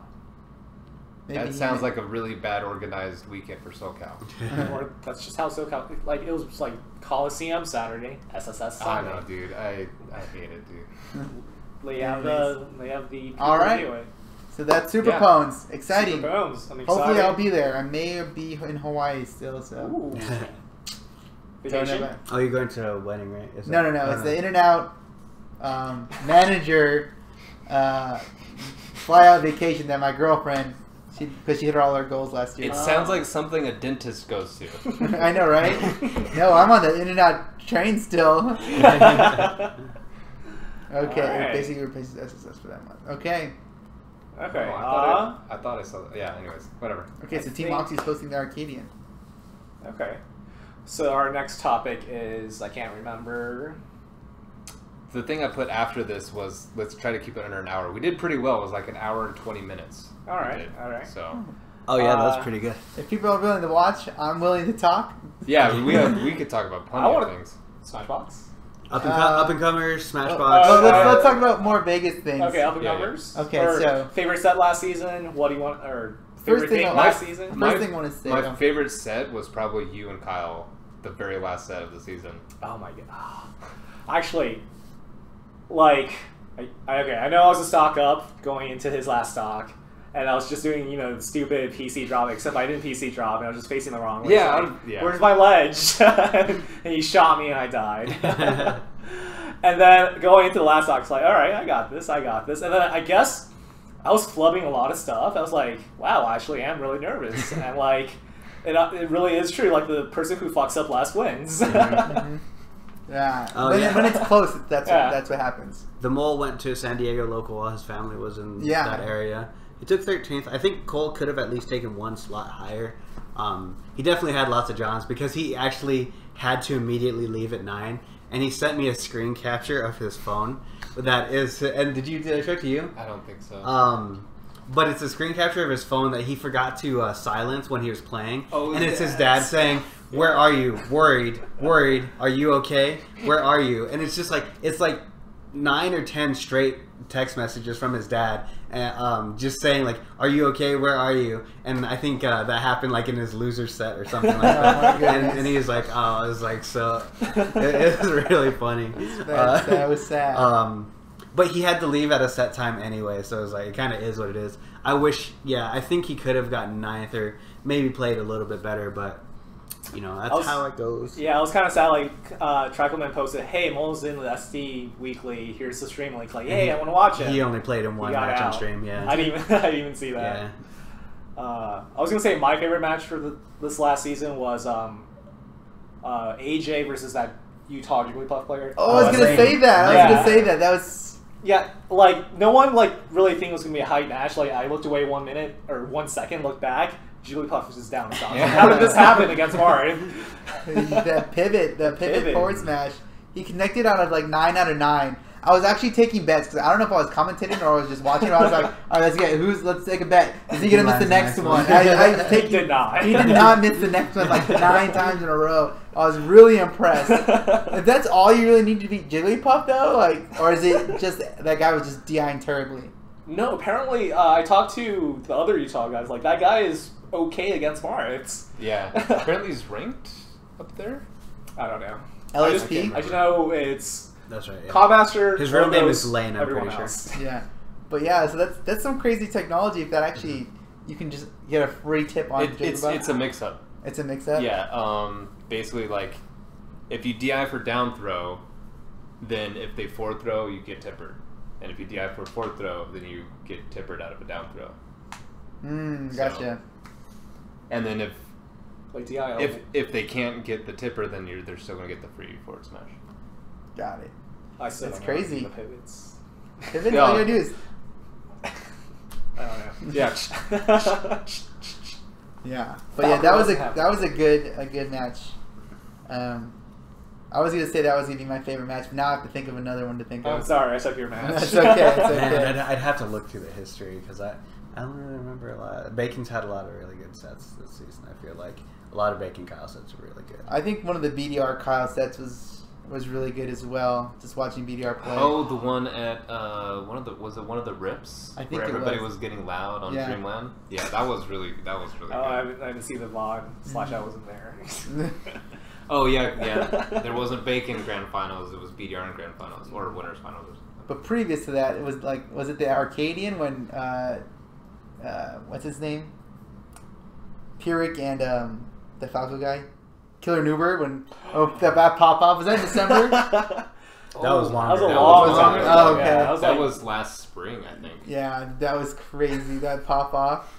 Maybe that sounds like a really bad organized weekend for SoCal. <laughs> or that's just how SoCal. Like it was just like Coliseum Saturday, SSS I know, dude. I I hate it, dude. <laughs> They have the they have the people All right. review it. So that's Super Yeah. Pones. Exciting. Super Pones. I'm excited. Hopefully I'll be there. I may be in Hawaii still, so. Ooh. <laughs> Vacation. oh, you're going to a wedding, right? Is No, no, no. oh, It's the In and Out um, manager uh, fly out vacation that my girlfriend, she because she hit all her goals last year. It sounds like something a dentist goes to. <laughs> I know, right? No, I'm on the In and Out train still. <laughs> Okay, Alright. it basically replaces SSS for that month. Okay, okay. Oh, I, uh, thought I, I thought I saw that. Yeah. Anyways, whatever. okay. I So Team think- Oxy's hosting the Arcadian. okay. So our next topic is I can't remember. The thing I put after this was let's try to keep it under an hour. We did pretty well. It was like an hour and twenty minutes. All right, all right. So Oh yeah, Uh, that's pretty good. If people are willing to watch, I'm willing to talk. yeah, we have, we could talk about plenty I of things. Smashbox. Up and, uh, up and comers, Smashbox. uh, Oh, let's, uh, let's talk about more Vegas things. Okay, up and Yeah, yeah. comers. Okay, Or so- favorite set last season. What do you want? Or favorite thing thing last my- season? First My- thing I want to say. My though. favorite set was probably you and Kyle, the very last set of the season. Oh my god. <sighs> Actually, like, I, I, okay, I know I was a stock up going into his last stock, and I was just doing, you know, the stupid PC drop, except I didn't PC drop, and I was just facing the wrong way. Yeah, yeah. Where's my ledge? <laughs> and he shot me, and I died. <laughs> and then going into the last stock, it's like, all right, I got this, I got this. And then I guess I was flubbing a lot of stuff. I was like, wow, I actually am really nervous. <laughs> and like, it, it really is true. Like, the person who fucks up last wins. Mhm. Yeah. Oh, when, yeah. when it's close, that's Yeah. what, that's what happens. The mole went to San Diego local while his family was in Yeah. that area. He took 13th. I think Cole could have at least taken one slot higher. Um, he definitely had lots of Johns because he actually had to immediately leave at 9. And he sent me a screen capture of his phone. That is, and did you did I show it to you? I don't think so. Um, but it's a screen capture of his phone that he forgot to uh, silence when he was playing, Oh, and it's his dad saying, "Where are you? Worried? Worried? Are you okay? Where are you?" And it's just like it's like nine or ten straight text messages from his dad, and, um, just saying like, "Are you okay? Where are you?" And I think uh, that happened like in his loser set or something like <laughs> that. my and, and he was like, "Oh, it was like so." <laughs> It, it was really funny. That, Uh, that was sad. <laughs> um, but he had to leave at a set time anyway, so it was like it kind of is what it is. I wish, yeah, I think he could have gotten ninth or maybe played a little bit better, but you know that's I was- how it goes. Yeah, I was kind of sad. Like, uh, Trackleman posted, "Hey, Mo's in the SD Weekly. Here's the stream link. Like, hey, I want to watch it." He only played in one got match on out. stream. Yeah, I didn't even. <laughs> I didn't even see that. yeah. Uh, I was gonna say my favorite match for the, this last season was um, uh, AJ versus that Utah Jigglypuff player. oh, I was oh, gonna say that. I was gonna say that. That was. Yeah, like no one like really think it was gonna be a hype match. Like I looked away one minute or one second, looked back, Jigglypuff was just down. So I was like, How did this happen against Marin? that pivot, the pivot, Pivot. forward smash. He connected out of like nine out of nine. I was actually taking bets because I don't know if I was commentating or I was just watching. I was like, all right, let's get who's let's take a bet. Is he gonna miss the next one? I, I was He taking, did not. He did not miss the next one like nine <laughs> times in a row. I was really impressed. If that's all you really need to beat Jigglypuff though, like, or is it just that guy was just DIing terribly? No, apparently uh, I talked to the other Utah guys. Like that guy is okay against Mar. Yeah. <laughs> Apparently he's ranked up there. I don't know. I just, LSP. I just know it's That's right. Yeah. Codmaster. His real name is Lane, I'm everyone pretty sure. Yeah, <laughs> but yeah, so that's that's some crazy technology. If that actually you can just get a free tip on It, it's it's a mix up. it's a mix up. Yeah. Um. Basically, like, if you DI for down throw, then if they forward throw, you get tippered, and if you DI for forward throw, then you get tippered out of a down throw. Mm, So- gotcha. And then if Like DIL. if if they can't get the tipper, then you're they're still gonna get the free forward smash. Got it. I still That's don't know crazy. The pivots. <laughs> Pivot, Yeah. all you gotta do is <laughs> I don't know. Yeah. <laughs> yeah. But yeah, that was a Falcon that was a good a good match. Um, I was gonna say that was gonna be my favorite match, but now I have to think of another one to think of. I'm sorry, I took your match. That's okay, it's okay. Man, I'd, I'd have to look through the history because I, I don't really remember a lot. Bacon's had a lot of really good sets this season. I feel like a lot of Bacon Kyle sets are really good. I think one of the BDR Kyle sets was was really good as well. Just watching BDR play. Oh, the one at uh, one of the was it one of the rips I think where it everybody was. was. getting loud on Yeah. Dreamland. Yeah, that was really that was really Oh, I good. haven't, I haven't seen the vlog. Slash, I wasn't there. <laughs> Oh yeah, yeah. <laughs> there wasn't Bacon Grand Finals. It was BDR and Grand Finals or Winners Finals. Or. But previous to that, it was like, was it the Arcadian when, uh, uh, what's his name? Pyrrhic and um, the Falco guy, Killer Newbird. When oh that bad pop off was that in December? <laughs> That was long. That was a That long was time longer. Oh, okay. Yeah, that was That like, was last spring, I think. yeah, that was crazy. That pop off.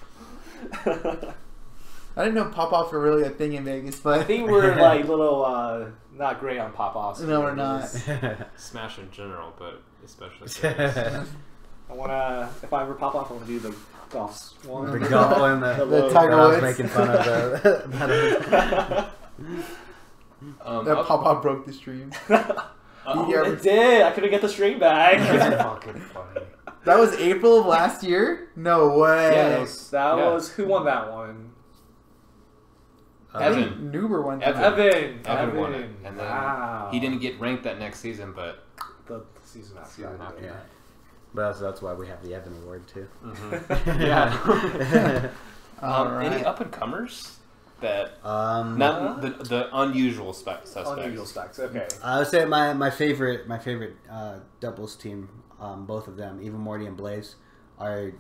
<laughs> I didn't know pop offs were really a thing in Vegas, but I think we're <laughs> like little uh, not great on pop offs. No, we're not. Smash in general, but especially. I wanna if I ever pop off, I wanna do the golf one. the golf one that, The The Tiger that I was making fun of. The, that <laughs> um, that up- pop off broke the stream. <laughs> Oh, BDR it did. I couldn't get the stream back. That's <laughs> fucking funny. That was April of last year. No way. Yeah, that was that yeah. was who won that one? I Evan. think Nuber won. Evan. that. Evan. Evan won it, and then wow. he didn't get ranked that next season, but the season after. Season that. after. yeah. But that's, that's why we have the Evan Award too. <laughs> yeah. <laughs> All um, right. Any up and comers that um, not the the unusual spe- suspects? Unusual specs. Okay. I would say my, my favorite my favorite uh, doubles team, um, both of them, even Morty and Blaze, are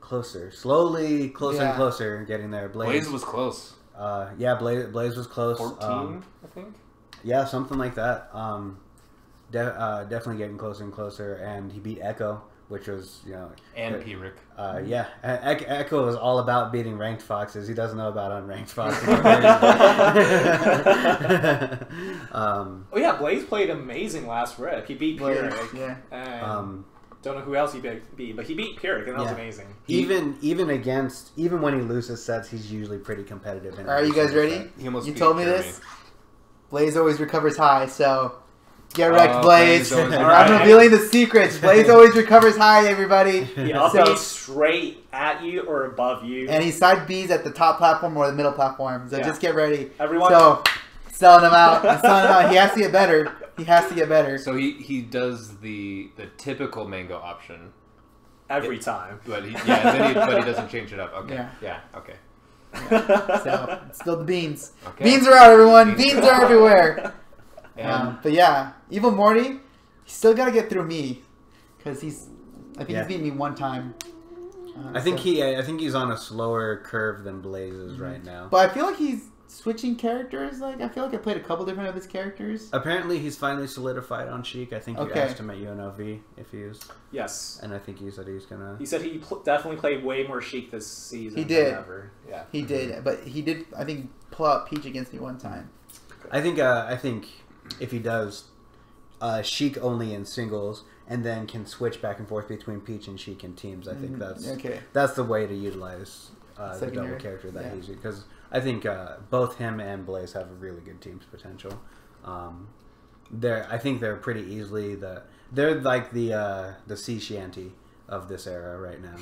closer, slowly closer Yeah. and closer, getting there. Blaze, Blaze was close. uh, yeah, Blaze, Blaze was close. Fourteen, Um, I think. yeah, something like that. Um, de- uh, definitely getting closer and closer, and he beat Echo, which was you know, And P-Rick. uh, yeah, E- Echo is all about beating ranked foxes. He doesn't know about unranked <laughs> foxes. <laughs> um, Oh yeah, Blaze played amazing last rip. He beat Blaze, Pyrrhic. yeah. And um, don't know who else he beat, beat, but he beat Pyrrhic, and that was amazing. even even against even when he loses sets, he's usually pretty competitive. In All right, you guys ready? set. He almost You beat told me Jeremy. this. Blaze always recovers high, so Get wrecked, Oh, Blaze. Blaze <laughs> I'm recovers. revealing the secrets. <laughs> Blaze always recovers high, everybody. He up So- B's straight at you or above you. And he side B's at the top platform or the middle platform. So Yeah. just get ready. Everyone, So, selling him out. I'm selling him out. He has to get better. He has to get better. So he, he does the the typical mango option, every time. but he yeah, then he, but he <laughs> doesn't change it up. Okay. Yeah. Yeah. Okay. So, spill the beans. Okay. Beans are out, everyone. Beans Beans are are everywhere. And Um, but yeah, Evil Morty, he's still got to get through me. Because he's, I think Yeah. he's beat me one time. Uh, I think so- he. I think he's on a slower curve than Blaze is Mm-hmm. right now. But I feel like he's switching characters. Like I feel like I played a couple different of his characters. Apparently, he's finally solidified on Sheik. I think you Okay. asked him at UNLV if he was, yes. and I think he said he was gonna. He said he pl- definitely played way more Sheik this season. He did. Than ever. Yeah. He did, but he did. I think pull out Peach against me one time. I think. Uh, I think if he does, uh, Sheik only in singles, and then can switch back and forth between Peach and Sheik in teams. I think Mhm. that's okay. that's the way to utilize uh, the double character that Yeah. easy because I think uh, both him and Blaze have a really good team's potential. Um, they're I think they're pretty easily the they're like the uh, the sea shanty of this era right now.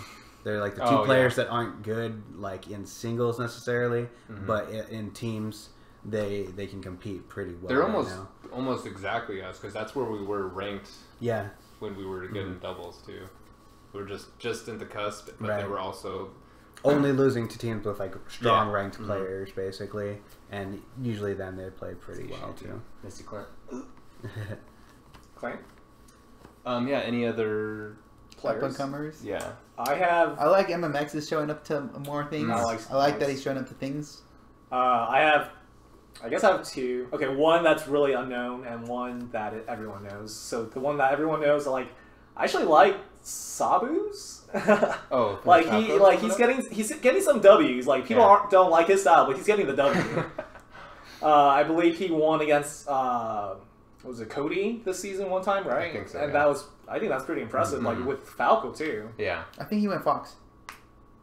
They're like the two Oh, players that aren't good like in singles necessarily, Mhm. but in, in teams they they can compete pretty well. they're right almost now. almost exactly us because that's where we were ranked yeah when we were getting Mm-hmm. doubles too. We were just just in the cusp, but Right. they were also only losing to teams with like strong Yeah. ranked Mhm. players basically, and usually then they play pretty well too. Misty Clark. Clay? Um, yeah. Any other? Up Players. and comers. Yeah. I have. I like MMX is showing up to more things. I I like- like, that he's showing up to things. Uh, I have. I guess I have two. Okay, one that's really unknown and one that it, everyone knows. So the one that everyone knows, like, I actually like Sabu's. <laughs> Oh, like he, like he's getting he's getting some W's. Like people Yeah. aren't, don't like his style, but he's getting the W. <laughs> uh, I believe he won against uh, what was it Cody this season one time, right? think so, And yeah. that was I think that's pretty impressive. Mhm. Like with Falco too. Yeah. I think he went Fox.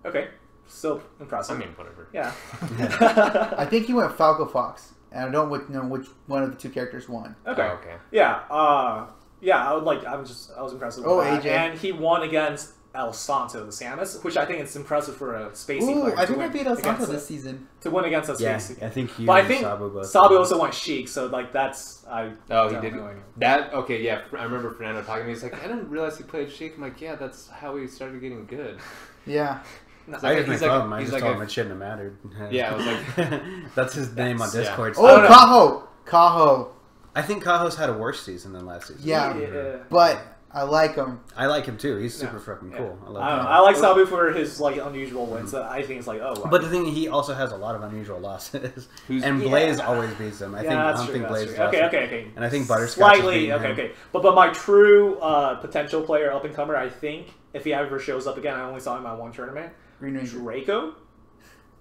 Okay, still impressive. I mean, whatever. yeah. <laughs> I think he went Falco Fox, and I don't know which one of the two characters won. okay. Oh, okay. Yeah, uh, yeah, I would like. I'm just, I was impressed with Oh, that. AJ. and he won against El Santo, the Samus, which I think is impressive for a spacey Ooh, player. I think I win beat El Santo against this a- season. to win against a Yeah, spacey. I think you But I think Sabu both. Sabu also went Sheik, so like that's I. Oh, he don't did know any- that. Okay, yeah. I remember Fernando talking to me. He's like, I didn't realize he played Sheik. I'm like, yeah, that's how he started getting good. Yeah. <laughs> No, It's I like- just he's my like- phone. I he's just like told a- him it shouldn't have mattered. <laughs> Yeah, I was like- <laughs> that's his name on Yeah. Discord. Oh, don't. Kaho. Kaho. I think Kaho's had a worse season than last season. Yeah. yeah. But I like him. I like him too. He's super Yeah. fucking Yeah. cool. I I, love don't him. I like Sabu for his like unusual wins. That I think it's like oh. wow. But the thing, he also has a lot of unusual losses, <laughs> Who's- and Yeah. Blaze always beats him. I yeah, think I that's don't true. think Blaze true. Okay, okay, okay. And I think Butterscotch is Slightly, okay, him. okay. But but my true uh, potential player up and comer, I think, if he ever shows up again, I only saw him at one tournament. Green Ranger. Draco.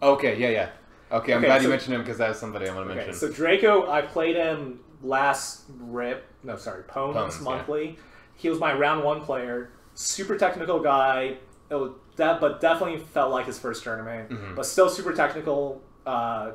Okay, yeah, yeah. Okay, I'm Okay, glad so- you mentioned him because that was somebody I want to Okay, mention. so Draco, I played him last rip. No, sorry, Pones, Pones, yeah. monthly. He was my round one player. Super technical guy. It was that, but definitely felt like his first tournament. Mhm. But still super technical. Uh,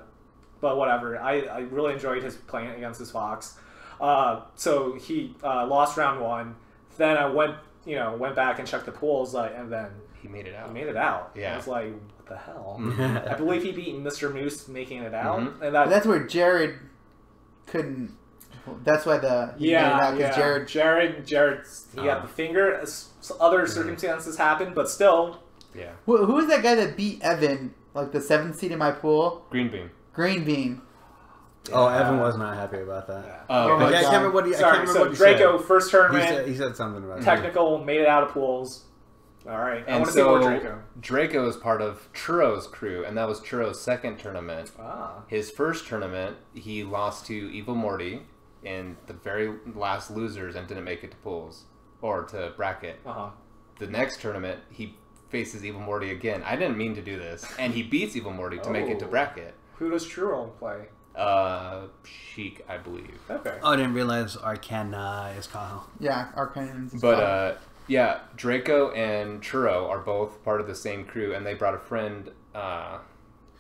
but whatever. I, I really enjoyed his playing against his Fox. Uh, so he uh, lost round one. Then I went, you know, went back and checked the pools, uh, and then he made it out. he made it out. Yeah. I was like, what the hell? Mm-hmm. <laughs> I believe he beat Mr. Moose making it out, Mhm. and But that that's where Jared couldn't. That's why the he Yeah, out, 'cause yeah. Jared. Jared, Jared, he Uh. got the finger. S- Other circumstances happened, but still, Yeah. Who, who was that guy that beat Evan, like the seventh seed in my pool? Green bean. Green Bean. Oh, Evan was not happy about that. Yeah. Oh, Oh I my can't God. remember what he. I Sorry, can't remember so what he Draco said. first He tournament, said, he said something about that. technical, made it out of pools. All right, I And want to see more so Draco. Draco is part of Churro's crew, and that was Churro's second tournament. Ah, His first tournament, he lost to Evil Morty in the very last losers and didn't make it to pools or to bracket. uh huh. The next tournament, he faces Evil Morty again. I didn't mean to do this, and he beats Evil Morty to make it to Oh. bracket. Who does Churro play? Uh, Sheik, I believe. Okay. Oh, I didn't realize Arcana is Kaho. Yeah, Arcanon's. But uh, yeah, Draco and Churro are both part of the same crew, and they brought a friend, uh,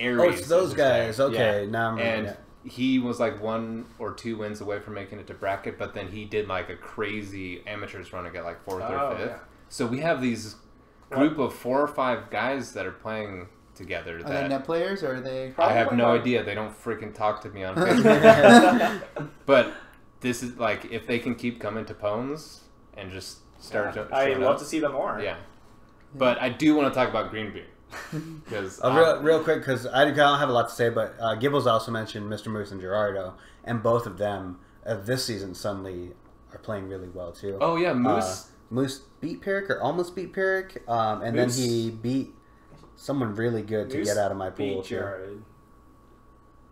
Ares. Oh, it's those guys. name. Okay, Yeah. now I'm and yeah. he was like one or two wins away from making it to bracket, but then he did like a crazy amateurs run to get like fourth Oh, or fifth. yeah. So we have these group of four or five guys that are playing together. Are they that net players or are they? I have no not. idea. They don't freaking talk to me on <laughs> Facebook. <laughs> but this is like if they can keep coming to Pones and just start. Yeah, jo- I showing love up, to see them more. Yeah, but I do want to talk about Green Bean because Uh, <laughs> real, real quick, because I don't have a lot to say, but uh, Gibbles also mentioned Mr. Moose and Gerardo, and both of them uh, this season suddenly are playing really well too. oh yeah, Uh, Moose. Moose beat Pyrrhic or almost beat Pyrrhic, um, and Moose- then he beat someone really good to Moose get out of my pool. Beat Too. Jared.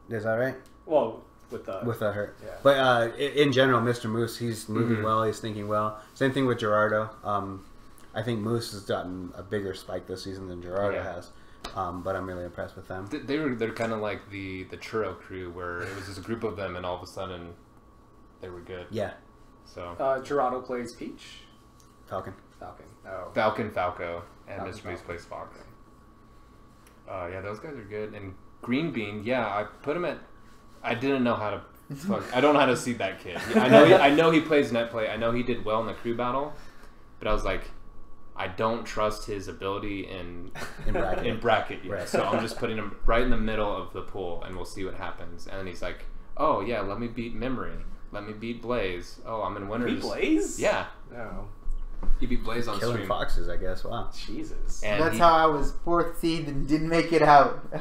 Is that right? Well, with the With a hurt, Yeah. but uh, in general, Mr. Moose, he's moving Mhm. well. He's thinking well. Same thing with Gerardo. Um, I think Moose has gotten a bigger spike this season than Gerardo Yeah. has, um, but I'm really impressed with them. They were they're kind of like the the churro crew where it was just a group of them and all of a sudden they were good. Yeah, So uh, Gerardo plays Peach. Falcon. Falcon. Oh. Falcon Falco and Falcon, Mr. Moose plays Fox. Uh, yeah, those guys are good. And Green Bean, yeah, I put him at. I didn't know how to. Fuck, I don't know how to see that kid. I know. He, I know he plays net play. I know he did well in the crew battle, but I was like, I don't trust his ability in In bracket. in bracket yet. Right. So I'm just putting him right in the middle of the pool, and we'll see what happens. And then he's like, "Oh yeah, let me beat Memory. Let me beat Blaze. Oh, I'm in winners. Beat Blaze? Yeah, No. He beat Blaze on Killing stream. foxes, I guess. Wow. Jesus. And That's he- how I was fourth seed and didn't make it out. <laughs>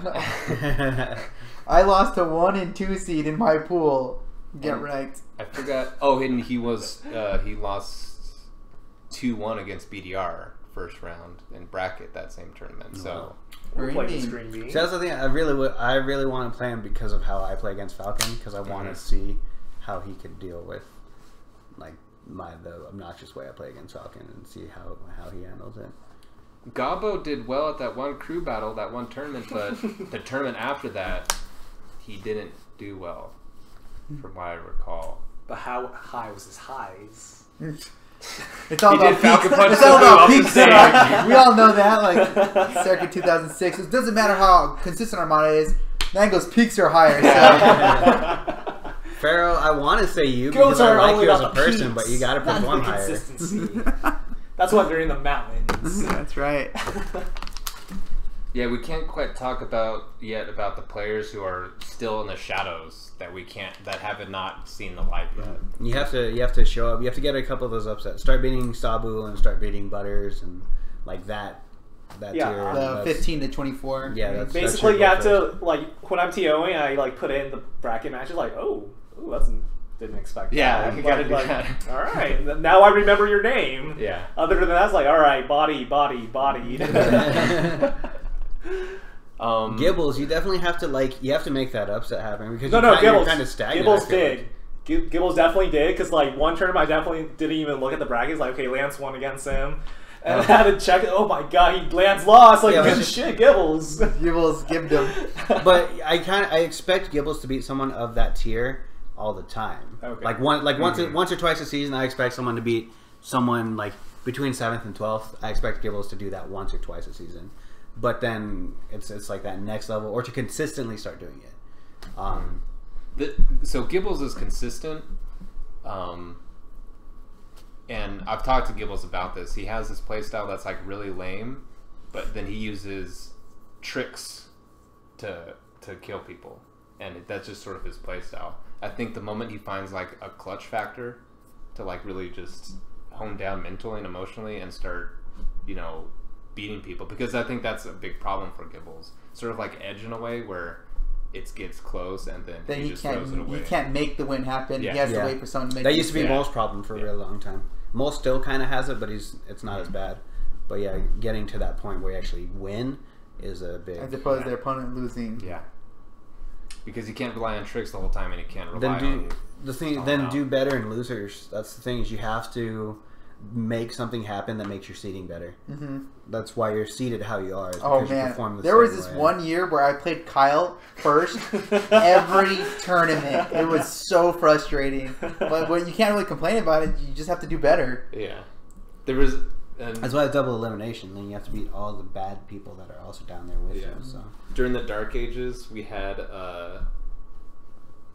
I lost a one and two seed in my pool. Get right. I forgot. Oh, and he was uh, he lost two one against BDR first round in bracket that same tournament. So We're Green playing Bean. this Green Bean. See, that's the thing. I really, would, I really want to play him because of how I play against Falcon. Because I want to see how he could deal with, like, my the obnoxious way I play against Falcon, and see how how he handles it. Gabo did well at that one crew battle, that one tournament, but <laughs> the tournament after that, he didn't do well, from what I recall. But how high was his highs? <laughs> It's all He about did peaks. It's all about off the peaks. We all know that. Like <laughs> circa 2006. It doesn't matter how consistent Armada is. Mango's peaks are higher. So. Pharaoh, I want to say you Girls because I like you as a person, peaks, but you got to perform the higher. consistency. <laughs> That's why they're in the mountains. That's right. <laughs> Yeah, we can't quite talk about yet about the players who are still in the shadows that we can't that have not not seen the light yet. You have to you have to show up. You have to get a couple of those upsets. Start beating Sabu and start beating Butters and like that. That Yeah, tier. uh, The that's- 15 to 24. Yeah, that's- Basically, your you have goal to like when I'm TOing, I like put in the bracket matches. Like, oh, ooh, that's didn't expect. Yeah, that. you gotta do like, that. <laughs> All right, now I remember your name. Yeah. Other than that, it's like, all right, body, body, body. <laughs> <laughs> Um, Gibbles, you definitely have to like you have to make that upset happen because no, you no, kind, you're Gibbles. kind of stagnant. Gibbles I did. like. Gibbles definitely did because like one tournament, I definitely didn't even look at the brackets. Like, okay, Lance won against him. And I had to check it. Oh my god, he Lance lost. Like, Yeah, good but- shit, Gibbles. Gibbles, give them. But I kind of I expect Gibbles to beat someone of that tier all the time. Okay. Like one like once Mhm. once or twice a season, I expect someone to beat someone like between seventh and twelfth. I expect Gibbles to do that once or twice a season. But then it's it's like that next level, or to consistently start doing it. Um, the, so Gibbles is consistent, um, and I've talked to Gibbles about this. He has this playstyle that's like really lame, but then he uses tricks to to kill people, and that's just sort of his playstyle. I think the moment he finds like a clutch factor to like really just hone down mentally and emotionally and start, you know, beating people because I think that's a big problem for Gibbles. Sort of like Edge in a way where it gets close and then, Then he, he just can't. throws it away. He can't make the win happen. Yeah. He has Yeah. to wait for someone to make. that the used to be mistake. Yeah. Mole's problem for a Yeah. really long time. Mole still kind of has it, but he's it's not as bad. But yeah, getting to that point where you actually win is a big. as opposed to their opponent losing. Yeah. Because you can't rely on tricks the whole time and you can't rely then do on the thing. Oh, then no. do better in losers. That's the thing is you have to make something happen that makes your seating better. hmm That's why you're seated how you are. Oh because you man, the there was this way. one year where I played Kyle first <laughs> every tournament. It was so frustrating, but when you can't really complain about it, you just have to do better. Yeah. There was and That's why it's double elimination. Then you have to beat all the bad people that are also down there with Yeah. you. So during the dark ages we had uh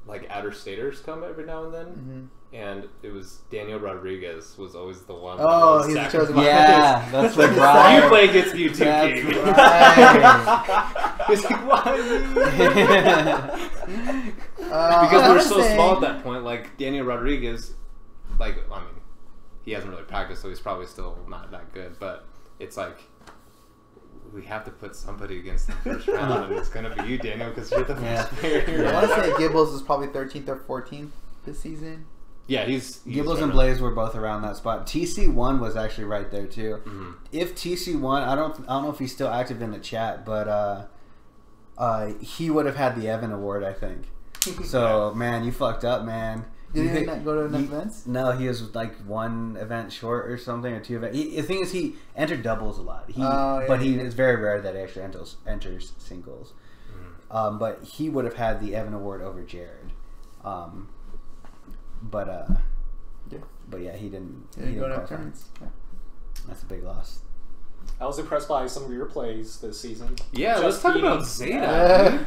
like outer staters come every now and then, Mhm. and it was Daniel Rodriguez was always the one. Oh, that he's the was chosen one. <laughs> Yeah, that's the You right. play against you too, That's King. right. <laughs> He's like, why me? <laughs> Uh, because we're so say- small at that point. Like Daniel Rodriguez, like I mean, he hasn't really practiced, so he's probably still not that good. But it's like we have to put somebody against the first <laughs> round, and it's gonna be you, Daniel, because you're the best Yeah. player. here. I want to say Gibbles was probably 13th or 14th this season. Yeah, he's, he's Gibbles and. Blaze were both around that spot. TC one was actually right there too. Mhm. If TC one, I don't, I don't know if he's still active in the chat, but uh, uh, he would have had the Evan Award, I think. <laughs> So man, you fucked up, man. Did You he not go to enough you- events? No, he was like one event short or something, or two events. He, the thing is, he entered doubles a lot. He, Oh, yeah, but he yeah. it's very rare that he actually enters, enters singles. Mm-hmm. Um, but he would have had the Evan Award over Jared. Um, but uh, Yeah. but yeah, he didn't. Did he he go didn't enough qualify. tournaments? Yeah. That's a big loss. I was impressed by some of your plays this season. Yeah, let's Just talk beating- about Zeta.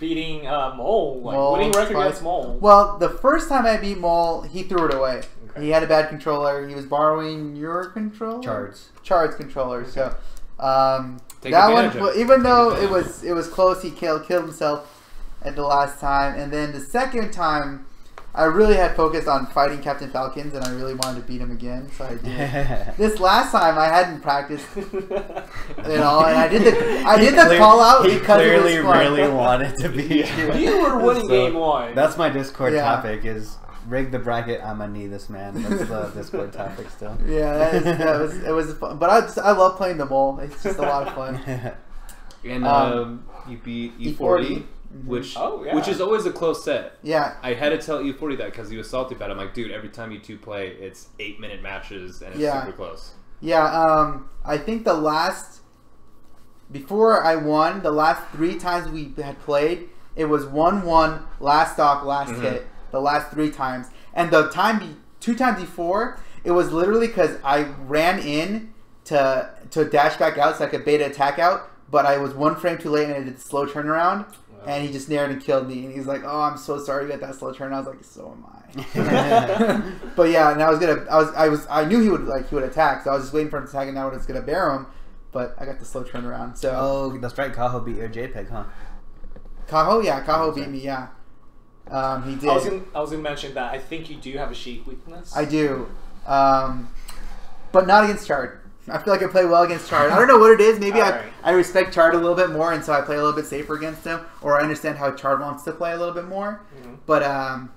Dude. beating uh, Mole, like Mole winning record twice. against Mole. well, the first time I beat Mole, he threw it away. Okay. He had a bad controller. He was borrowing your controller, Chards. Chard's controller. So um, that one, well, even though it was it was close, he killed killed himself at the last time, and then the second time, I really had focused on fighting Captain Falcons, and I really wanted to beat him again. So I did. <laughs> this last time, I hadn't practiced at all, and I did the I did the Clear- call out He because clearly it was fun. really wanted to beat you. you were winning So, game one. That's my Discord Yeah. topic. Is rig the bracket. I'm gonna need this man. That's the <laughs> Discord topic still. Yeah, that, is, that was it was fun, but I I love playing the mole. It's just a lot of fun. <laughs> And Um, um, you beat E40. E40, which Oh, yeah. which is always a close set. Yeah, I had to tell E40 that because he was salty about it. I'm like, dude, every time you two play, it's eight minute matches and it's Yeah. super close. yeah. Um, I think the last before I won, the last three times we had played, it was one one last stock last Mhm. hit. The last three times, and the time be, two times before, it was literally because I ran in to to dash back out so I could beta attack out, but I was one frame too late and I did the slow turnaround. And he just naired and killed me. And he's like, "Oh, I'm so sorry you got that slow turn." I was like, "So am I." <laughs> <laughs> but yeah, and I was gonna, I was, I was, I knew he would like he would attack, so I was just waiting for him to attack, and now I was gonna bair him. But I got the slow turn around. So oh, that's right. Kaho beat your JPEG, huh? Kaho, yeah, Kaho beat me. Yeah, um, he did. I was gonna, I was gonna mention that I think you do have a Sheik weakness. I do, um, but not against Chard. I feel like I play well against Chard. I don't know what it is. Maybe <laughs> I, Alright. I respect Chard a little bit more, and so I play a little bit safer against him, or I understand how Chard wants to play a little bit more. Mhm. But um,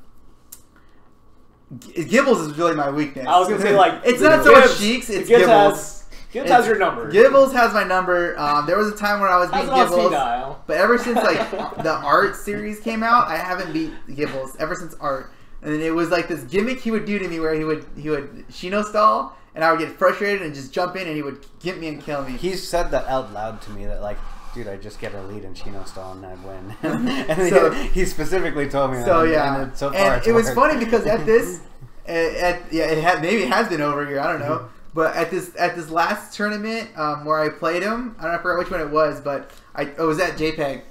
G- Gibbles is really my weakness. I was gonna say <laughs> like it's not so much Sheiks, it's Gibbs Gibbles. has Gibbs It's- has your number. Gibbles has my number. Um, there was a time where I was beating it on speed Gibbles, but ever since like <laughs> the art series came out, I haven't beat Gibbles ever since art. And it was like this gimmick he would do to me where he would he would Shino stall, and I would get frustrated and just jump in, and he would get me and kill me. He said that out loud to me that like, dude, I just get a lead in Shino stall and I'd win. <laughs> <laughs> and So- he, he specifically told me. So and- yeah, and, it- so far and it was funny because at this, at, <laughs> at yeah, it had maybe it has been over here. I don't know, but at this at this last tournament um, where I played him, I don't know, I forgot which one it was, but I it was at JPEG.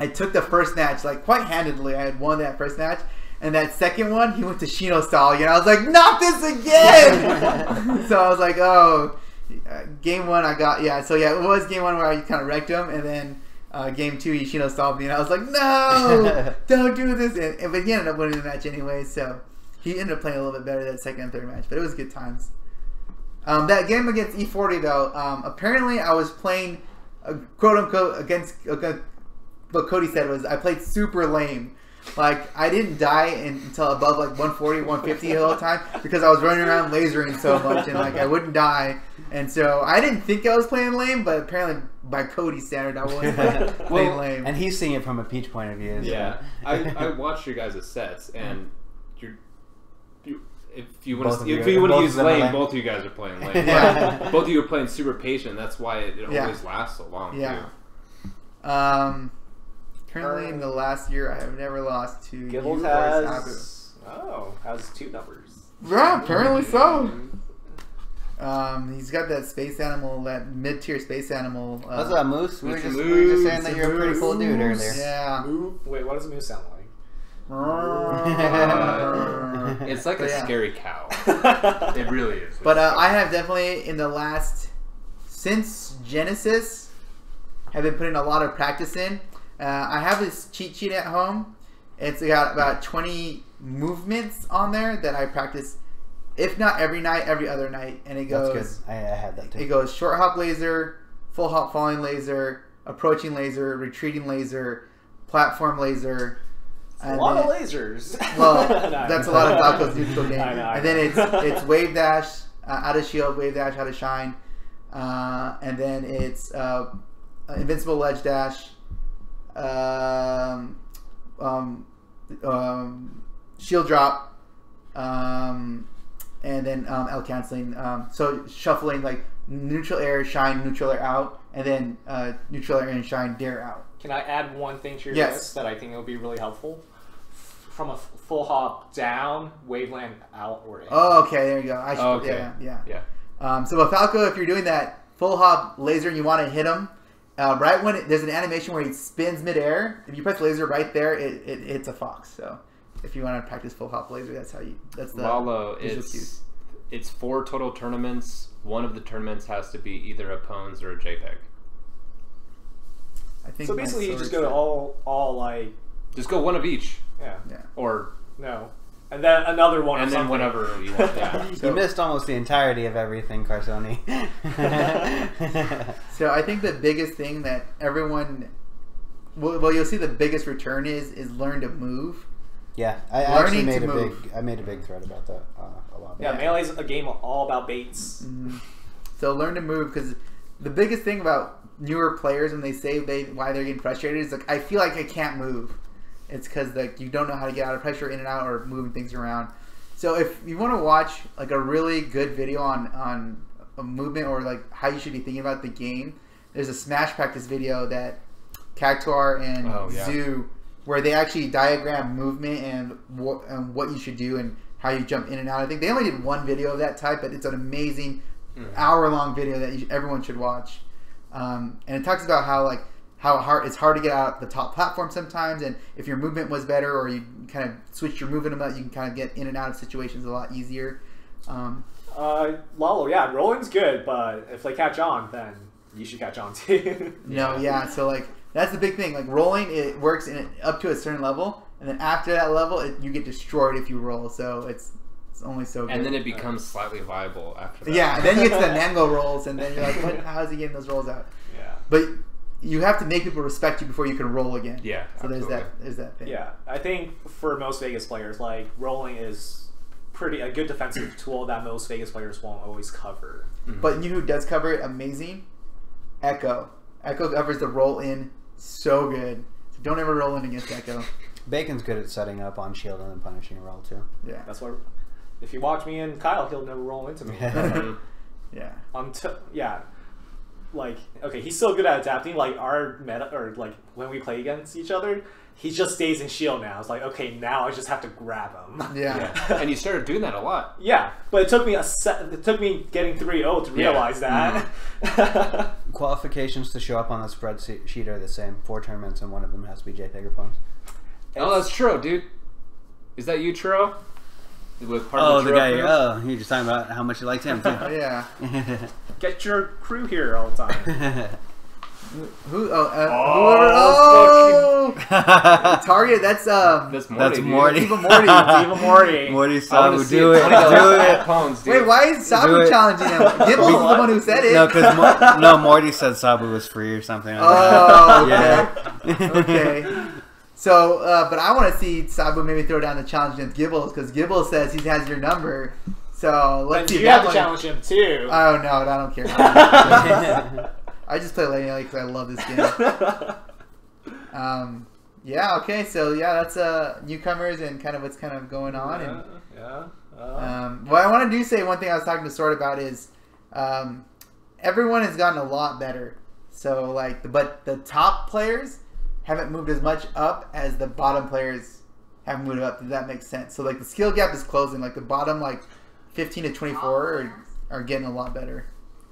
I took the first match like quite handedly. I had won that first match. And that second one, he went to Shino style again. I was like, not this again! <laughs> so I was like, oh, uh, game one, I got, yeah. So yeah, it was game one where I kind of wrecked him. And then uh, game two, he Shino stalled me. And I was like, no, <laughs> don't do this. And, and- but he ended up winning the match anyway. So he ended up playing a little bit better that second and third match. But it was good times. Um, that game against E40, though, um, apparently I was playing, uh, quote unquote, against, against what Cody said was I played super lame. Like I didn't die in, until above like 140, 150 the whole time because I was running around lasering so much and like I wouldn't die. And so I didn't think I was playing lame, but apparently by Cody's standard I was playing, <laughs> playing Well, lame. and he's seeing it from a peach point of view. so- Yeah, I, <laughs> I watched your guys' sets, and you're, you, if you want Both to if are- you want to use of lane, lame. both of you guys are playing lane. <laughs> Yeah. both of you are playing super patient. That's why it, it Yeah. always lasts so long. Yeah. Too. Um, currently in the last year I have never lost to you Gibbles or Sabu. has oh has two numbers. Yeah, apparently so. Um, he's got that space animal, that mid tier space animal. Uh, What's up, Moose? We were just, a we were just saying that you're a a pretty cool moose. dude earlier. Yeah. Moo- Wait, what does a moose sound like? <laughs> It's like But a yeah. scary cow. <laughs> It really is. But uh, I have definitely in the last since Genesis have been putting a lot of practice in. Uh, I have this cheat sheet at home. It's got about 20 movements on there that I practice, if not every night, every other night, and it goes. That's good. I, I had that too. It goes short hop laser, full hop falling laser, approaching laser, retreating laser, platform laser. a lot of lasers. <laughs> well, No. <laughs> that's a lot of Falco's neutral <laughs> game. I know, I and then it's it's wave dash, uh, out of shield, wave dash, out of shine, uh, and then it's uh, invincible ledge dash, um, um, um, shield drop, um, and then um, L canceling. Um, so shuffling like neutral air, shine, neutral air out, and then uh, neutral air and shine, dare out. Can I add one thing to your Yes. list that I think will be really helpful? From a full hop down, waveland out or in. Oh, okay, there you go. I should, Oh, okay. yeah, yeah. Yeah. Um, so with Falco, if you're doing that full hop laser and you want to hit him, uh, right when it, there's an animation where he spins midair, if you press laser right there, it, it hits a fox. So if you want to practice full hop laser, that's how you. That's the Lalo, it's cues. it's four total tournaments. One of the tournaments has to be either a Pones or a JPEG. I think. so basically, you just go to all, all like, Just go one of each, yeah, Yeah. or no, and then another one, and then something. whatever you want. Yeah. <laughs> you missed almost the entirety of everything, Carsoni. <laughs> So I think the biggest thing that everyone, well, well, you'll see the biggest return is is learn to move. yeah, I actually Learning made to a move. big. I made a big thread about that uh, a lot. Yeah, Yeah. Melee's a game all about baits. Mhm. So learn to move because the biggest thing about newer players when they say they why they're getting frustrated is like I feel like I can't move. It's because like you don't know how to get out of pressure in and out or moving things around. So if you want to watch like a really good video on on a movement or like how you should be thinking about the game, there's a Smash practice video that Cactuar and Oh, yeah. Zoo where they actually diagram movement and what and what you should do and how you jump in and out. I think they only did one video of that type, but it's an amazing hour long video that you, everyone should watch. Um, and it talks about how like how hard it's hard to get out the top platform sometimes, and if your movement was better or you kind of switched your movement about, you can kind of get in and out of situations a lot easier. Um, Uh, Lalo, yeah, rolling's good, but if they catch on, then you should catch on too. <laughs> No, yeah. So like that's the big thing. Like rolling, it works in up to a certain level, and then after that level, it, you get destroyed if you roll. So it's it's only so. Good. And then it becomes slightly viable after that. yeah, and then you get to the <laughs> Mango rolls, and then you're like, what, how is he getting those rolls out? yeah. But you have to make people respect you before you can roll again. Yeah, So there's absolutely. that. There's that thing. Yeah, I think for most Vegas players, like rolling is pretty a good defensive tool that most Vegas players won't always cover. But you know who does cover it amazing? Echo. Echo covers the roll in so good. So don't ever roll in against Echo. Bacon's good at setting up on shield and then punishing a roll too. Yeah. That's why if you watch me and Kyle, he'll never roll into me. <laughs> <laughs> Mhm. Yeah. Until yeah, like okay, he's so good at adapting. Like our meta or like when we play against each other, he just stays in shield now. It's like okay, now I just have to grab him. <laughs> Yeah. Yeah. and you started doing that a lot. Yeah, but it took me a set. It took me getting 3-0 to Yeah. realize that. Mm-hmm. <laughs> Qualifications to show up on the spreadsheet are the same. Four tournaments, and one of them has to be JPEG or Pones. Oh, that's true, dude. Is that you, Churro? With part Oh, of the Churro guy. crew? Oh, you're just talking about how much you liked him too. <laughs> Oh, yeah. <laughs> Get your crew here all the time. <laughs> Who? Oh, uh, Oh, whoever. Oh, Target. That's um. That's Morty. That's dude. Morty. Evil Morty. Evil Morty. Morty Sabu, do it, do Tony at it. Pones. Wait, why is Do Sabu it. challenging him? Gibbles is the one who said it. No, because Mo- no, Morty said Sabu was free or something. Like Oh, okay. that. okay. So, uh, but I want to see Sabu maybe throw down the challenge against Gibbles because Gibbles says he has your number. So let's And see. if you have to challenge him too. Oh no, I don't care. <laughs> I just play Lady because I love this game. <laughs> Um, yeah. Okay. So yeah, that's uh newcomers and kind of what's kind of going on. And yeah. yeah. um, what I want to do say one thing I was talking to Sword about is um, everyone has gotten a lot better. So like, but the top players haven't moved as much up as the bottom players have moved up. If that makes sense. So like the skill gap is closing. Like the bottom like fifteen to twenty four are, are getting a lot better.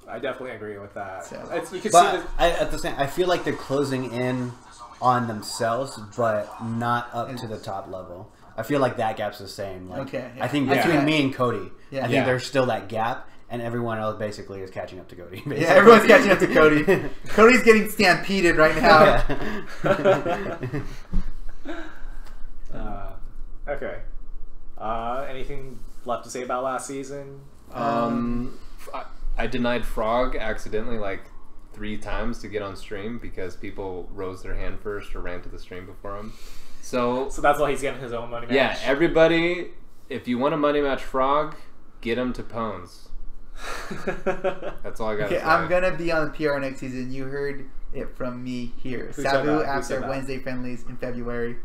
I definitely agree with that. So- It's, you can see But the, I, at the same, I feel like they're closing in on themselves, but not up to the top level. I feel like that gap's the same. Like, Okay, yeah. I think Yeah. between me and Cody, Yeah. I think Yeah. there's still that gap, and everyone else basically is catching up to Cody. <laughs> Yeah, everyone's catching up to Cody. <laughs> Cody's getting stampeded right now. Yeah. Uh, <laughs> okay. Uh, anything left to say about last season? Um, I, I denied Frog accidentally like three times to get on stream because people rose their hand first or ran to the stream before him. So So that's why he's getting his own money match. yeah, everybody, if you want a money match Frog, get him to Pones. <laughs> That's all I got. Okay, say. I'm gonna be on the PR next season. You heard it from me here. Who Sabu after? Wednesday friendlies in February.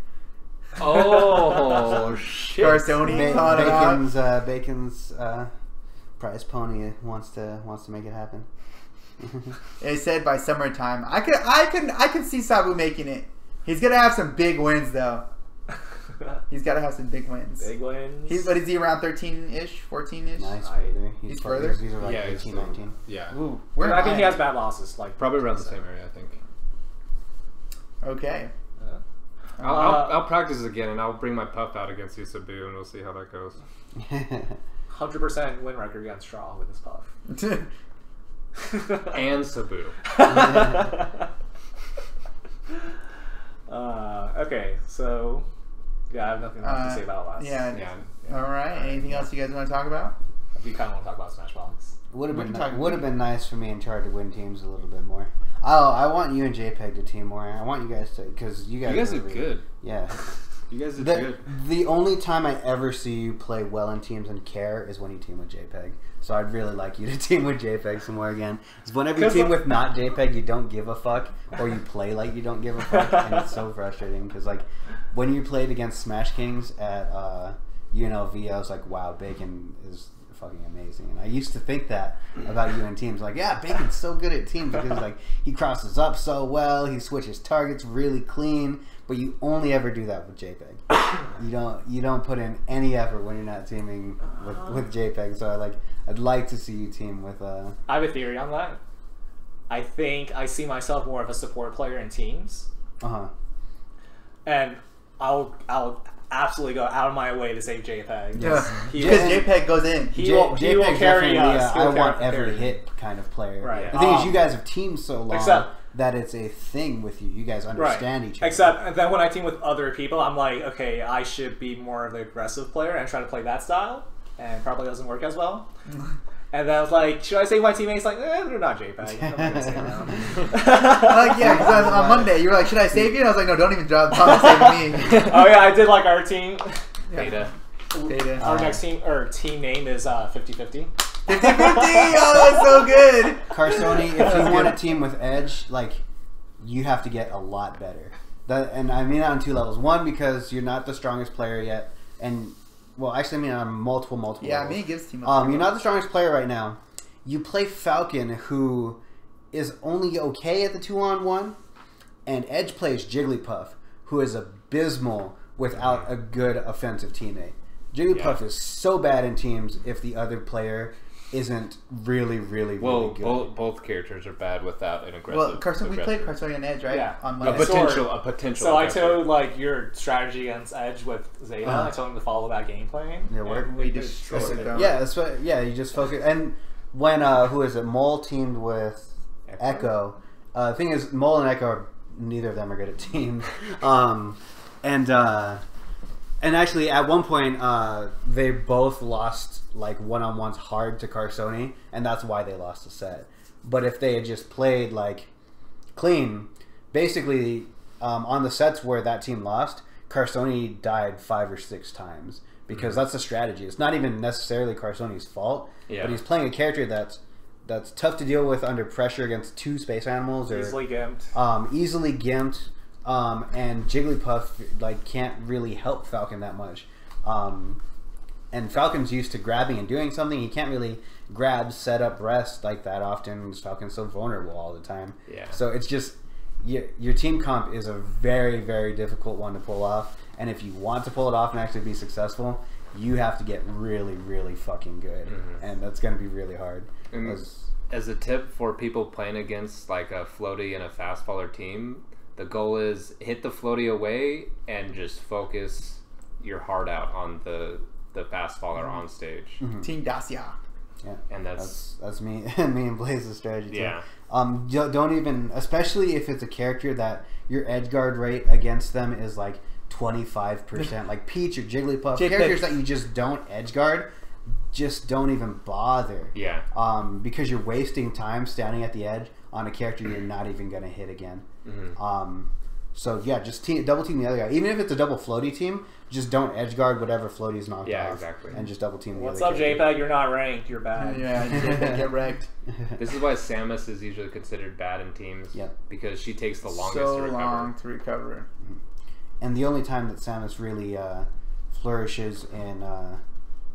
Oh <laughs> shit! Carsoni Ba- calling. Bacon's uh, Bacon's uh, prize pony wants to wants to make it happen. <laughs> It said by summertime. I could, I can, I can see Sabu making it. He's gonna have some big wins though. <laughs> He's got to have some big wins. Big wins. He's, but is he around 13-ish, 14-ish? nice I- He's, He's further. further? These are like yeah, it's 18, still- 19. Yeah, Ooh, where I am think he has bad losses. Like probably around the same area. I think. Okay. Yeah. I'll, Uh, I'll, I'll practice again, and I'll bring my puff out against Isabu, and we'll see how that goes. <laughs> Hundred percent win record against Straw with his puff. <laughs> And Sabu. uh, okay, so yeah, I have nothing left to Uh, say about last. yeah. Yeah. All right. Anything else you guys want to talk about? We kind of want to talk about Smashbox. Would have been can talk- would have been nice for me and Char to win teams a little bit more. Oh, I want you and JPEG to team more. I want you guys to because you guys. You guys are did really- good. Yeah. <laughs> You guys are The, good. the only time I ever see you play well in teams and care is when you team with JPEG. So I'd really like you to <laughs> team with JPEG some more again. Because whenever you team the- with not JPEG, you don't give a fuck, or you play like you don't give a fuck, and it's so <laughs> frustrating. Because like when you played against Smash Kings at uh, UNLV, I was like, wow, Bacon is fucking amazing. And I used to think that about you in teams. Like, yeah, Bacon's so good at teams because like he crosses up so well, he switches targets really clean. But you only ever do that with JPEG. You don't you don't put in any effort when you're not teaming with, with JPEG. So I like I'd like to see you team with uh I have a theory on that. I think I see myself more of a support player in teams, uh huh. and I'll I'll absolutely go out of my way to save JPEG. Yeah. He Because will- JPEG goes in. He will, he will carry us. He I want every carry. hit kind of player. Right. The thing is, Um, you guys have teamed so long except- that it's a thing with you. You guys understand each other. Except and then when I team with other people, I'm like, okay, I should be more of the aggressive player and try to play that style, and probably doesn't work as well. <laughs> and then I was like, should I save my teammates? Like, eh, they're not JPEG. I'm not gonna save them. <laughs> like, yeah, 'cause on, on Monday you were like, "Should I save you?" And I was like, "No, don't even drop the saving me." <laughs> oh yeah, I did like our team. Beta. Data. Our next team or team name is uh, 50-50. 50 50! Oh, that's so good! Carsoni, if you want a team with Edge, like you have to get a lot better. That, and I mean that on two levels. One because you're not the strongest player yet, and well, actually, I mean on multiple, multiple. Yeah, levels. me and Gibbs team. Um, you're not the strongest player right now. You play Falcon, who is only okay at the two on one, and Edge plays Jigglypuff, who is abysmal without a good offensive teammate. Jigglypuff Yeah. is so bad in teams if the other player isn't really, really, Well, really good. both, both characters are bad without an aggressive. Well, Carson, we played aggressive- Carsoni on Edge, right? Yeah. On A Monday. but- potential, a potential. So I told like your strategy against Edge with Zeta. Uh-huh. I told him to follow that game plan. Yeah, work. and We we destroyed destroyed it, it. Yeah, that's what. Yeah, you just focus. And when uh, who is it? Mole teamed with Echo. Uh, the thing is, Mole and Echo, are, neither of them are good at teams. <laughs> Um, and uh, and actually, at one point, uh, they both lost like one on ones hard to Carsoni, and that's why they lost the set. But if they had just played like clean, basically um, on the sets where that team lost, Carsoni died five or six times because that's the strategy. It's not even necessarily Carsoni's fault, Yeah. but he's playing a character that's that's tough to deal with under pressure against two space animals or Easily gimped. um, easily gimped, um, and Jigglypuff like can't really help Falcon that much. Um, and Falcon's used to grabbing and doing something. He can't really grab, set up, rest like that often. because Falcon's so vulnerable all the time. Yeah. So it's just your, your team comp is a very very difficult one to pull off. And if you want to pull it off and actually be successful, you have to get really really fucking good, Mhm. and that's going to be really hard. And 'Cause- as a tip for people playing against like a floaty and a fast faller team, the goal is hit the floaty away and just focus your heart out on the the fast faller on stage, Team Dacia. Yeah, and that's, that's that's me. <laughs> me and Blaze's strategy. Too. yeah. Um, don't even, especially if it's a character that your edge guard rate against them is like twenty five percent, like Peach or Jigglypuff, Jiggly- characters that you just don't edge guard, just don't even bother. Yeah. Um, because you're wasting time standing at the edge on a character you're not even gonna hit again. Mhm. Um, so yeah, just team, double team the other guy. Even if it's a double floaty team, just don't edge guard whatever floaty is knocked Yeah, off. exactly. And just double team the other. What's other up, character. JPEG? You're not ranked. You're bad. <laughs> Yeah, JPEG, get wrecked. <laughs> This is why Samus is usually considered bad in teams. Yep. Because she takes the longest so to recover. long to recover. And the only time that Samus really uh, flourishes in uh,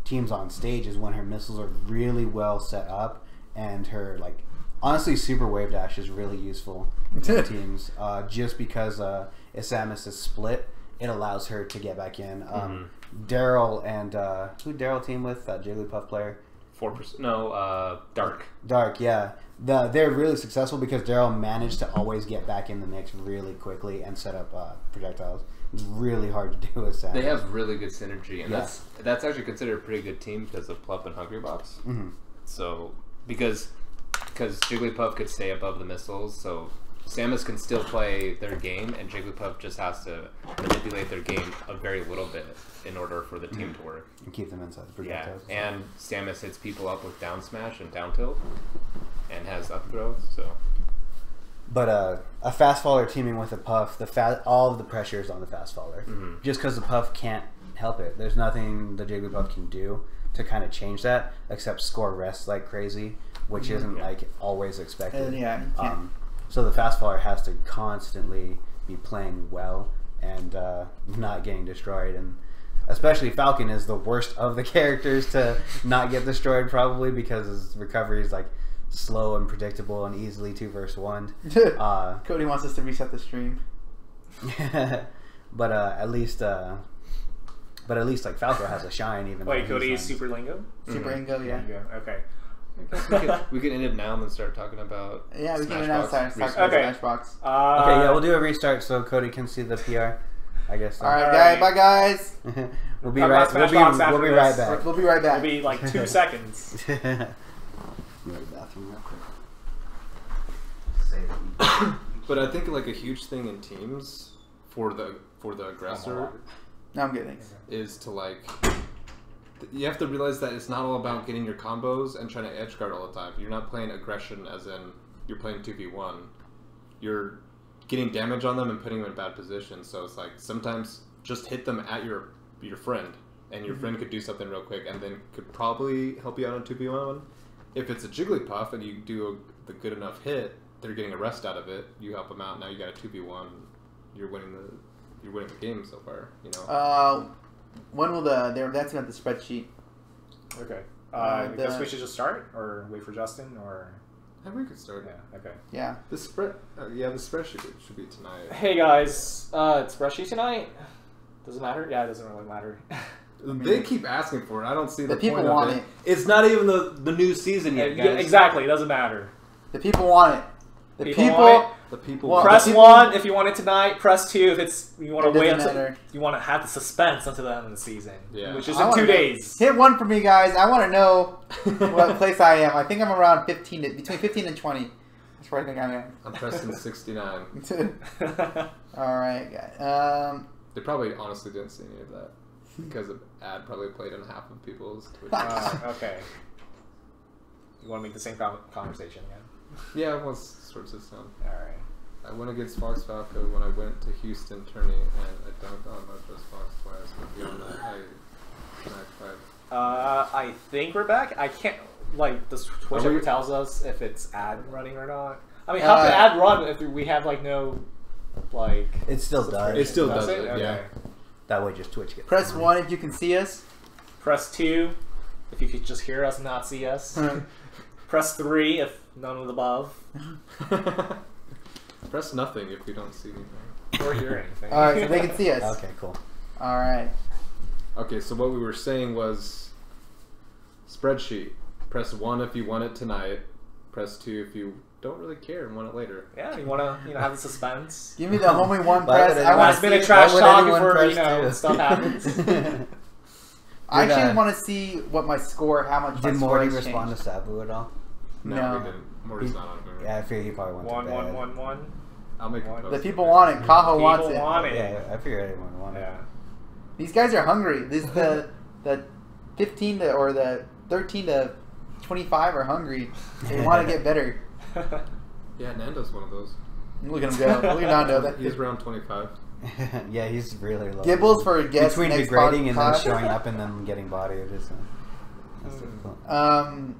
teams on stage is when her missiles are really well set up, and her like honestly super wave dash is really useful <laughs> in teams. Uh, just because uh, if Samus is split, it allows her to get back in. Um, Daryl and uh, who Daryl team with that Jigglypuff player. Four percent. No, uh, dark. Dark, yeah. The, they're really successful because Daryl managed to always get back in the mix really quickly and set up uh, projectiles. It's really hard to <laughs> do with Samus. They have really good synergy, and Yeah. that's that's actually considered a pretty good team because of Plup and Hungrybox. Mhm. So because because Jigglypuff could stay above the missiles, so Samus can still play their game, and Jigglypuff just has to manipulate their game a very little bit in order for the team to work. and keep them inside the Yeah, projectiles. and Samus hits people up with down smash and down tilt, and has up throw. So But uh, a fast faller teaming with a puff, the fa- all of the pressure is on the fast faller. Mhm. Just because the puff can't help it. There's nothing the Jigglypuff can do to kind of change that except score rests like crazy, which isn't Yeah. like always expected. And yeah, you. Um, so the fast faller has to constantly be playing well and uh, not getting destroyed. And especially Falcon is the worst of the <laughs> characters to not get destroyed, probably because his recovery is like slow and predictable and easily two versus one. <laughs> Uh, Cody wants us to reset the stream. <laughs> but uh, at least, uh, but at least like Falco has a shine. Even Wait, Cody is Super Lingo? Super Mhm. Ingo, yeah. Yeah, okay. We can, we can end it now and then start talking about Yeah, we can Smashbox announce our recent- start Okay. Smashbox. Uh, Okay, yeah, we'll do a restart so Cody can see the PR. I guess. So. All right, All guys. right. Bye, guys. <laughs> we'll be Talk right. We'll be, we'll be right back. We'll be right back. It'll be like two <laughs> seconds. <laughs> Go to the bathroom real quick. <coughs> But I think like a huge thing in teams for the for the aggressor No, I'm good. Thanks. is to like th- you have to realize that it's not all about getting your combos and trying to edge guard all the time. You're not playing aggression as in you're playing two v one. You're getting damage on them and putting them in bad positions. So it's like sometimes just hit them at your your friend, and your friend could do something real quick, and then could probably help you out on two v one. If it's a Jigglypuff and you do a, the good enough hit, they're getting a rest out of it. You help them out. Now you got a two v one. You're winning the you're winning the game so far. You know. Uh, when will the they're that's about the spreadsheet? Okay. Uh, Uh, I guess we should just start, or wait for Justin, or Yeah, we could start. yeah. Okay. Yeah. The spread, uh, yeah, the spreadsheet should be tonight. Hey guys, uh, it's spreadsheet tonight. Does it matter? Yeah, it doesn't really matter. <laughs> They keep asking for it. I don't see the, The people point want of it. It's not even the the new season yet, guys. exactly, it doesn't matter. The people want it. The People people. Want it. The people. Well, Press the people- one if you want it tonight. Press two if it's you want to wait until you want to have the suspense until the end of the season, Yeah. which is I in wanna two know- days. Hit one for me, guys. I want to know <laughs> what place I am. I think I'm around 15, to, between 15 and 20. That's where I think I am. I'm pressing 69. <laughs> All right, guys. Um, They probably honestly didn't see any of that because the ad probably played on half of people's Twitch. Uh, okay. You want to make the same conversation again? Yeah, it was sorts of sound. All right. I went against Fox Falco when I went to Houston tourney and I dunked on Mojo's Fox twice. But beyond that, I smacked five. Uh, I think we're back. I can't like the Twitch we- ever tells us if it's ad running or not. I mean, how Uh, can ad run if we have like no like? It still does. It still does it, Okay. yeah. That way, just Twitch gets press money. one if you can see us. Press two if you could just hear us and not see us. Press three if none of the above <laughs> Press nothing if you don't see anything. or hear anything. All right, so they can see us. Okay, cool. All right. Okay, so what we were saying was spreadsheet. Press one if you want it tonight. Press two if you don't really care and want it later. Yeah, you want to you know have the suspense. Give me the homie one press. I want Last to minute a trash talk before you know two? stuff happens. <laughs> I actually want to see what my score, how much Did score Morty respond changed. to Sabu at all? No, No. we didn't. Morty's He- not on here. Yeah, I figured he probably went one, to one, bed. one, one. I'll make a The post. The people want it. Kaho People wants it. want it. Yeah, I figured anyone wanted. Yeah. These guys are hungry. This the <laughs> the fifteen to or the thirteen to twenty five are hungry. They want to get better. <laughs> Yeah, Nando's one of those. Look at him go. Look at Nando. That, <laughs> He's around 25. yeah, he's really low. Gibbles for a guest between next degrading and then showing up and then getting bodied. It's, uh, that's difficult. Um,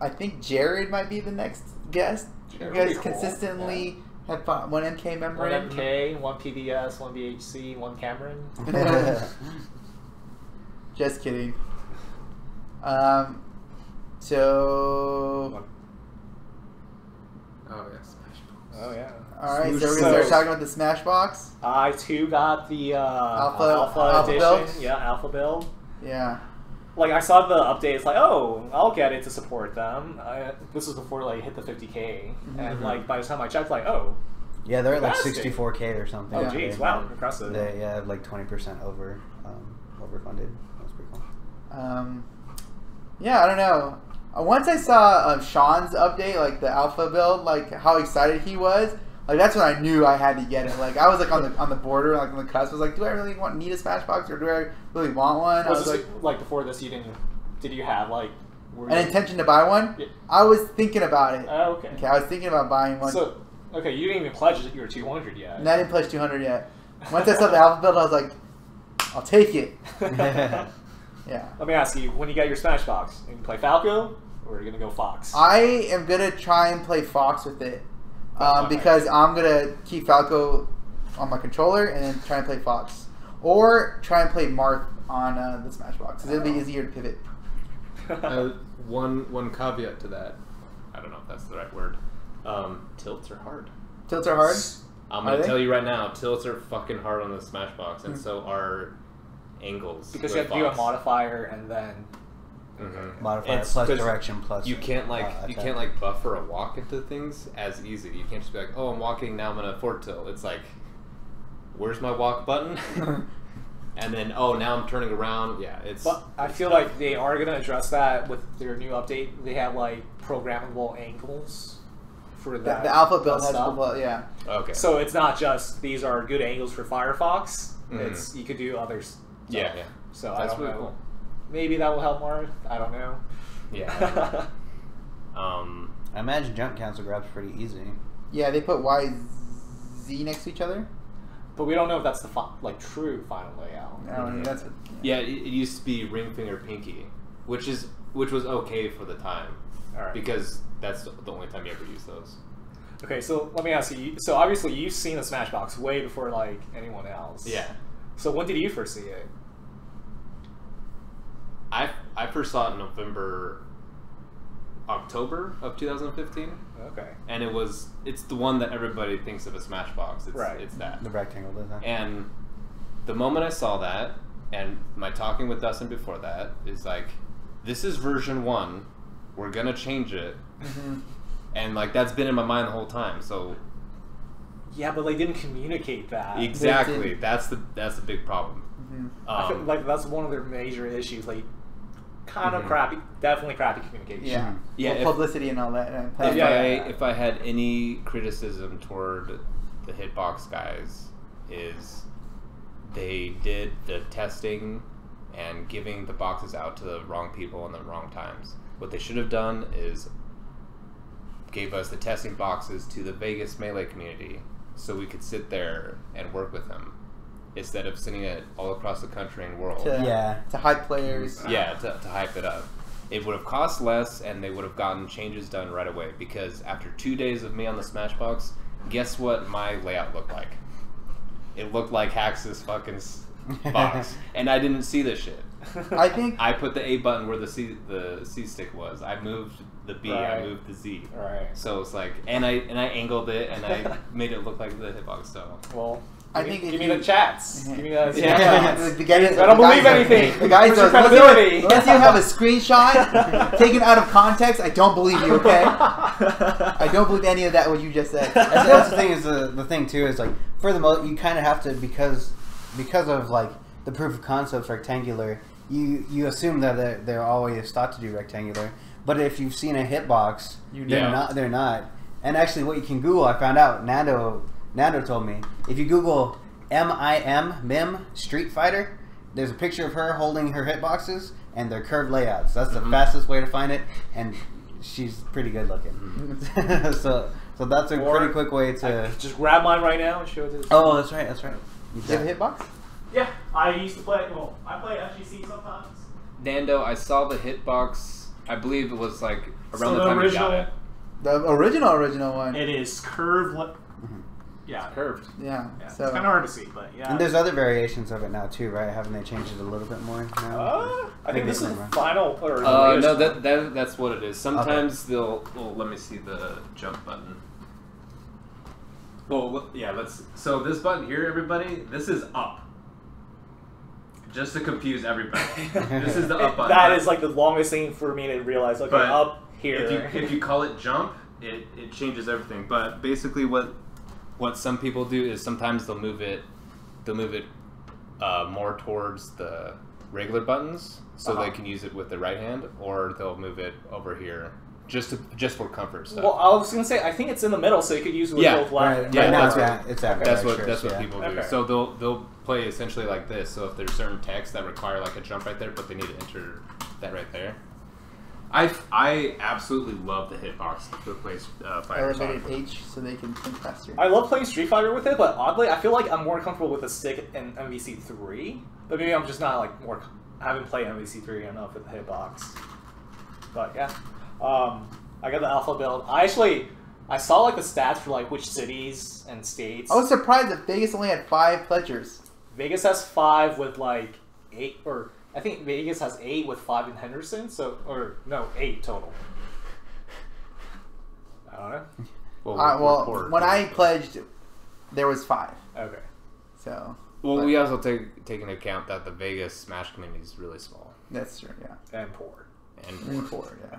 I think Jared might be the next guest. Jared you guys cool, consistently have fought one MK member. One. MK, one PBS, one BHC, one Cameron. <laughs> Just kidding. Um, so Oh, yeah, Smash Bros. Oh yeah. all right, so Smoosh we're gonna start so- talking about the Smashbox. I too got the uh, Alpha- alpha, alpha edition. build? Yeah, alpha build. Yeah. Like I saw the update. It's like, oh, I'll get it to support them. I, this was before like hit the 50k, and Mhm. like by the time I checked, like, oh, yeah, they're at like 64k or something. oh, Yeah. geez, They- wow, impressive. They yeah, like 20% over um, overfunded. That's pretty cool. Um, yeah, I don't know. Uh, Once I saw uh, Sean's update, like the alpha build, like how excited he was, like that's when I knew I had to get it. Like I was like on the on the border, like on the cusp. I was like, do I really want need a Smashbox or do I really want one? I was was like, like, before this, you didn't? Did you have like? Were an you- intention to buy one. Yeah. I was thinking about it. Oh, okay. Okay, I was thinking about buying one. So, okay, you didn't even pledge that you were 200 yet. and I didn't pledge 200 yet. Once I saw the alpha build, I was like, I'll take it. <laughs> <laughs> Yeah. Let me ask you: When you got your Smashbox, you play Falco, or are you gonna go Fox? I am gonna try and play Fox with it, um, because I'm gonna keep Falco on my controller and then try and play Fox, or try and play Marth on uh, the Smashbox. Because it'll be Oh. easier to pivot. <laughs> Uh, one one caveat to that. I don't know if that's the right word. Um, tilts are hard. Tilts are hard. I'm gonna tell you right now, tilts are fucking hard on the Smashbox, and Hmm. so are angles. because you have to do a modifier and then. Mhm. Modifier It's plus 'cause direction plus. You can't like uh, you can't like buffer a walk into things as easy. You can't just be like, oh, I'm walking now. I'm gonna forward tilt. It's like, where's my walk button? <laughs> and then oh, now I'm turning around. Yeah, it's. But I it's feel tough. like they are gonna address that with their new update. They have like programmable angles for that. the alpha build has stuff. well, yeah. okay. So it's not just these are good angles for Firefox. Mhm. It's you could do others. yeah, yeah, So I that's don't really know. cool. Maybe that will help more. I don't know. Yeah. <laughs> um, I imagine jump cancel grabs pretty easy. Yeah, they put Y Z next to each other. but we don't know if that's the fi- like true final layout. I don't know, that's what, yeah, it, it used to be ring finger pinky, which is which was okay for the time All right. because that's the only time you ever use those. Okay, so let me ask you. So obviously you've seen the Smashbox way before like anyone else. Yeah. So when did you first see it? I I first saw it in November, October of 2015, Okay. and it was it's the one that everybody thinks of as Smashbox. It's, Right. It's that. The rectangle design. And the moment I saw that, and my talking with Dustin before that is like, this is version one. We're gonna change it, Mhm. and like that's been in my mind the whole time. So Yeah, but they didn't communicate that. exactly, did. that's the that's the big problem. I feel Um, like that's one of their major issues. Like, kind of Mhm. crappy, definitely crappy communication. Yeah. Yeah, Well, if- publicity and all that. And if Yeah, I yeah, yeah. if I had any criticism toward the hitbox guys is they did the testing and giving the boxes out to the wrong people in the wrong times. What they should have done is gave us the testing boxes to the Vegas melee community so we could sit there and work with them instead of sending it all across the country and world. to, Yeah. to hype players. Mm-hmm. Yeah, to, to hype it up. It would have cost less, and they would have gotten changes done right away. Because after two days of me on the Smashbox, guess what my layout looked like? It looked like Hax's fucking <laughs> box, and I didn't see this shit. I think I put the A button where the C the C stick was. I moved the B. I Right. moved the Z. Right. So it's like, and I and I angled it, and I <laughs> made it look like the hitbox. So Well, I think if give me you- the chats. Give me the Yeah. chats. <laughs> The guys- I don't believe anything. The guys are unless credibility? you, unless you have a screenshot <laughs> taken out of context. I don't believe you. Okay, <laughs> I don't believe any of that what you just said. that's, that's the thing is the, the thing too is like for the most you kind of have to because because of like the proof of concepts rectangular you you assume that they're, they're always thought to do rectangular but if you've seen a hitbox You they're not they're not and actually what you can google i found out nando nando told me if you google m-i-m mim street fighter there's a picture of her holding her hitboxes and they're curved layouts that's the Mhm. fastest way to find it and she's pretty good looking <laughs> so so that's a Or- pretty quick way to I just grab mine right now and show it to. Oh, that's right. That's right. You Do have a hitbox? Yeah, I used to play. Well, I play FGC sometimes. Nando, I saw the hitbox. I believe it was like around So the the time you original- got it. The original, original one. It is curved. Li- yeah, Curved. yeah. yeah. So it's kind of hard to see, but yeah. And there's other variations of it now too, right? Haven't they changed it a little bit more now? Uh, I think this is the final. Or the Uh, latest no, that, that that's what it is. Sometimes they'll. Well, let me see the jump button. Well, yeah, let's. So this button here, everybody, this is up. Just to confuse everybody, <laughs> this is the up button. that but is like the longest thing for me to realize. Okay, But up here. If you if you call it jump, it, it changes everything. But basically, what what some people do is sometimes they'll move it, they'll move it uh, more towards the regular buttons, so Uh-huh. they can use it with the right hand, or they'll move it over here just to, just for comfort stuff. well, I was gonna say I think it's in the middle, so you could use it with Yeah, both left. Right, Yeah, right now that's it's, what- it's at that's what that's what yeah. people do. Okay. So they'll they'll play essentially like this. So if there's certain text that require like a jump right there, but they need to enter that right there. I I absolutely love the hitbox to play uh, fighters on. elevated H so they can think faster. I love playing Street Fighter with it, but oddly, I feel like I'm more comfortable with a stick in MVC three. But maybe I'm just not like more. I haven't played MVC three enough with the hitbox. But yeah, um, I got the alpha build. I actually I saw like the stats for like which cities and states. I was surprised that Vegas only had five pledgers. Vegas has five with like eight, or I think Vegas has eight with five in Henderson. So or no, eight total. I don't know. Well, Uh, we're- well, we're when I pledged, there was five. Okay. So Well, we also take take into account that the Vegas Smash community is really small. that's true. Yeah, And poor. And and four. Yeah.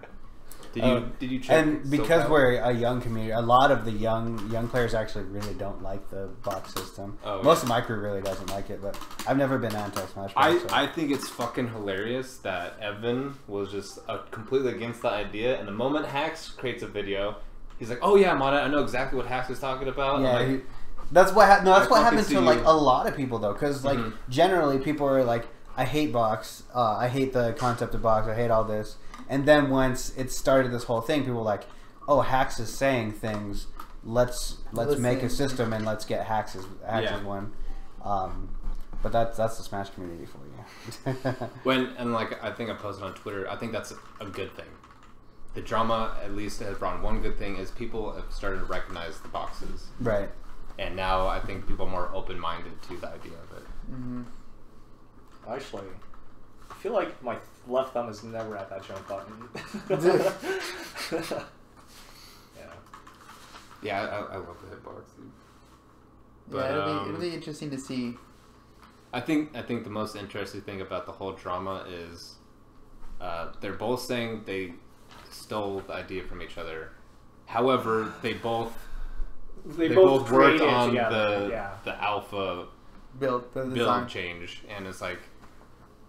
Did you Um, did you check? And because SoCal? we're a young community, a lot of the young young players actually really don't like the box system. Oh, Most yeah. of my crew really doesn't like it, but I've never been anti Smash. I, so. I think it's fucking hilarious that Evan was just uh, completely against the idea, and the moment Hax creates a video, he's like, "Oh yeah, I'm on it. I know exactly what Hax is talking about." Yeah, like, he- that's what ha- no, that's I what happens see to like you. a lot of people though, because like Mhm. generally people are like, I hate box, uh, I hate the concept of box, I hate all this, and then once it started this whole thing, people were like, oh, Hax is saying things, let's let's make a system and let's get Hax as Hax Yeah. as one, um, but that's that's the Smash community for you. <laughs> when and like I think I posted on Twitter, I think that's a good thing. The drama at least has brought one good thing is people have started to recognize the boxes, right. and now I think people are more open minded to the idea of it. hmm Actually, I feel like my left thumb is never at that jump button. <laughs> <laughs> yeah. Yeah, I, I love the hitbox. Dude. But, yeah, it'll, um, be, it'll be interesting to see. I think I think the most interesting thing about the whole drama is uh, they're both saying they stole the idea from each other. However, they both They, they, both, both, worked on together. the yeah. the alpha Build the build design. change, and it's like,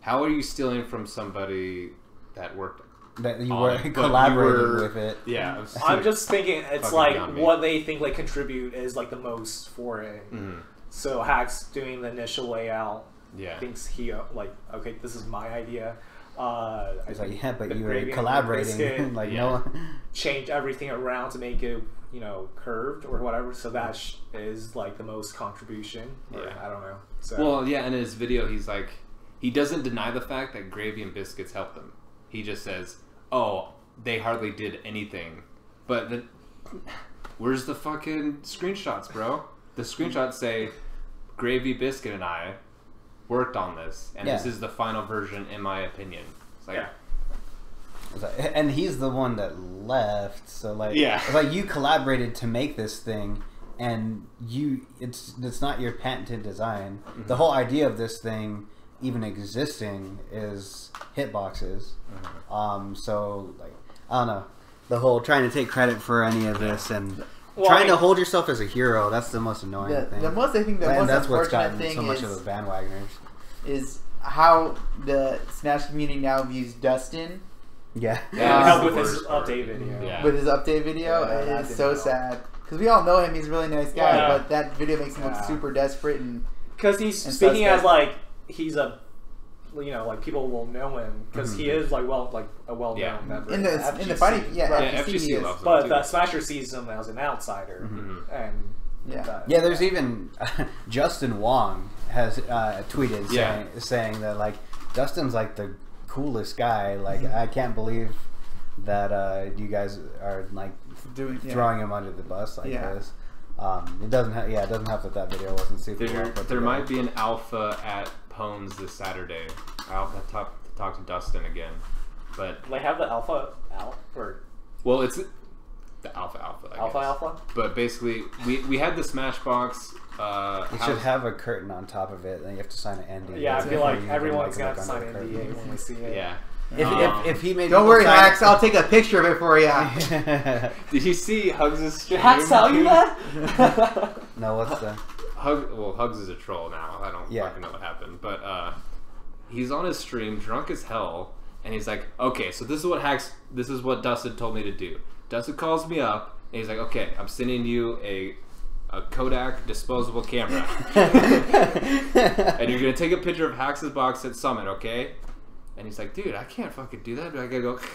how are you stealing from somebody that worked? That you on were it, <laughs> but you collaborating were- with it. Yeah, it was- I'm just thinking it's like what they think like contribute is like the most for it. Mhm. So Hax doing the initial layout yeah. thinks he uh, like okay this is my idea. Uh, It's I like, yeah, but you were collaborating. biscuit <laughs> like, Yeah. no. change everything around to make it you know curved or whatever. So that sh- is like the most contribution. Or, Yeah. I don't know. So Well, yeah, in his video, he's like, he doesn't deny the fact that Gravy and Biscuits helped them. He just says, "Oh, they hardly did anything." But the, where's the fucking screenshots, bro? The screenshots say, "Gravy, Biscuit, and I worked on this, and this is the final version, in my opinion." It's like, Yeah. It's like- And he's the one that left, so like, Yeah. like you collaborated to make this thing, and you it's it's not your patented design. Mm-hmm. The whole idea of this thing even existing is hitboxes. Mm-hmm. Um, so like I don't know the whole trying to take credit for any of this and Well, trying I- to hold yourself as a hero. That's the most annoying The, thing. the most I think the and most that's what's gotten thing so much is, of the bandwagoners. is how the Smash community now views Dustin Yeah. <laughs> Yeah, that's the with his update video. Yeah. with his update video. Yeah, and it's so help. sad because we all know him. He's a really nice guy, Yeah. but that video makes him look Yeah. super desperate and because he's And speaking suspect. as like he's a you know like people will know him because he is like well like a well known Yeah. member in the of in the fighting. Yeah, But- Yeah, FGC FGC is- loves him but too. the Smasher sees him as an outsider Mhm. and Yeah. that- Yeah, there's even <laughs> Justin Wong has uh, tweeted Yeah. saying, saying that like Dustin's like the coolest guy. Like Mm-hmm. I can't believe that uh, you guys are like doing yeah. throwing him under the bus like Yeah. this. Um, it doesn't. Ha- yeah, it doesn't help that that video wasn't super well There, put there might be an alpha at Pones this Saturday. I'll have to talk, to talk to Dustin again. But, they have the alpha out or well, it's the alpha alpha. I alpha guess. alpha. But basically, we, we had the Smashbox. Uh, It house- should have a curtain on top of it, and you have to sign an NDA. Yeah, I feel like You can, everyone's like, gonna have to look sign under the NDA when we see it. Yeah. If, Um, if, if he made Don't worry, sign- Max. I'll take a picture of it for you. <laughs> Did you see Hugs' stream? Hax tell you that? <laughs> no, what's the? Hug, well, Hugs is a troll now. I don't Yeah. fucking know what happened, but uh, he's on his stream, drunk as hell, and he's like, "Okay, so this is what Hax. This is what Dustin told me to do." Dustin calls me up, and he's like, "Okay, I'm sending you a a Kodak disposable camera, <laughs> and you're gonna take a picture of Hax' box at Summit, okay?" And he's like, "Dude, I can't fucking do that. I gotta go." <laughs>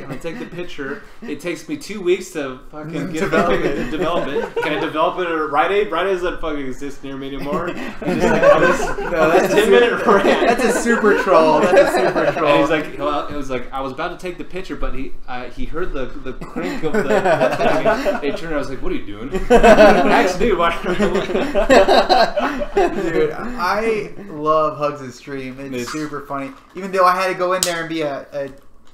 And I take the picture. It takes me two weeks to fucking get Develop it. develop it. Can I develop it at Rite Aid? Rite Aid doesn't fucking exist near me anymore. Just like, oh, this, No, that's a ten super- minute rant. That's a super troll. That's a super troll. And he's like, well, it was like I was about to take the picture, but he uh, he heard the the clink of the. the thing. He turned. I was like, "What are you doing?" Actually, dude, why? Dude, I love Hugs' stream. It's, It's- super funny. Even though I had to go in there and be a, a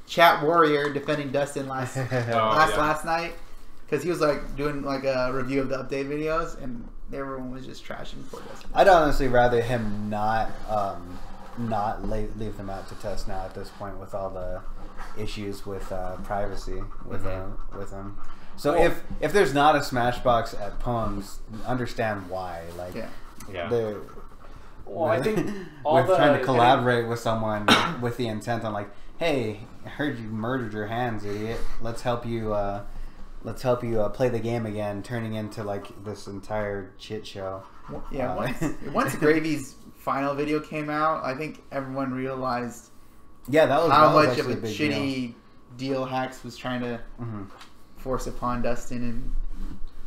chat warrior defending Dustin <laughs> last Oh, last yeah. last night because he was like doing like a review of the update videos and everyone was just trashing poor Dustin. I'd honestly rather him not um, not leave, leave them out to test now at this point with all the issues with uh, privacy with Mhm. uh, with him. So Well- if if there's not a Smashbox at Pones, understand why. Like Yeah. Yeah. they're Well, I think <laughs> all we're the trying to collaborate with someone with the intent on like, hey, I heard you murdered your hands, idiot. Let's help you. Uh, let's help you uh, play the game again, turning into like this entire shit show. Yeah, Uh, once, <laughs> once Gravy's final video came out, I think everyone realized Yeah, that was how that was much of a big deal. shitty deal. Hax was trying to Mhm. force upon Dustin and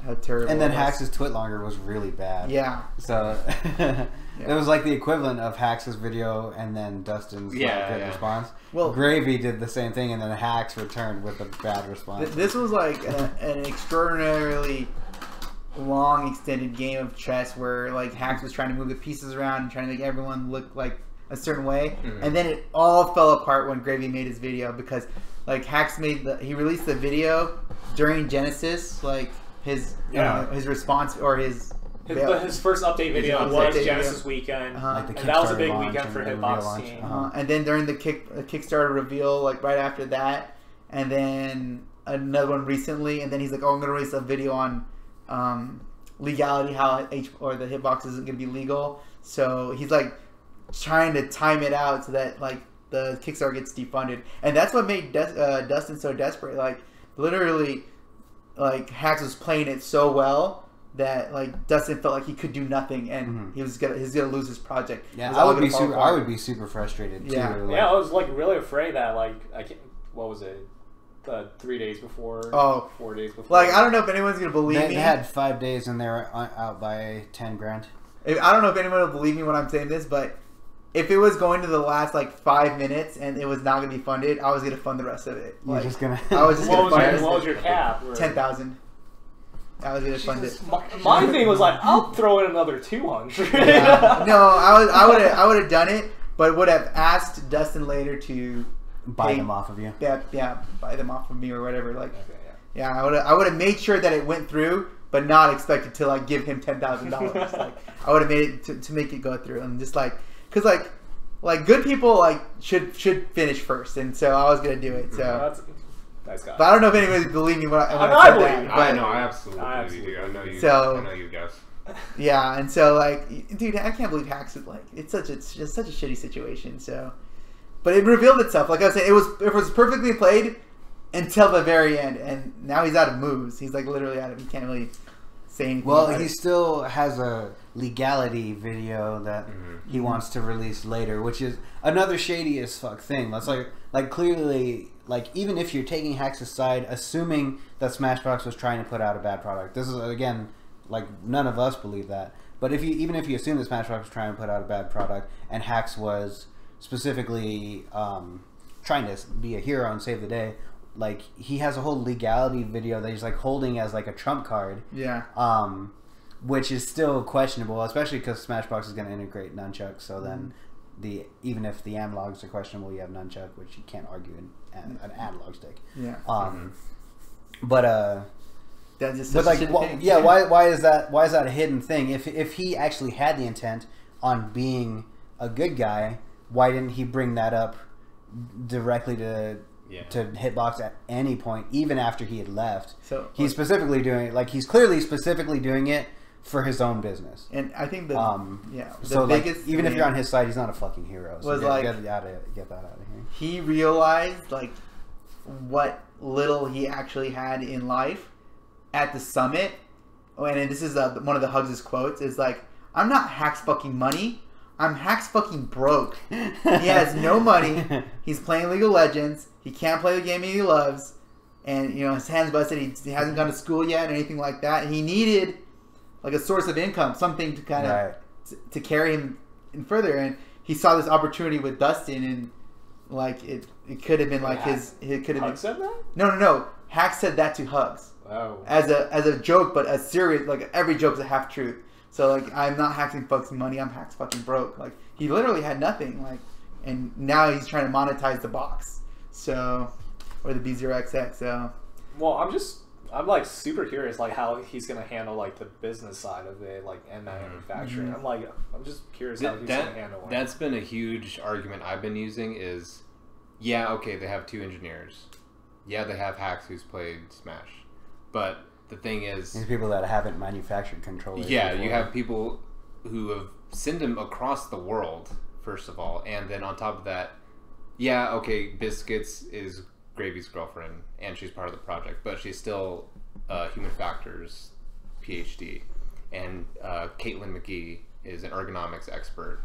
how terrible. And then it. Hax's twit longer was really bad. Yeah, So <laughs> it was like the equivalent of Hax's video and then Dustin's like, Yeah, good yeah. response. Well- Gravy did the same thing, and then Hax returned with a bad response. Th- this was like a, an extraordinarily long, extended game of chess where like Hax was trying to move the pieces around and trying to make everyone look like a certain way, Mhm. and then it all fell apart when Gravy made his video because like Hax made the he released the video during Genesis, like his Yeah. uh, his response or his. His, but his first update video His was update Genesis video. weekend, Uh-huh. Like the and that was a big weekend for Hitbox real launch. team. Uh-huh. Uh, and then during the kick the Kickstarter reveal, like right after that, and then another one recently, and then he's like, "Oh, I'm gonna release a video on um, legality, how H or the hitbox isn't gonna be legal." So he's like trying to time it out so that like the Kickstarter gets defunded, and that's what made Des- uh, Dustin so desperate. Like literally, like Hax was playing it so well. That like Dustin felt like he could do nothing, and Mhm. he was gonna he's gonna lose his project. Yeah, I would be fall super. I would be super frustrated Yeah. too. like- yeah, I was like really afraid that like I can't. What was it? Uh, three days before. Oh, four days before. Like I don't know if anyone's gonna believe They, me. they had five days and they were on- out by ten grand. I don't know if anyone will believe me when I'm saying this, but if it was going to the last like five minutes and it was not gonna be funded, I was gonna fund the rest of it. You're just gonna. I was just What gonna was, fund your, what was your cap? Or- ten thousand. I was gonna fund it. My, my thing was like, I'll throw in another two hundred. Yeah. <laughs> No, I was I would have I would have done it, but would have asked Dustin later to buy Hey. them off of you. yeah yeah buy them off of me or whatever. Like Okay, yeah. yeah, I would I would have made sure that it went through but not expected to like give him ten thousand dollars. <laughs> Like I would have made it to, to make it go through, and just like because like like good people like should should finish first, and so I was gonna do it. So, mm-hmm. That's nice guy. but I don't know if anybody believe me when I, when I- I, I said believe that. you. But, I know, I absolutely, I believe you. I know you. So- I know you guys. <laughs> Yeah, and so like, dude, I can't believe Hax is like it's such a it's just such a shitty situation. So, but it revealed itself. Like I was saying, it was it was perfectly played until the very end, and now he's out of moves. He's like literally out of. He can't really anything. Well, he still has a legality video that Mhm. he wants to release later, which is another shady as fuck thing. That's like like clearly like even if you're taking Hax aside, assuming that Smashbox was trying to put out a bad product. This is again like none of us believe that. But if you even if you assume that Smashbox was trying to put out a bad product and Hax was specifically um, trying to be a hero and save the day, like he has a whole legality video that he's like holding as like a trump card yeah. um, which is still questionable, especially because Smashbox is going to integrate nunchucks. So then, the even if the analogs are questionable, you have nunchuck, which you can't argue an, an, an analog stick. Yeah. Um, But uh, That's just but like, thing. yeah, why why is that why is that a hidden thing? If if he actually had the intent on being a good guy, why didn't he bring that up directly to Yeah. to Hitbox at any point, even after he had left? So He's specifically doing it, like he's clearly specifically doing it for his own business. and I think the Um, yeah the so like, biggest even if you're on his side, he's not a fucking hero. So Was get, like- get, out of, get that out of here. he realized like what little he actually had in life at the summit and this is uh, one of the hugs' quotes is like i'm not Hax fucking money i'm Hax fucking broke he has no money <laughs> he's playing league of legends he can't play the game he loves and you know his hands busted he, he hasn't gone to school yet or anything like that he needed like a source of income something to kind of Right. to, to carry him in further and he saw this opportunity with dustin and like it it could have been like his it could have Hug been said that? no no no hack said that to hugs Oh. as a as a joke but a serious like every joke's a half truth so like i'm not hacking fucking money i'm Hax fucking broke like he literally had nothing like and now he's trying to monetize the box so or the b0xx so Well, I'm just I'm like super curious like how he's gonna handle like the business side of it, like and manufacturing. Mhm. I'm like I'm just curious how Th- he's that, gonna handle it. that's been a huge argument I've been using is yeah, okay, they have two engineers. Yeah, they have Hax who's played Smash. But the thing is These people that haven't manufactured controllers. Yeah, you have people who have sent them across the world, first of all, and then on top of that, yeah, okay, Biscuits is Gravy's girlfriend, and she's part of the project, but she's still uh, Human Factors PhD, and uh, Caitlin McGee is an ergonomics expert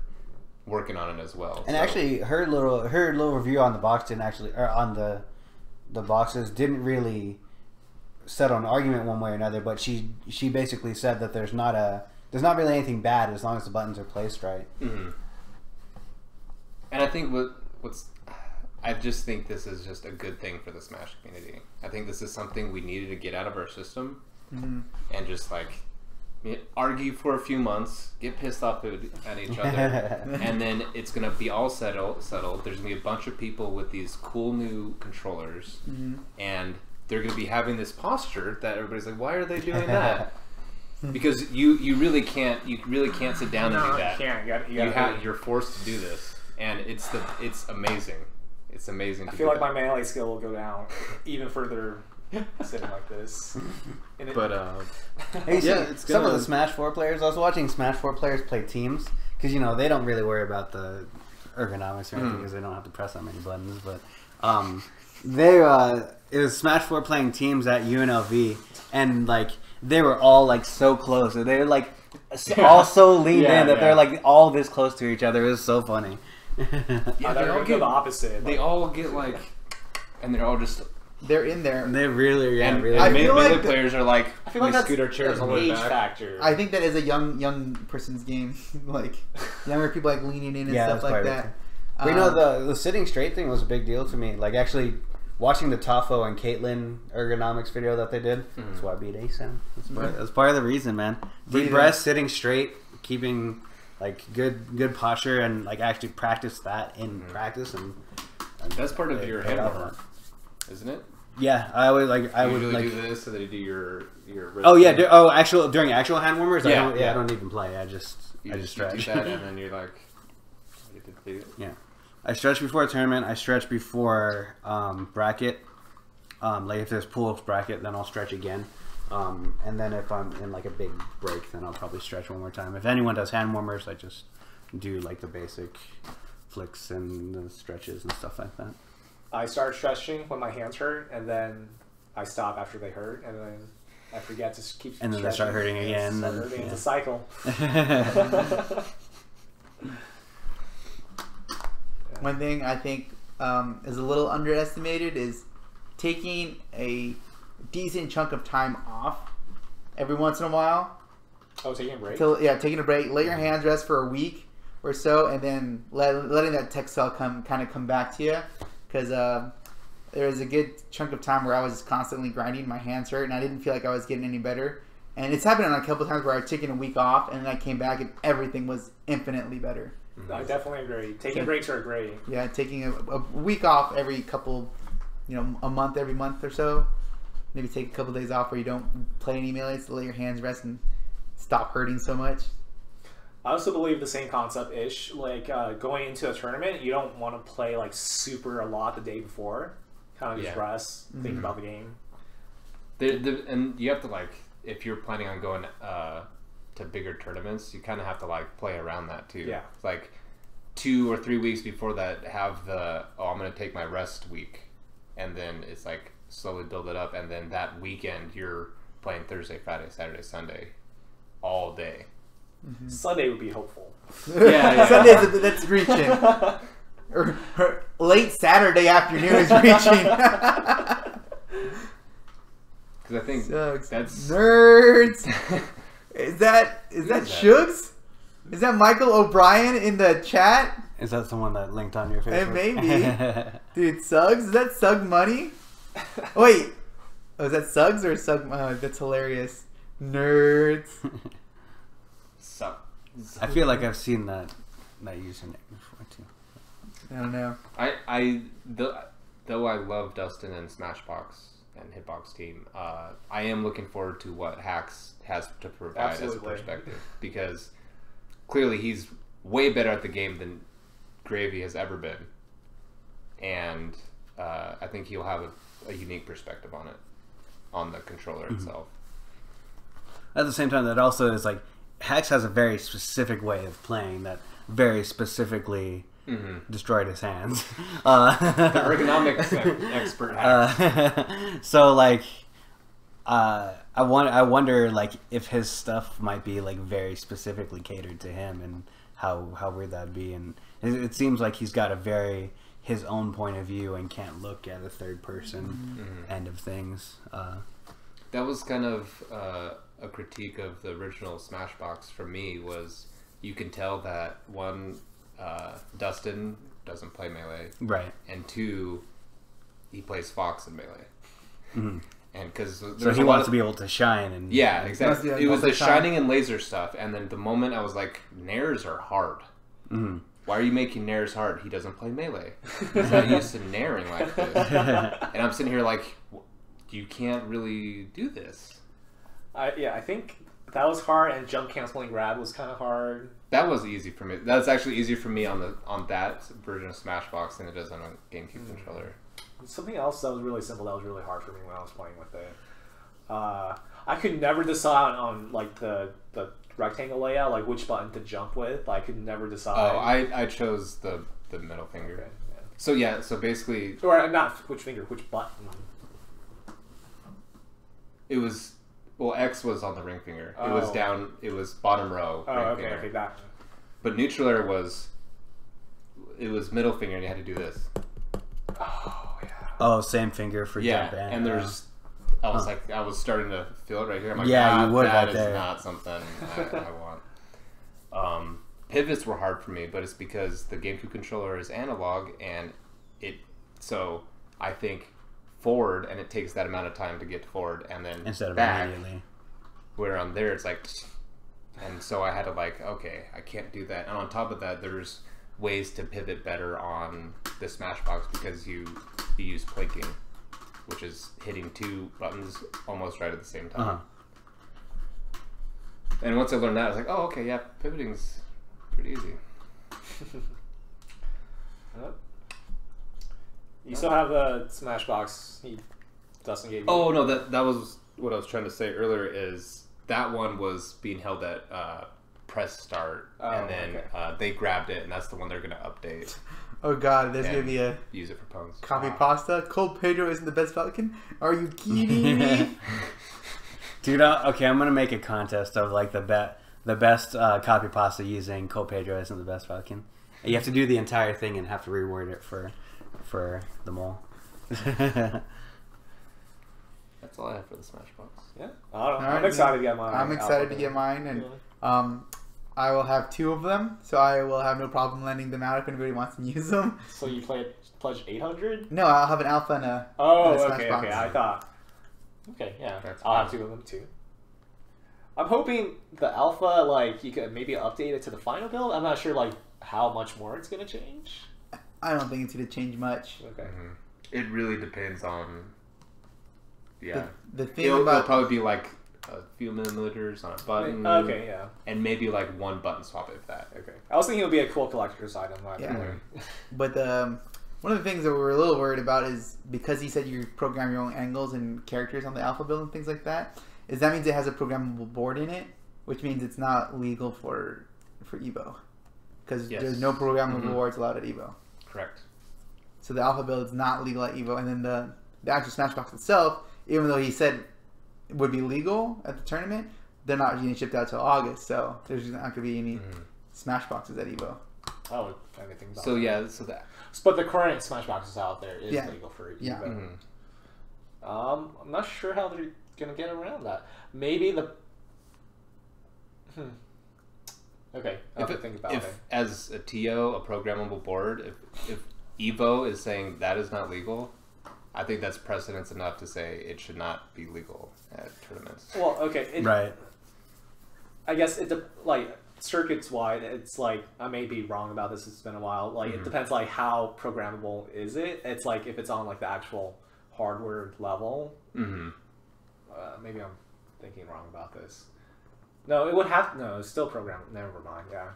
working on it as well. And So- actually, her little her little review on the box didn't actually or on the the boxes didn't really settle an argument one way or another. But she she basically said that there's not a there's not really anything bad as long as the buttons are placed right. Mhm. And I think what what's I just think this is just a good thing for the Smash community. I think this is something we needed to get out of our system mhm. and just like argue for a few months, get pissed off at, at each other, <laughs> and then it's gonna be all settled. Settled. There's gonna be a bunch of people with these cool new controllers, Mhm. and they're gonna be having this posture that everybody's like, "Why are they doing that?" <laughs> because you you really can't you really can't sit down and no, do you that can't. You, gotta, you, you gotta have do- you're forced to do this and it's the it's amazing it's amazing I feel do like my melee skill will go down even further sitting like this. <laughs> And it- But uh, <laughs> Hey, you see, Yeah, it's some of the Smash Four players. I was watching Smash Four players play teams because you know they don't really worry about the ergonomics or anything Mm. because they don't have to press that many buttons. But um, they uh, it was Smash Four playing teams at UNLV, and like they were all like so close. They were like s- <laughs> all so leaned Yeah, in that yeah. they're like all this close to each other. It was so funny. I <laughs> Yeah, thought they all get- the opposite. they like- all get like and they're all just they're in there And they really, yeah, and, really. I and feel melee like the- players are like I feel like we that's scoot our chairs an all the way age back. factor. i think that is a young young person's game <laughs> like <laughs> younger people like leaning in and Yeah, stuff like part of it, that But you know Um, the the sitting straight thing was a big deal to me. Like actually watching the Tafo and Caitlin ergonomics video that they did. That's why I beat ASAM. That's part, that's part of the reason, man. Deep breath, sitting straight, keeping like good good posture, and like actually practice that in practice. And, and that's part of your paid hand off. isn't it Yeah, I would like. I would like. do this, and then you do your your. wrist Oh yeah. thing. Do, oh, actual during actual hand warmers. I Yeah, don't, yeah, yeah. I don't even play. I just You I just you stretch. do that, and <laughs> then you're like, ready to do it. I stretch before a tournament. I stretch before um, bracket. Um, like if there's pull-ups bracket, then I'll stretch again. Um, and then if I'm in like a big break, then I'll probably stretch one more time. If anyone does hand warmers, I just do like the basic flicks and the stretches and stuff like that. I start stretching when my hands hurt, and then I stop after they hurt, and then I forget to s- keep. And then they start hurting and again, start then- hurting. yeah. It's a cycle. <laughs> <laughs> One thing I think um, is a little underestimated is taking a decent chunk of time off every once in a while. Oh, taking a break. Till yeah, taking a break, let your hands rest for a week or so, and then let, letting that textile come kind of come back to you. Because uh, there was a good chunk of time where I was just constantly grinding, my hands hurt, and I didn't feel like I was getting any better. And it's happened on a couple times where I'd taken a week off, and then I came back, and everything was infinitely better. I definitely agree. Taking Okay. breaks are great. Yeah, taking a, a week off every couple, you know, a month every month or so. Maybe take a couple days off where you don't play any melees to let your hands rest and stop hurting so much. I also believe the same concept ish. Like uh, going into a tournament, you don't want to play like super a lot the day before. Kind of just Yeah. rest, think Mhm. about the game. The, the, and you have to like if you're planning on going uh, to bigger tournaments, you kind of have to like play around that too. Yeah. Like two or three weeks before that, have the oh I'm gonna take my rest week, and then it's like slowly build it up, and then that weekend you're playing Thursday, Friday, Saturday, Sunday, all day. Mm-hmm. Sunday would be hopeful. Yeah, yeah. <laughs> Sundays, that's reaching. <laughs> or, or late Saturday afternoon is reaching. <laughs> Because I think Sucks. that's Nerds. Is that is that is that? Shugs? Is that Michael O'Brien in the chat? Is that someone that linked on your It Facebook? may be. Dude, Suggs? Is that Sug Money? <laughs> Wait. Oh, that Suggs or Sug? Oh, that's hilarious. Nerds. suck. I feel like I've seen that that username before too. I don't know. I I though, though I love Dustin and Smashbox and Hitbox Team, uh, I am looking forward to what Hax has to provide Absolutely. as a perspective because clearly he's way better at the game than Gravy has ever been, and uh, I think he'll have a, a unique perspective on it, on the controller itself. At the same time, that also is like Hex has a very specific way of playing that very specifically hmm destroyed his hands. <laughs> Uh, The ergonomics <laughs> expert Hax. uh, <laughs> so like, uh, I want I wonder like if his stuff might be like very specifically catered to him and how how weird that'd be. And it, it seems like he's got a very his own point of view and can't look at a third person Mhm. end of things. Uh, That was kind of uh, a critique of the original Smashbox for me. Was you can tell that one, uh, Dustin doesn't play melee, right. and two, he plays Fox in melee, Mhm. and because So he wants to be able to shine and Yeah, exactly. Must be It was the shine. shining and laser stuff, and then the moment I was like, Nairs are hard. Mhm. Why are you making Nairs hard? He doesn't play melee. <laughs> He's not used to nairing like this. <laughs> And I'm sitting here like, you can't really do this. I, yeah, I think that was hard, and jump canceling grab was kind of hard. That was easy for me. That's actually easier for me on the on that version of Smashbox than it is on a GameCube controller. Something else that was really simple that was really hard for me when I was playing with it. Uh, I could never decide on, on like the the rectangle layout, like which button to jump with. I could never decide. Oh, I, I chose the the middle finger. Okay, yeah. So yeah, so basically Or uh, not which finger, which button. it was well X was on the ring finger. It was Oh. down. It was bottom row. Oh, ring okay, finger. okay, that. But neutral air was it was middle finger and you had to do this. Oh yeah. Oh, same finger for yeah, jump and, and there's I was Huh. like I was starting to feel it right here. I'm like, Yeah, you "Ah, would that is there." not something <laughs> I, I want. Um, pivots were hard for me, but it's because the GameCube controller is analog and it so I think forward and it takes that amount of time to get forward and then instead of back immediately. where on there it's like and so i had to like okay i can't do that and on top of that there's ways to pivot better on the smashbox because you, you use plinking which is hitting two buttons almost right at the same time. Uh-huh. And once I learned that, I was like, oh, okay, yeah, pivoting's pretty easy. <laughs> You still have the Smashbox. He Dustin gave you. Oh no, that that was what I was trying to say earlier. Is that one was being held at uh, press start, Oh, and then okay. uh, they grabbed it, and that's the one they're gonna update, <laughs> Oh god, there's gonna be a use it for phones. copy Wow. pasta. Cole Pedro isn't the best Falcon. Are you kidding me? <laughs> Dude, uh, okay, I'm gonna make a contest of like the bet the best uh, copy pasta using Cole Pedro isn't the best Falcon. You have to do the entire thing and have to reword it for for the mole. <laughs> That's all I have for the smash Smashbox. yeah. I don't know. All I'm right, excited to get mine. I'm excited to get mine, and Yeah. um, I will have two of them, so I will have no problem lending them out if anybody wants to use them. So you played pledge 800? No, I'll have an alpha and a. Oh, and a okay, Smashbox. okay. I thought. Okay, yeah. That's I'll have two of them too. I'm hoping the alpha, like, you could maybe update it to the final build. I'm not sure, like, how much more it's gonna change. I don't think it's gonna change much. Okay. Mm-hmm. It really depends on. Yeah, The, the thing it'll, it'll about probably be like a few millimeters on a button. Okay, yeah. and maybe like one button swap if that. Okay. I was thinking it would be a cool collector's item. Yeah. <laughs> But um, one of the things that we were a little worried about is because he said you program your own angles and characters on the alpha build and things like that. Is that means it has a programmable board in it, which means it's not legal for for Evo, because Yes. there's no programmable Mhm. boards allowed at Evo. Correct. So the alpha build is not legal at Evo, and then the the actual Smashbox itself, even though he said it would be legal at the tournament, they're not getting shipped out till August. So there's not going to be any Smash Boxes at Evo. Oh, anything So that. yeah, so that. But the current Smash boxes out there is Yeah. legal for Yeah. Evo. mhm. Um, I'm not sure how they're gonna get around that. Maybe the. Hmm. Okay, I have If, to think about if it. as a TO, a programmable board, if if Evo is saying that is not legal, I think that's precedence enough to say it should not be legal at tournaments. Well, okay, it, right. I guess it de- like circuits wide. It's like I may be wrong about this. It's been a while. Like it Mhm. depends. Like how programmable is it? It's like if it's on like the actual hardware level. hmm Uh, maybe I'm thinking wrong about this. No, it would have no. It's still programmable. Never mind. Yeah.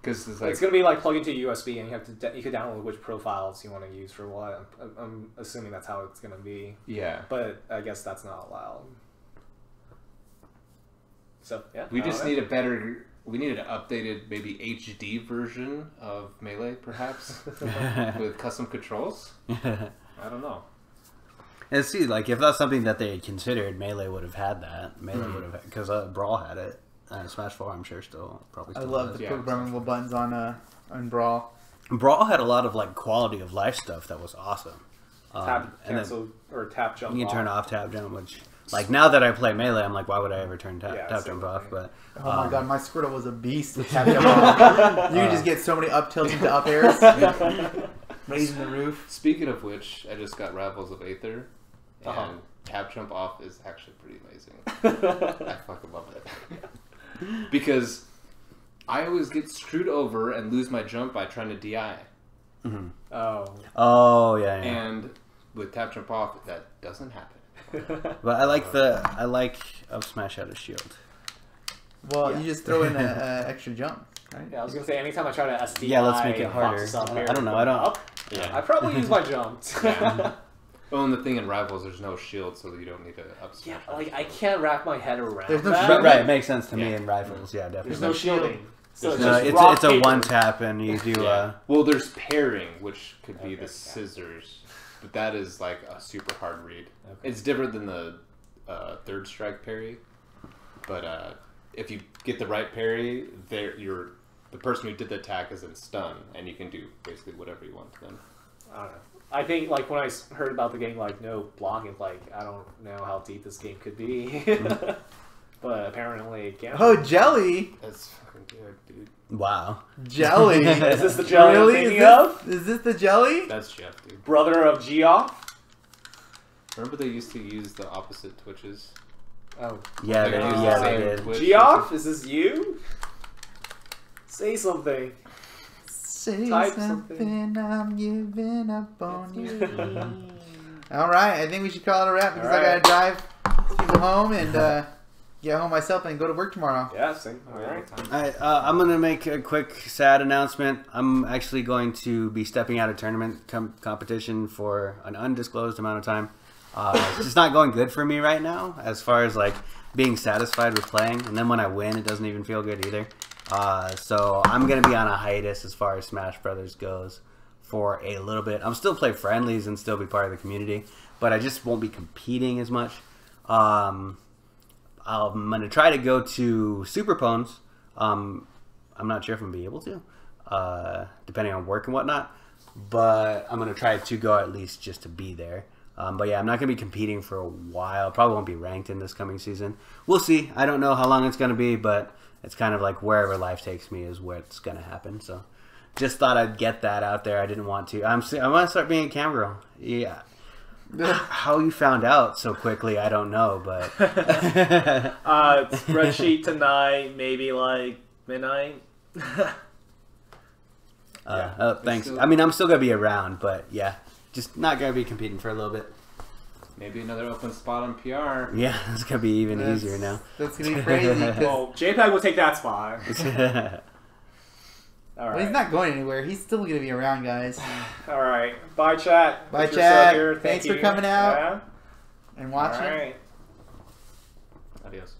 Because it's like it's gonna be like plugged into USB, and you have to d- you could download which profiles you want to use for what. I'm, I'm assuming that's how it's gonna be, yeah, but I guess that's not allowed. So yeah, we just know. need a better. We need an updated, maybe HD version of Melee, perhaps, <laughs> with custom controls. <laughs> I don't know. And see, like if that's something that they had considered, Melee would have had that. Melee Mhm. would have because uh, Brawl had it. Uh, Smash Four, I'm sure, still probably. I love does. the Yeah, programmable buttons on uh on Brawl. Brawl had a lot of like quality of life stuff that was awesome. Um, tap and then or tap jump. you can turn off. off tap jump, which like now that I play Melee, I'm like, why would I ever turn tap, Yeah, tap jump with off? me. But Oh my um, god, my Squirtle was a beast with tap <laughs> jump on. <laughs> You can just get so many up tilts into up airs, <laughs> raising the roof. Speaking of which, I just got Rivals of Aether, and Uh-huh. tap jump off is actually pretty amazing. I fucking love it because I always get screwed over and lose my jump by trying to di, mhm. oh. oh yeah, yeah. and with tap jump off that doesn't happen. <laughs> But I like the I like up smash out of shield. Well, Yeah. you just throw in an <laughs> extra jump, right? Yeah, I was gonna say anytime I try to SDI, Yeah, let's make it harder. is I- don't know, I don't- Up, I probably use my jump. <laughs> Yeah. Oh, and the thing in Rivals, there's no shield, so you don't need to up Yeah, like I can't wrap my head around There's no that. shield. Right, right, it makes sense to me in Rivals. Yeah, definitely. There's no shielding. So it's No, just it's it's a one tap and you do Yeah. uh Well, there's parrying, which could be Okay, the yeah. scissors, but that is like a super hard read. Okay. It's different than the uh, third strike parry, but uh, if you get the right parry, there you're the person who did the attack is in stun, and you can do basically whatever you want to them. I don't know. I think like when I heard about the game, like no blocking, like I don't know how deep this game could be, <laughs> but apparently it can. Oh, jelly, That's fucking good, dude. wow. jelly. <laughs> Is this the jelly I'm thinking is of? this, Is this the jelly? That's Jeff, dude. Brother of Geoff. Remember they used to use the opposite twitches. Oh, Yeah, Like, they, they use the yeah, they did. Geoff, is this you? Say something. Say Type something, something. I'm giving up on you. <laughs> All right, I think we should call it a wrap because All I gotta right. drive people home and uh, get home myself and go to work tomorrow. Yeah, same. All right. I, uh, I'm going to make a quick sad announcement. I'm actually going to be stepping out of tournament com- competition for an undisclosed amount of time. Uh, it's just not going good for me right now as far as like being satisfied with playing. And then when I win, it doesn't even feel good either. Uh, so I'm going to be on a hiatus as far as Smash Brothers goes for a little bit. I'm still play friendlies and still be part of the community, but I just won't be competing as much. Um, I'm going to try to go to Super Pones. Um, I'm not sure if I'm going to be able to, uh, depending on work and whatnot. But I'm going to try to go at least just to be there. Um, but yeah, I'm not going to be competing for a while. Probably won't be ranked in this coming season. We'll see. I don't know how long it's going to be, but it's kind of like wherever life takes me is where it's going to happen. So just thought I'd get that out there. I didn't want to. I'm I'm to start being a cam girl. Yeah. <laughs> How you found out so quickly, I don't know, but <laughs> <laughs> Uh, spreadsheet tonight, maybe like midnight. Uh, oh, thanks. still- I mean, I'm still gonna be around, but yeah, just not gonna be competing for a little bit. Maybe another open spot on PR. Yeah, <laughs> it's gonna be even That's- easier now. That's gonna be crazy. <laughs> well, JPEG will take that spot. <laughs> All right. well, he's not going anywhere. He's still gonna be around, guys, <sighs> All right. Bye, chat. Bye, If chat. still here, thank Thanks for coming out Yeah. and watching. right. Adios.